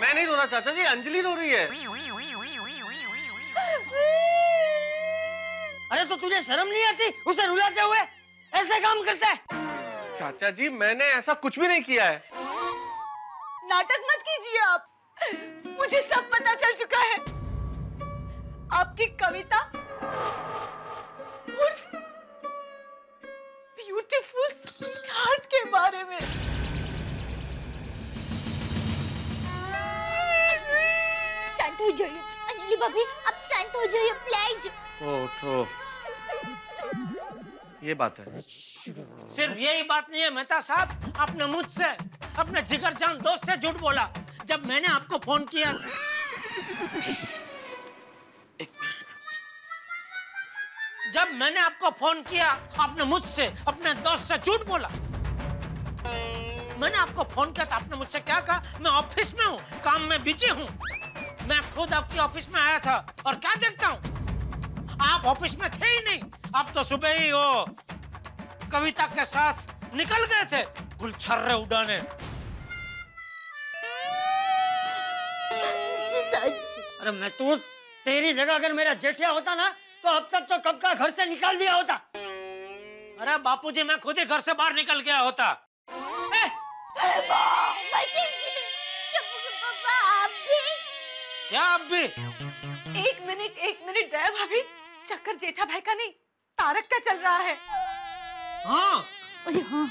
S2: मैं नहीं रो रहा चाचा जी, अंजलि रो रही है।
S8: अरे तो तुझे शर्म नहीं आती? उसे रुलाते हुए ऐसे काम करता है।
S2: चाचा जी, मैंने ऐसा कुछ भी नहीं किया है।
S14: नाटक मत कीजिए आप। मुझे सब पता चल चुका है। आपकी कविता ब्यूटीफुल के बारे में।
S7: शांत हो जाइए अंजलि भाभी आप शांत हो जाइए प्लीज़।
S2: ओ तो ये बात है।
S4: सिर्फ़ यही बात नहीं है मेहता साहब। आपने मुझसे अपने जिगर जान दोस्त से झूठ बोला जब मैंने आपको फ़ोन किया। जब मैंने आपको फ़ोन किया आपने मुझसे अपने दोस्त से झूठ बोला। मैंने आपको फ़ोन किया तो आपने मुझसे क्या कहा? मैं ऑफ़िस में हूँ काम में बिज़ी हूँ। मैं खुद आपके ऑफ़िस में आया था और क्या देखता हूँ? आप ऑफ़िस में थे ही नहीं। आप तो सुबह ही वो कविता के साथ निकल गए थे। गुलछर्रे उड़ाने।
S8: अरे मैं तो तेरी जगह अगर मेरा जेठिया होता ना तो अब तक तो कब का घर से निकाल दिया होता।
S4: अरे बापूजी मैं खुद ही घर से बाहर निकल गया होता। क्या अब भी?
S14: एक मिनट एक मिनट दया भाभी। चक्कर जेठा भाई का नहीं तारक का चल रहा है।
S4: हाँ।
S7: अरे हाँ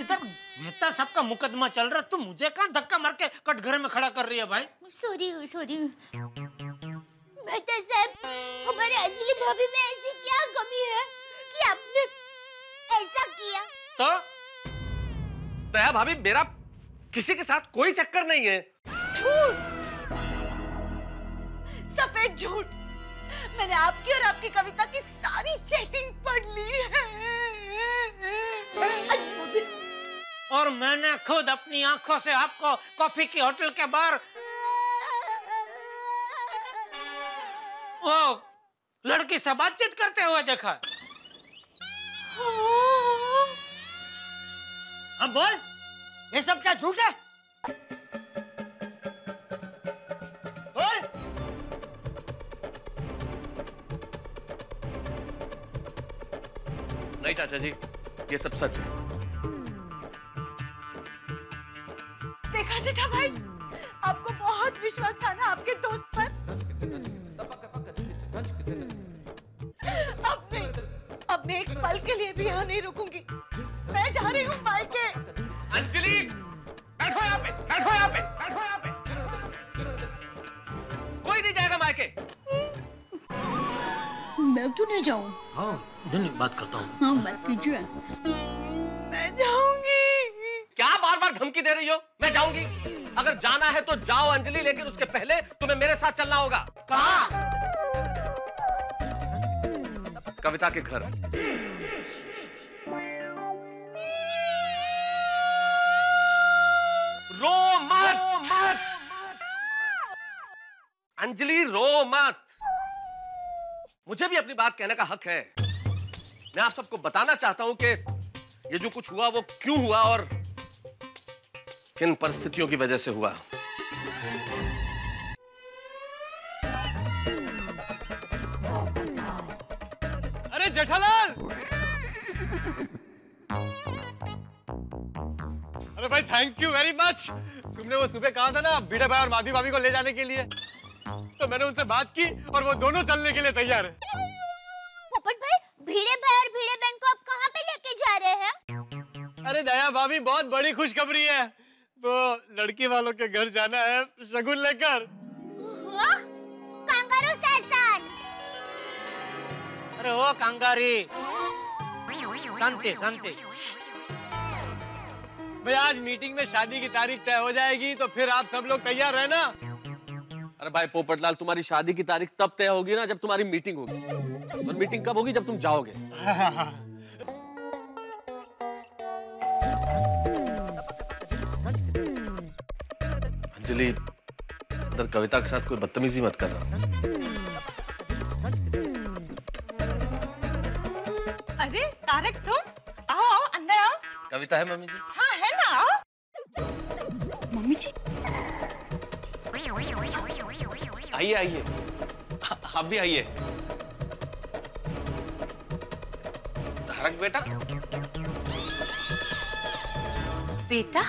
S4: इधर मेहता साहब का मुकदमा चल रहा है, तू मुझे कहाँ धक्का मार के कटघरे में खड़ा कर रही है भाई?
S7: Sorry sorry. मेहता साहब हमारे अंजलि भाभी में ऐसी क्या कमी है कि आपने ऐसा किया?
S4: तो?
S2: दया भाभी मेरा किसी के साथ कोई चक्कर नहीं है।
S14: झूठ। सफ़ेद झूठ। मैंने आपकी और आपकी कविता की सारी चैटिंग पढ़ ली है।
S4: और मैंने खुद अपनी आँखों से आपको कॉफ़ी की होटल के बाहर वो लड़की से बातचीत करते हुए देखा।
S8: अब बोल ये सब क्या झूठ है?
S2: चाचा जी ये सब सच है।
S14: देखा जेठा भाई आपको बहुत विश्वास था ना आपके दोस्त पर? अब नहीं अब
S23: मैं एक पल के लिए भी यहाँ नहीं रुकूँगी। मैं जा रही हूँ मायके
S2: अंजलि बैठो यहाँ पे बैठो यहाँ पे बैठो यहाँ पे। कोई नहीं जाएगा मायके
S14: मैं क्यों नहीं जाऊँ?
S4: बात करता हूँ।
S14: हाँ मत कीजिए।
S23: मैं जाऊँगी।
S2: क्या बार बार धमकी दे रही हो? मैं जाऊँगी। अगर जाना है तो जाओ अंजलि लेकिन उसके पहले तुम्हें मेरे साथ चलना होगा। कहा? कविता के घर। रो मत! अंजलि रो मत! मुझे भी अपनी बात कहने का हक है। मैं आप सबको बताना चाहता हूँ कि ये जो कुछ हुआ वो क्यों हुआ और किन परिस्थितियों की वजह से हुआ।
S20: अरे जेठालाल! अरे भाई थैंक यू वेरी मच तुमने वो सुबह कहा था ना बीड़े भाई और माधवी भाभी को ले जाने के लिए। तो मैंने उनसे बात की और वो दोनों चलने के लिए तैयार है।
S7: पोपट भाई भीड़े भाई भीड़े बहन को आप कहाँ पे लेके जा रहे हैं?
S20: अरे दया भाभी बहुत बड़ी खुशखबरी है। वो लड़की वालों के घर जाना है शगुन लेकर।
S7: कांगारू
S4: अरे ओ कांगारी। शांति शांति।
S20: भाई आज मीटिंग में शादी की तारीख तय हो जाएगी तो फिर आप सब लोग तैयार रहना
S2: अरे भाई पोपटलाल तुम्हारी शादी की तारीख तब तय होगी ना जब तुम्हारी मीटिंग होगी। और मीटिंग कब होगी जब तुम जाओगे? अंजलि अंदर कविता के साथ कोई बदतमीजी मत करना।
S23: अरे तारक तुम आओ आओ अंदर आओ।
S2: कविता है मम्मी जी?
S23: हाँ है ना आओ।
S14: मम्मी जी?
S3: आइए आइए। आप भी आइए। तारक बेटा?
S14: बेटा?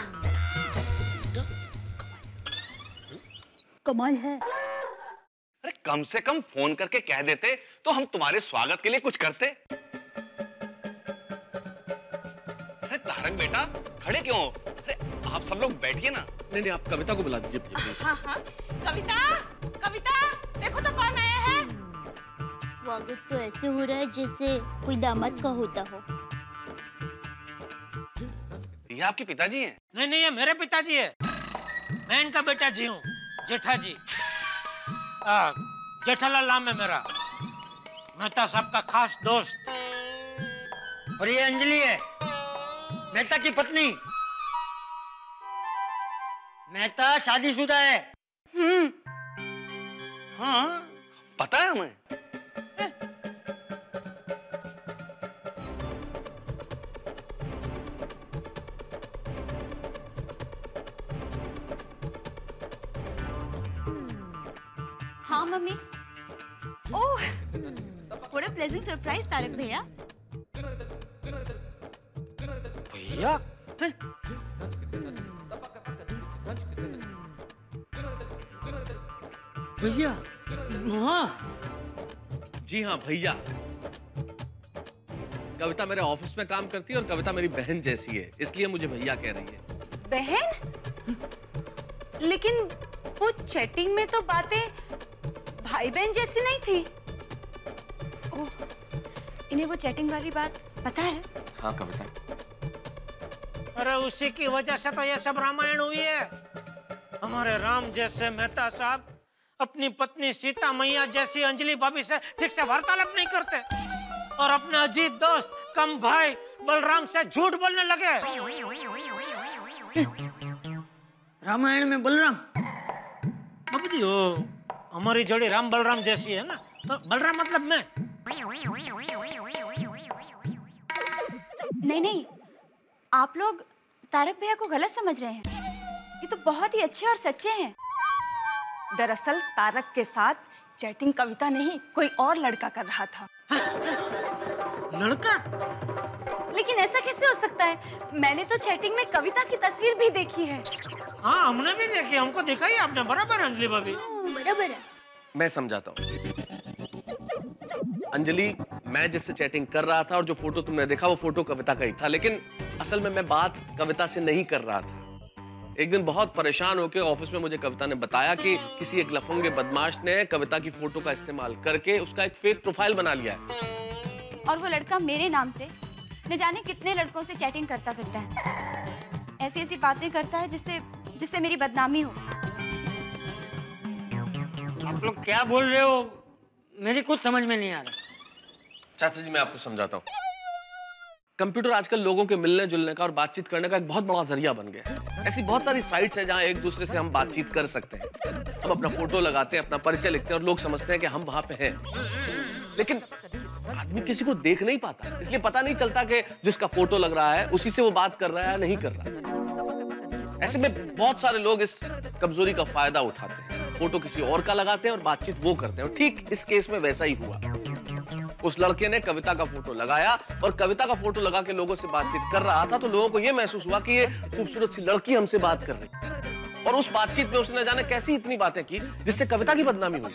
S14: कमाल है।
S24: अरे कम से कम फ़ोन करके कह देते तो हम तुम्हारे स्वागत के लिए कुछ करते। अरे तारक बेटा खड़े क्यों? अरे आप सब लोग बैठिए ना।
S2: नहीं नहीं आप कविता को बुला दीजिए। प्लीज़
S23: हाँ हाँ। कविता! कविता देखो तो कौन आया है।
S7: स्वागत तो ऐसे हो रहा है जैसे कोई दामाद का होता हो।
S24: ये आपके पिताजी हैं?
S4: नहीं नहीं ये मेरे पिताजी है। मैं इनका बेटा जी हूँ जेठा जी। आ, जेठालाल नाम है मेरा। मेहता साहब का खास दोस्त।
S8: और ये अंजलि है मेहता की पत्नी। मेहता शादीशुदा है।
S23: हम्म
S24: हाँ। पता है हमें?
S7: हाँ mummy. Oh what a pleasant surprise Tarak भैया।
S4: भैया?
S8: भैया हाँ।
S2: जी हाँ भैया। कविता मेरे ऑफ़िस में काम करती है और कविता मेरी बहन जैसी है इसलिए मुझे भैया कह रही है।
S14: बहन? लेकिन वो चैटिंग में तो बातें भाई बहन जैसी नहीं थी। ओह, इन्हें वो चैटिंग वाली बात पता है?
S2: हाँ कविता।
S4: अरे उसी की वजह से तो ये सब रामायण हुई है। हमारे राम जैसे मेहता साहब अपनी पत्नी सीता मैया जैसी अंजलि भाभी से ठीक से वार्तालाप नहीं करते। और अपने अजीत दोस्त, कम भाई, बलराम से झूठ बोलने लगे।
S8: रामायण में बलराम।
S4: बाबू जी वो हमारी जोड़ी राम बलराम जैसी है ना? तो बलराम मतलब मैं।
S14: नहीं नहीं, आप लोग तारक भैया को गलत समझ रहे हैं। ये तो बहुत ही अच्छे और सच्चे हैं।
S25: दरअसल तारक के साथ चैटिंग कविता नहीं कोई और लड़का कर रहा था।
S4: लड़का?
S14: लेकिन ऐसा कैसे हो सकता है? मैंने तो चैटिंग में कविता की तस्वीर भी देखी है।
S4: हाँ हमने भी देखी हमको देखा ही आपने बराबर अंजलि भाभी।
S7: बराबर है।
S2: मैं समझाता हूँ। अंजलि मैं जिससे चैटिंग कर रहा था और जो फ़ोटो तुमने देखा वो फ़ोटो कविता का ही था लेकिन असल में मैं बात कविता से नहीं कर रहा था। एक दिन बहुत परेशान होकर ऑफ़िस में मुझे कविता ने बताया कि किसी एक लफंगे बदमाश ने कविता की फ़ोटो का इस्तेमाल करके उसका एक फेक प्रोफ़ाइल बना लिया है।
S26: और वो लड़का मेरे नाम से न जाने कितने लड़कों से चैटिंग करता फिरता है। ऐसी ऐसी बातें करता है जिससे जिससे मेरी बदनामी हो।
S8: आप लोग क्या बोल रहे हो? मेरी कुछ समझ में नहीं आ रहा।
S2: चाचा जी मैं आपको समझाता हूँ। कंप्यूटर आजकल लोगों के मिलने जुलने का और बातचीत करने का एक बहुत बड़ा ज़रिया बन गया है। ऐसी बहुत सारी साइट्स हैं जहाँ एक दूसरे से हम बातचीत कर सकते हैं। हम अपना फ़ोटो लगाते हैं, अपना परिचय लिखते हैं और लोग समझते हैं कि हम वहाँ पे हैं। लेकिन आदमी किसी को देख नहीं पाता। इसलिए पता नहीं चलता कि जिसका फ़ोटो लग रहा है, उसी से वो बात कर रहा है या नहीं कर रहा है। ऐसे में बहुत सारे लोग इस कमज़ोरी का फ़ायदा उठाते हैं। फ़ोटो किसी और का लगाते हैं और बातचीत वो करते हैं। और ठीक इस केस में वैसा ही हुआ। उस लड़के ने कविता का फ़ोटो लगाया और कविता का फ़ोटो लगा के लोगों से बातचीत कर रहा था तो लोगों को यह महसूस हुआ कि ये खूबसूरत सी लड़की हमसे बात कर रही है। और उस बातचीत में उसने जाने कैसी इतनी बातें की जिससे कविता की बदनामी हुई।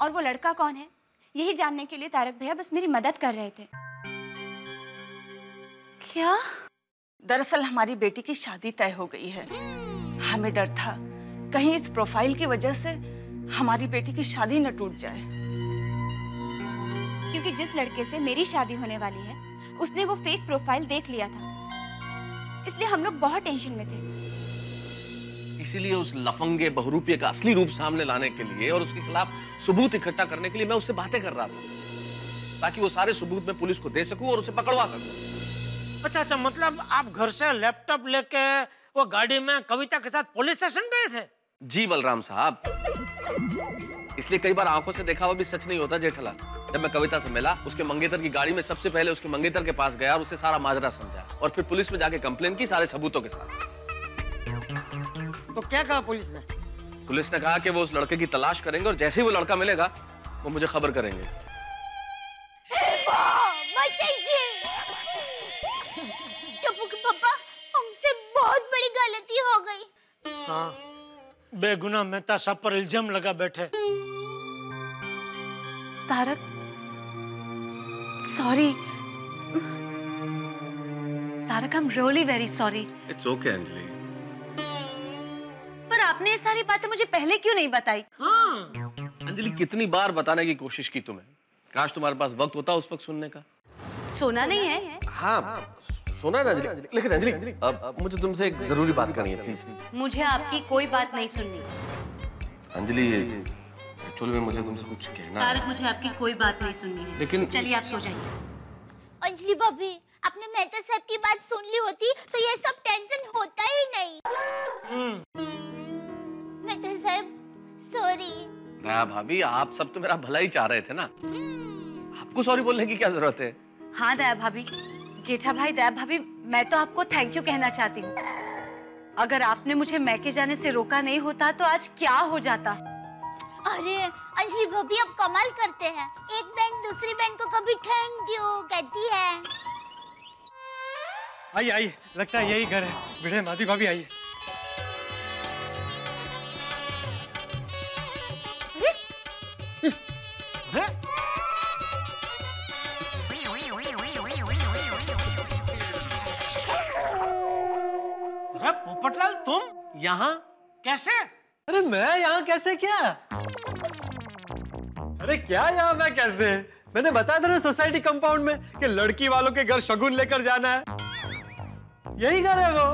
S26: और वो लड़का कौन है? यही जानने के लिए तारक भैया बस मेरी मदद कर रहे थे।
S27: क्या? दरअसल हमारी बेटी की शादी तय हो गई है। हमें डर था कहीं इस प्रोफ़ाइल की वजह से हमारी बेटी की शादी न टूट जाए।
S26: क्योंकि जिस लड़के से मेरी शादी होने वाली है उसने वो फेक प्रोफ़ाइल देख लिया था। इसलिए हम लोग बहुत टेंशन में थे।
S2: इसीलिए उस लफंगे बहुरूपिये का असली रूप सामने लाने के लिए और उसके खिलाफ सबूत इकट्ठा करने के लिए मैं उससे बातें कर रहा था ताकि वो सारे सबूत मैं पुलिस को दे सकूँ और उसे पकड़वा सकूँ।
S4: अच्छा अच्छा मतलब आप घर से लैपटॉप लेके वो गाड़ी में कविता के साथ पुलिस स्टेशन गए थे?
S2: जी बलराम साहब। इसलिए कई बार आँखों से देखा हुआ भी सच नहीं होता जेठला। जब मैं कविता से मिला उसके मंगेतर की गाड़ी में सबसे पहले उसके मंगेतर के पास गया और उसे सारा माजरा समझा और फिर पुलिस में जाके कंप्लेन की सारे सबूतों के साथ।
S8: तो क्या कहा पुलिस ने?
S2: पुलिस ने कहा कि वो उस लड़के की तलाश करेंगे और जैसे ही वो लड़का मिलेगा वो मुझे खबर करेंगे।
S7: टप्पू के पापा हमसे बहुत बड़ी गलती हो गई।
S4: हाँ। बेगुनाह मेहता सब पर इल्ज़ाम लगा बैठे।
S3: Tarak sorry Tarak I am really very sorry
S2: it's okay Anjali
S3: पर आपने ये सारी बातें मुझे पहले क्यों नहीं बताई? हाँ।
S2: अंजलि कितनी बार बताने की कोशिश की तुम्हें? काश तुम्हारे पास वक्त होता उस वक्त सुनने का।
S3: सोना नहीं है
S2: हाँ, हाँ। सोना है ना अंजलि? लेकिन अंजलि। अब मुझे तुमसे एक ज़रूरी बात करनी है प्लीज़
S3: मुझे आपकी कोई बात नहीं सुननी।
S2: अंजलि एक्चुअल में मुझे तुमसे कुछ कहना है।
S3: तारक मुझे आपकी कोई बात नहीं सुननी है।
S2: लेकिन-
S3: चलिए आप सो जाइए।
S7: अंजलि भाभी आपने मेहता साहब की बात सुन ली होती तो ये सब टेंशन होता ही नहीं। मेहता साहब सॉरी
S2: दया भाभी आप सब तो मेरा भला ही चाह रहे थे ना। आपको सॉरी बोलने की क्या ज़रूरत है?
S3: हाँ दया भाभी। जेठा भाई दया भाभी मैं तो आपको थैंक यू कहना चाहती हूँ। अगर आपने मुझे मैके जाने से रोका नहीं होता तो आज क्या हो जाता?
S7: अरे अंजलि भाभी अब कमाल करते हैं। एक बहन दूसरी बहन को कभी थैंक यू कहती है।
S20: आइए आइए लगता है यही घर है। भिड़े माधी भाभी आइए।
S4: अरे पोपटलाल तुम?
S2: यहाँ?
S4: कैसे?
S20: अरे मैं यहाँ कैसे क्या? अरे क्या यहाँ मैं कैसे? मैंने बताया था ना सोसाइटी कंपाउंड में कि लड़की वालों के घर शगुन लेकर जाना है। यही घर है वो।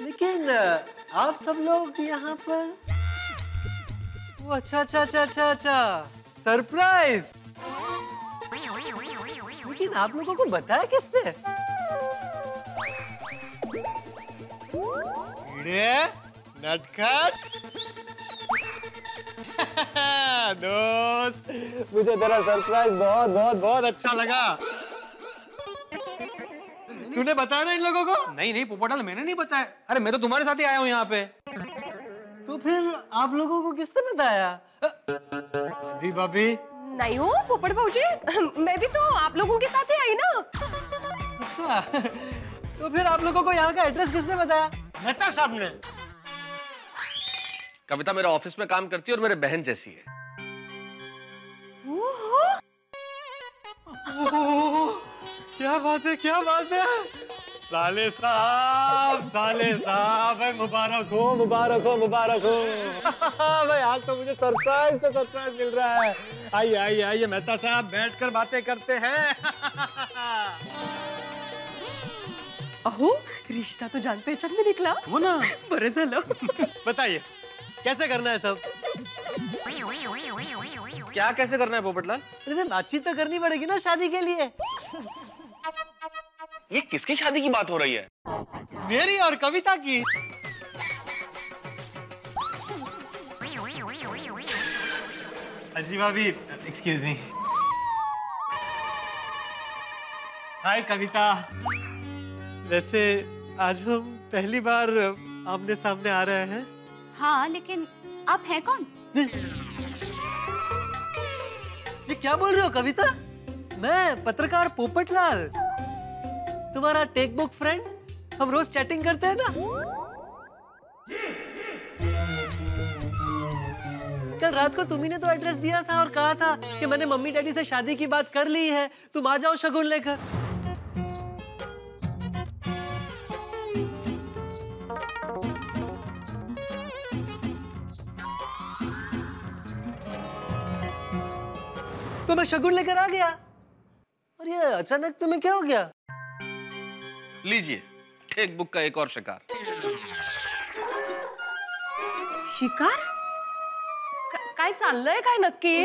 S20: लेकिन आप सब लोग यहाँ पर? वो अच्छा अच्छा अच्छा अच्छा अच्छा। सरप्राइज़! लेकिन आप लोगों को बताया किसने? कीड़े नटखट। दोस्त मुझे तेरा सरप्राइज़ बहुत बहुत बहुत अच्छा लगा। तूने बताया ना इन लोगों को? नहीं नहीं पोपटाल मैंने नहीं बताया। अरे मैं तो तुम्हारे साथ ही आया हूँ यहाँ पे। तो फिर आप लोगों को किसने बताया? भाभी
S19: नहीं हो पोपट भाजी मैं भी तो आप लोगों के साथ ही आई ना।
S20: अच्छा तो फिर आप लोगों को यहाँ का एड्रेस किसने बताया?
S4: मेहता साहब ने।
S2: कविता मेरे ऑफ़िस में काम करती है और मेरे बहन जैसी है।
S20: ओह, क्या बात है क्या बात है। साले साहब साले साहब भाई मुबारक हो मुबारक हो मुबारक हो। भाई आज तो मुझे सरप्राइज़ पे सरप्राइज़ मिल रहा है। आइए आइए आइए मेहता साहब बैठकर बातें करते हैं।
S12: अहो रिश्ता तो जान पहचान में निकला।
S20: हो ना।
S12: बरं झालं
S20: बताइए कैसे करना है सब?
S2: क्या कैसे करना है पोपटलाल?
S20: अरे बातचीत तो करनी पड़ेगी ना शादी के लिए।
S2: ये किसकी शादी की बात हो रही है?
S20: मेरी और कविता की। अजी भाभी एक्सक्यूज मी हाय कविता। वैसे आज हम पहली बार आमने सामने आ रहे हैं।
S26: हाँ लेकिन आप हैं कौन?
S20: ये क्या बोल रहे हो कविता? मैं पत्रकार पोपटलाल। तुम्हारा टेक बुक फ्रेंड हम रोज चैटिंग करते हैं ना। कल रात को तुम्ही तो एड्रेस दिया था और कहा था कि मैंने मम्मी डैडी से शादी की बात कर ली है। तुम आ जाओ शगुन लेकर। तो मैं शगुन लेकर आ गया। और ये अचानक तुम्हें क्या हो गया?
S2: लीजिए टेक बुक का एक और शिकार।
S12: शिकार? का- काय चाललंय काय नक्की?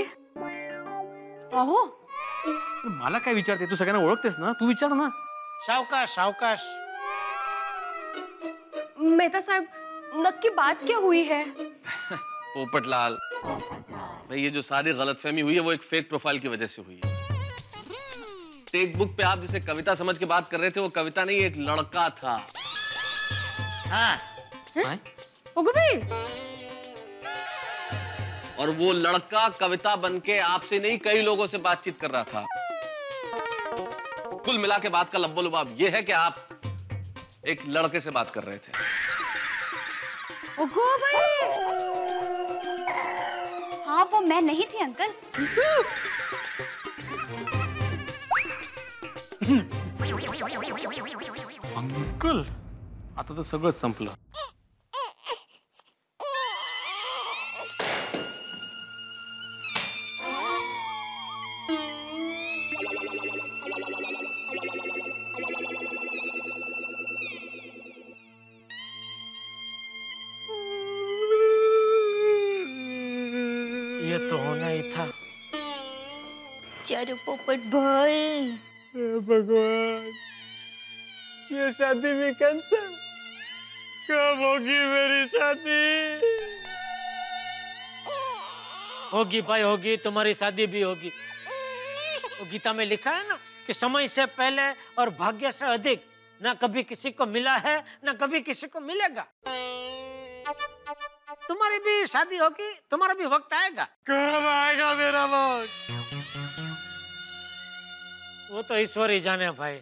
S12: अहो
S24: मला काय विचारते? तू सगळ्यांना ओळखतेस ना? तू विचार ना.
S4: सावकाश सावकाश.
S12: मेहता साहब नक्की बात क्या हुई है?
S2: पोपटलाल भाई ये जो सारी गलतफहमी हुई है वो एक फेक प्रोफ़ाइल की वजह से हुई है। बुक पे आप जिसे कविता समझ के बात कर रहे थे वो कविता नहीं एक लड़का था। हाँ।
S12: ओगो
S2: और वो लड़का कविता बन के आपसे नहीं कई लोगों से बातचीत कर रहा था। कुल मिला के बात का लब्बो लुबाब ये है कि आप एक लड़के से बात कर रहे थे।
S12: ओगो भाई
S26: हाँ वो मैं नहीं थी अंकल।
S24: अंकल आता तर सगळंच संपलं.
S4: ये तो होना ही था।
S7: चारू पोपट भाई
S20: भगवान ये शादी भी कैंसिल कब होगी मेरी शादी?
S4: होगी भाई होगी तुम्हारी शादी भी होगी। वो गीता में लिखा है ना कि समय से पहले और भाग्य से अधिक ना कभी किसी को मिला है ना कभी किसी को मिलेगा। तुम्हारी भी शादी होगी तुम्हारा भी वक्त आएगा।
S20: कब आएगा मेरा वक्त?
S4: वो तो ईश्वर ही जाने भाई।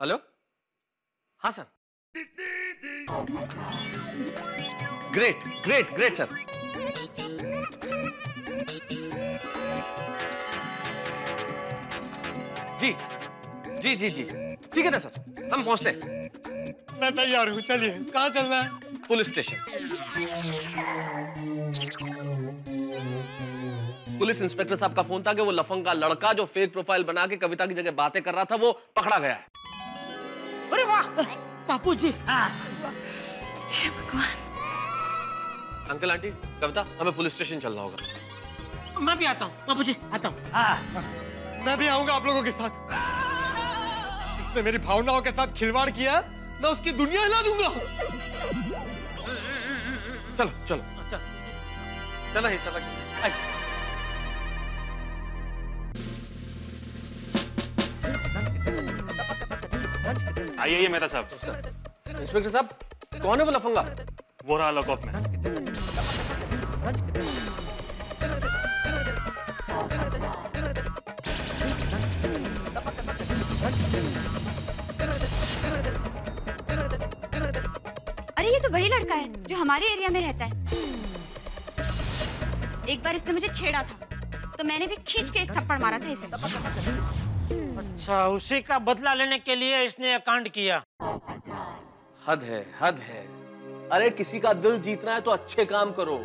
S2: हेलो? हाँ sir. Great great great sir जी जी जी जी। ठीक है ना सर? हम पहुँचते हैं।
S20: मैं तैयार हूँ चलिए। कहाँ चलना है?
S2: Police station. पुलिस इंस्पेक्टर साहब का फ़ोन था कि वो लफंगा लड़का जो फेक प्रोफ़ाइल बना के कविता की जगह बातें कर रहा था वो पकड़ा गया। है
S4: अरे वाह! बापू जी हाँ
S2: अंकल आंटी कविता हमें पुलिस स्टेशन चलना होगा।
S4: मैं भी आता हूँ। बापू जी आता हूँ। हाँ।
S20: मैं भी आऊँगा आप लोगों के साथ। जिसने मेरी भावनाओं के साथ खिलवाड़ किया मैं उसकी दुनिया हिला दूँगा।
S2: चलो चलो। चला ही चला
S9: आइए आइए मेहता साहब।
S2: इंस्पेक्टर साहब कौन है वो लफंगा?
S9: वो रहा लॉकअप में।
S26: अरे ये ये तो वही लड़का है जो हमारे एरिया में रहता है। एक बार इसने मुझे छेड़ा था तो मैंने भी खींच के एक थप्पड़ मारा था इसे।
S4: अच्छा उसी का बदला लेने के लिए इसने ये कांड किया।
S2: हद है हद है। अरे किसी का दिल जीतना है तो अच्छे काम करो।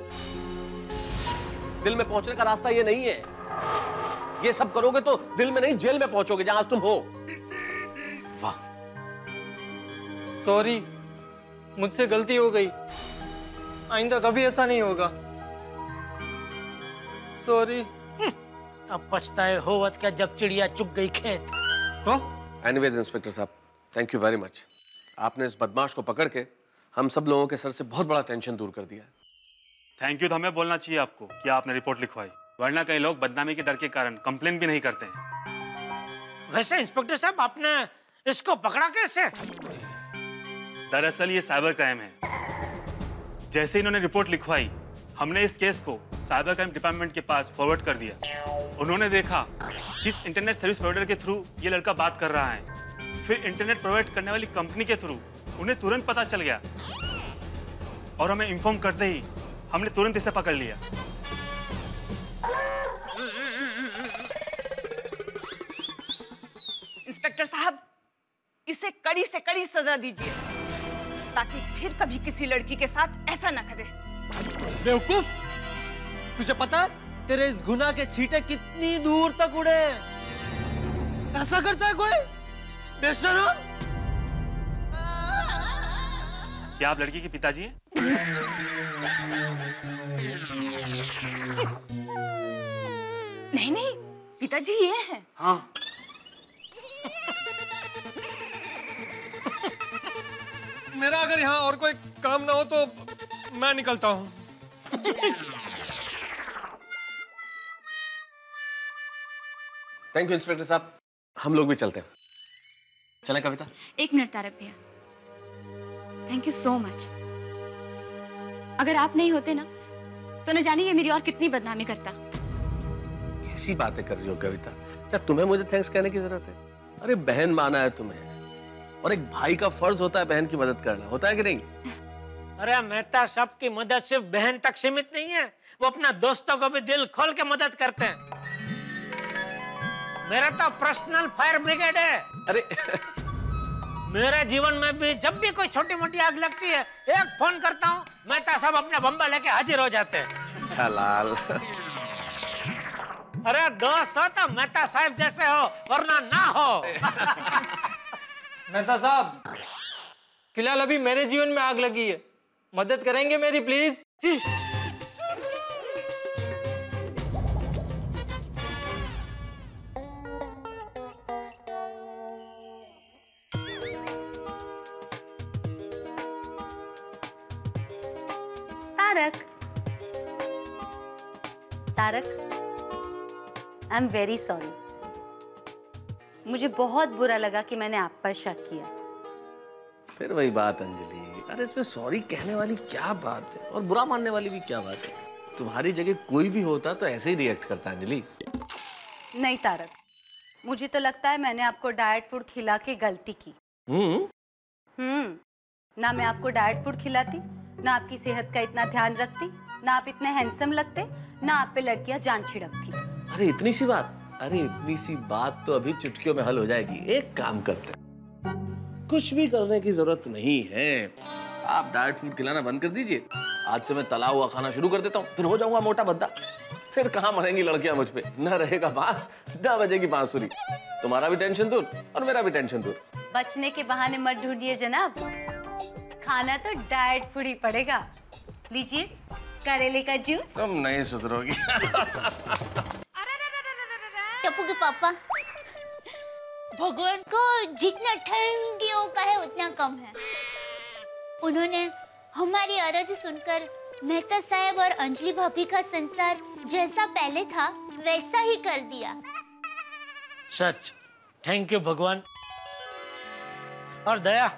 S2: दिल में पहुँचने का रास्ता ये नहीं है। ये सब करोगे तो दिल में नहीं जेल में पहुंचोगे जहाँ तुम हो। वाह।
S20: सॉरी मुझसे गलती हो गई। आइंदा कभी ऐसा नहीं होगा। सॉरी
S4: अब पछताए होवत क्या जब चिड़िया चुग गई खेत?
S20: तो?
S2: एनीवेज इंस्पेक्टर साहब थैंक यू वेरी मच आपने इस बदमाश को पकड़ के हम सब लोगों के सर से बहुत बड़ा टेंशन दूर कर दिया
S28: थैंक यू तो हमें बोलना चाहिए आपको कि आपने रिपोर्ट लिखवाई। वरना कई लोग बदनामी के डर के कारण कंप्लेन भी नहीं करते हैं।
S4: वैसे इंस्पेक्टर साहब आपने इसको पकड़ा कैसे?
S28: दरअसल ये साइबर क्राइम है। जैसे इन्होंने रिपोर्ट लिखवाई हमने इस केस को साइबर क्राइम डिपार्टमेंट के पास फॉरवर्ड कर दिया। उन्होंने देखा किस इंटरनेट सर्विस प्रोवाइडर के थ्रू ये लड़का बात कर रहा है। फिर इंटरनेट प्रोवाइड करने वाली कंपनी के थ्रू उन्हें तुरंत पता चल गया। और हमें इन्फॉर्म करते ही हमने तुरंत इसे पकड़ लिया।
S27: इंस्पेक्टर साहब, इसे कड़ी से कड़ी सजा दीजिए, ताकि फिर कभी किसी लड़की के साथ ऐसा न करे।
S20: बेवकूफ़? तुझे पता तेरे इस गुना के छींटे कितनी दूर तक उड़े ऐसा करता है कोई? बेशरम
S28: क्या आप लड़की के पिताजी हैं?
S27: नहीं नहीं पिताजी ये हैं।
S20: हाँ। मेरा अगर यहाँ और कोई काम ना हो तो मैं निकलता हूँ।
S2: थैंक यू इंस्पेक्टर साहब। हम लोग भी चलते हैं। चले कविता?
S26: एक मिनट तारक भैया। थैंक यू सो मच अगर आप नहीं होते ना तो न जाने ये मेरी और कितनी बदनामी करता।
S2: कैसी बातें कर रही हो कविता? क्या तुम्हें मुझे थैंक्स कहने की ज़रूरत है? अरे बहन माना है तुम्हें। और एक भाई का फ़र्ज़ होता है बहन की मदद करना। होता है कि नहीं?
S4: अरे मेहता साहब की मदद सिर्फ़ बहन तक सीमित नहीं है। वो अपना दोस्तों को भी दिल खोल के मदद करते हैं। मेरा तो पर्सनल फायर ब्रिगेड है।
S2: अरे।
S4: मेरे जीवन में भी जब भी कोई छोटी मोटी आग लगती है एक फ़ोन करता हूँ मेहता साहब अपना बम्बा लेके हाजिर हो जाते हैं।
S2: अच्छा लाल।
S4: अरे दोस्त हो तो मेहता साहब जैसे हो वरना ना हो।
S20: मेहता साहब फ़िलहाल अभी मेरे जीवन में आग लगी है। मदद करेंगे मेरी please
S3: Tarak. Tarak I am very sorry मुझे बहुत बुरा लगा कि मैंने आप पर शक किया।
S2: फिर वही बात अंजलि। अरे इसमें सॉरी कहने वाली क्या बात है? और बुरा मानने वाली भी क्या बात है? तुम्हारी जगह कोई भी होता तो ऐसे ही रिएक्ट करता अंजलि।
S3: नहीं तारक मुझे तो लगता है मैंने आपको डाइट फ़ूड खिला के गलती की।
S2: हम्म?
S3: हम्म ना मैं आपको डाइट फ़ूड खिलाती ना आपकी सेहत का इतना ध्यान रखती ना आप इतने हैंडसम लगते ना आप पे लड़कियाँ जान छिड़कती।
S2: अरे इतनी सी बात अरे इतनी सी बात तो अभी चुटकियों में हल हो जाएगी। एक काम करते हैं। कुछ भी करने की ज़रूरत नहीं है। आप डाइट फ़ूड खिलाना बंद कर दीजिए। आज से मैं तला हुआ खाना शुरू कर देता हूँ फिर हो जाऊँगा मोटा बद्दा फिर कहाँ मरेंगी लड़कियाँ मुझ पे? न रहेगा बाँस न बजेगी बांसुरी। तुम्हारा भी टेंशन दूर और मेरा भी टेंशन दूर।
S3: बचने के बहाने मत ढूंढिए जनाब। खाना तो डाइट फ़ूड ही पड़ेगा। लीजिए करेले का जूस।
S2: तुम नहीं सुधरोगी।
S7: टप्पू के पापा। भगवान को जितना थैंक यू कहे उतना कम है। उन्होंने हमारी अर्ज़ सुनकर मेहता साहब और अंजलि भाभी का संसार जैसा पहले था, वैसा ही कर दिया।
S4: सच। थैंक यू भगवान। और दया,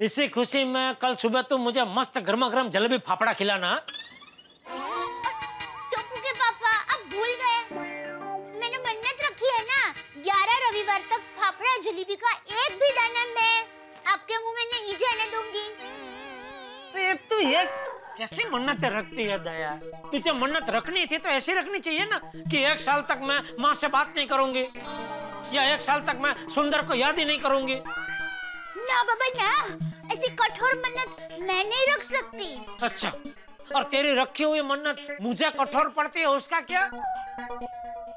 S4: इसी खुशी में कल सुबह तुम मुझे मस्त गर्मा गर्म जलेबी फाफड़ा खिलाना।
S7: जलेबी का एक भी दाना मैं आपके मुँह में नहीं जाने दूँगी।
S4: तो ये कैसी मन्नतें रखती है दया? तुझे मन्नत रखनी थी तो ऐसी रखनी चाहिए ना कि एक साल तक मैं माँ से बात नहीं करूँगी या एक साल तक मैं सुंदर को याद ही नहीं करूँगी।
S7: ना बाबा ना। ऐसी कठोर मन्नत मैं नहीं रख सकती।
S4: अच्छा और तेरी रखी हुई मन्नत मुझे कठोर पड़ती है उसका क्या?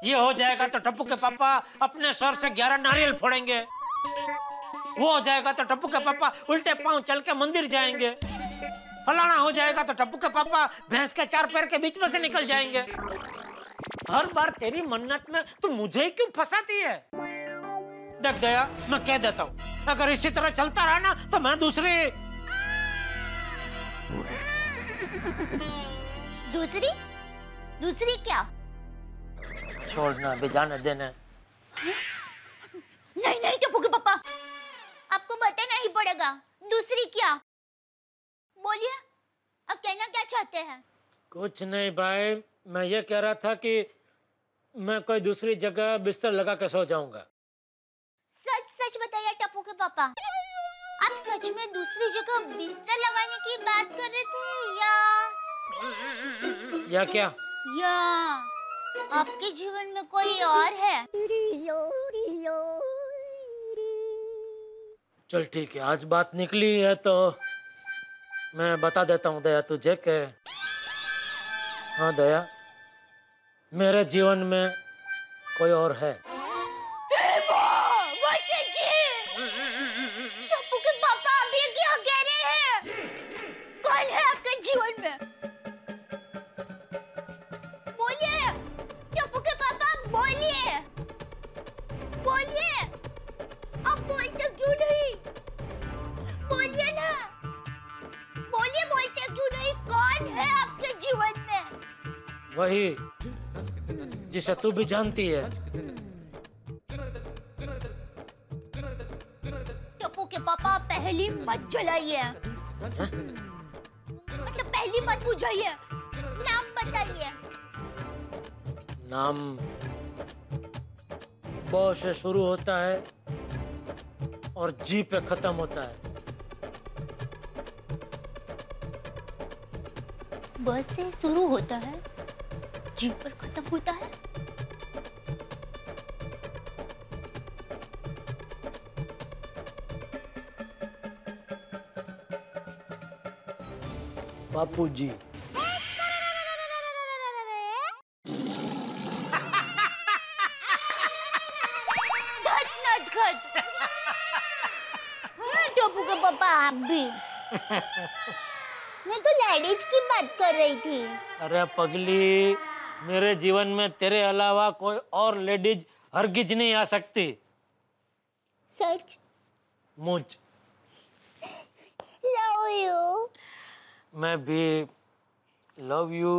S4: ये हो जाएगा तो टप्पू के पापा अपने सर से ग्यारह नारियल फोड़ेंगे। वो हो जाएगा तो टप्पू के पापा उल्टे पाँव चल के मंदिर जाएँगे। फलाना हो जाएगा तो टप्पू के पापा भैंस के चार पैर के बीच में से निकल जाएँगे। हर बार तेरी मन्नत में तू मुझे ही क्यों फंसाती है? देख दया मैं कह देता हूँ अगर इसी तरह चलता रहा ना तो मैं दूसरी
S7: दूसरी? दूसरी क्या?
S4: छोड़ना भी जाने देना।
S7: नहीं नहीं टप्पू के पापा। आपको बताना ही पड़ेगा। दूसरी क्या? बोलिए अब कहना क्या चाहते हैं?
S4: कुछ नहीं भाई मैं ये कह रहा था कि मैं कोई दूसरी जगह बिस्तर लगा के सो जाऊँगा।
S7: सच सच बताइए टप्पू के पापा। आप सच में दूसरी जगह बिस्तर लगाने की बात कर रहे थे या?
S4: या क्या?
S7: या आपके जीवन में कोई और है?
S4: चल ठीक है, आज बात निकली है तो मैं बता देता हूँ दया तुझे के हाँ दया, मेरे जीवन में कोई और है। जिसे तू भी जानती है।
S7: टप्पू के पापा पहली मत जलाइए। मतलब पहली मत बुझाइए। नाम बताइए।
S4: नाम ब से शुरू होता है और जी पे खत्म होता है।
S7: बस से शुरू होता है जी पर खत्म होता है।
S4: बापू जी
S7: हाँ, टप्पू के पापा आप भी। मैं तो लेडीज़ की बात कर रही थी।
S4: अरे पगली मेरे जीवन में तेरे अलावा कोई और लेडीज़ हरगिज नहीं आ सकती।
S7: सच?
S4: मुझ
S7: लव यू।
S4: मैं भी लव यू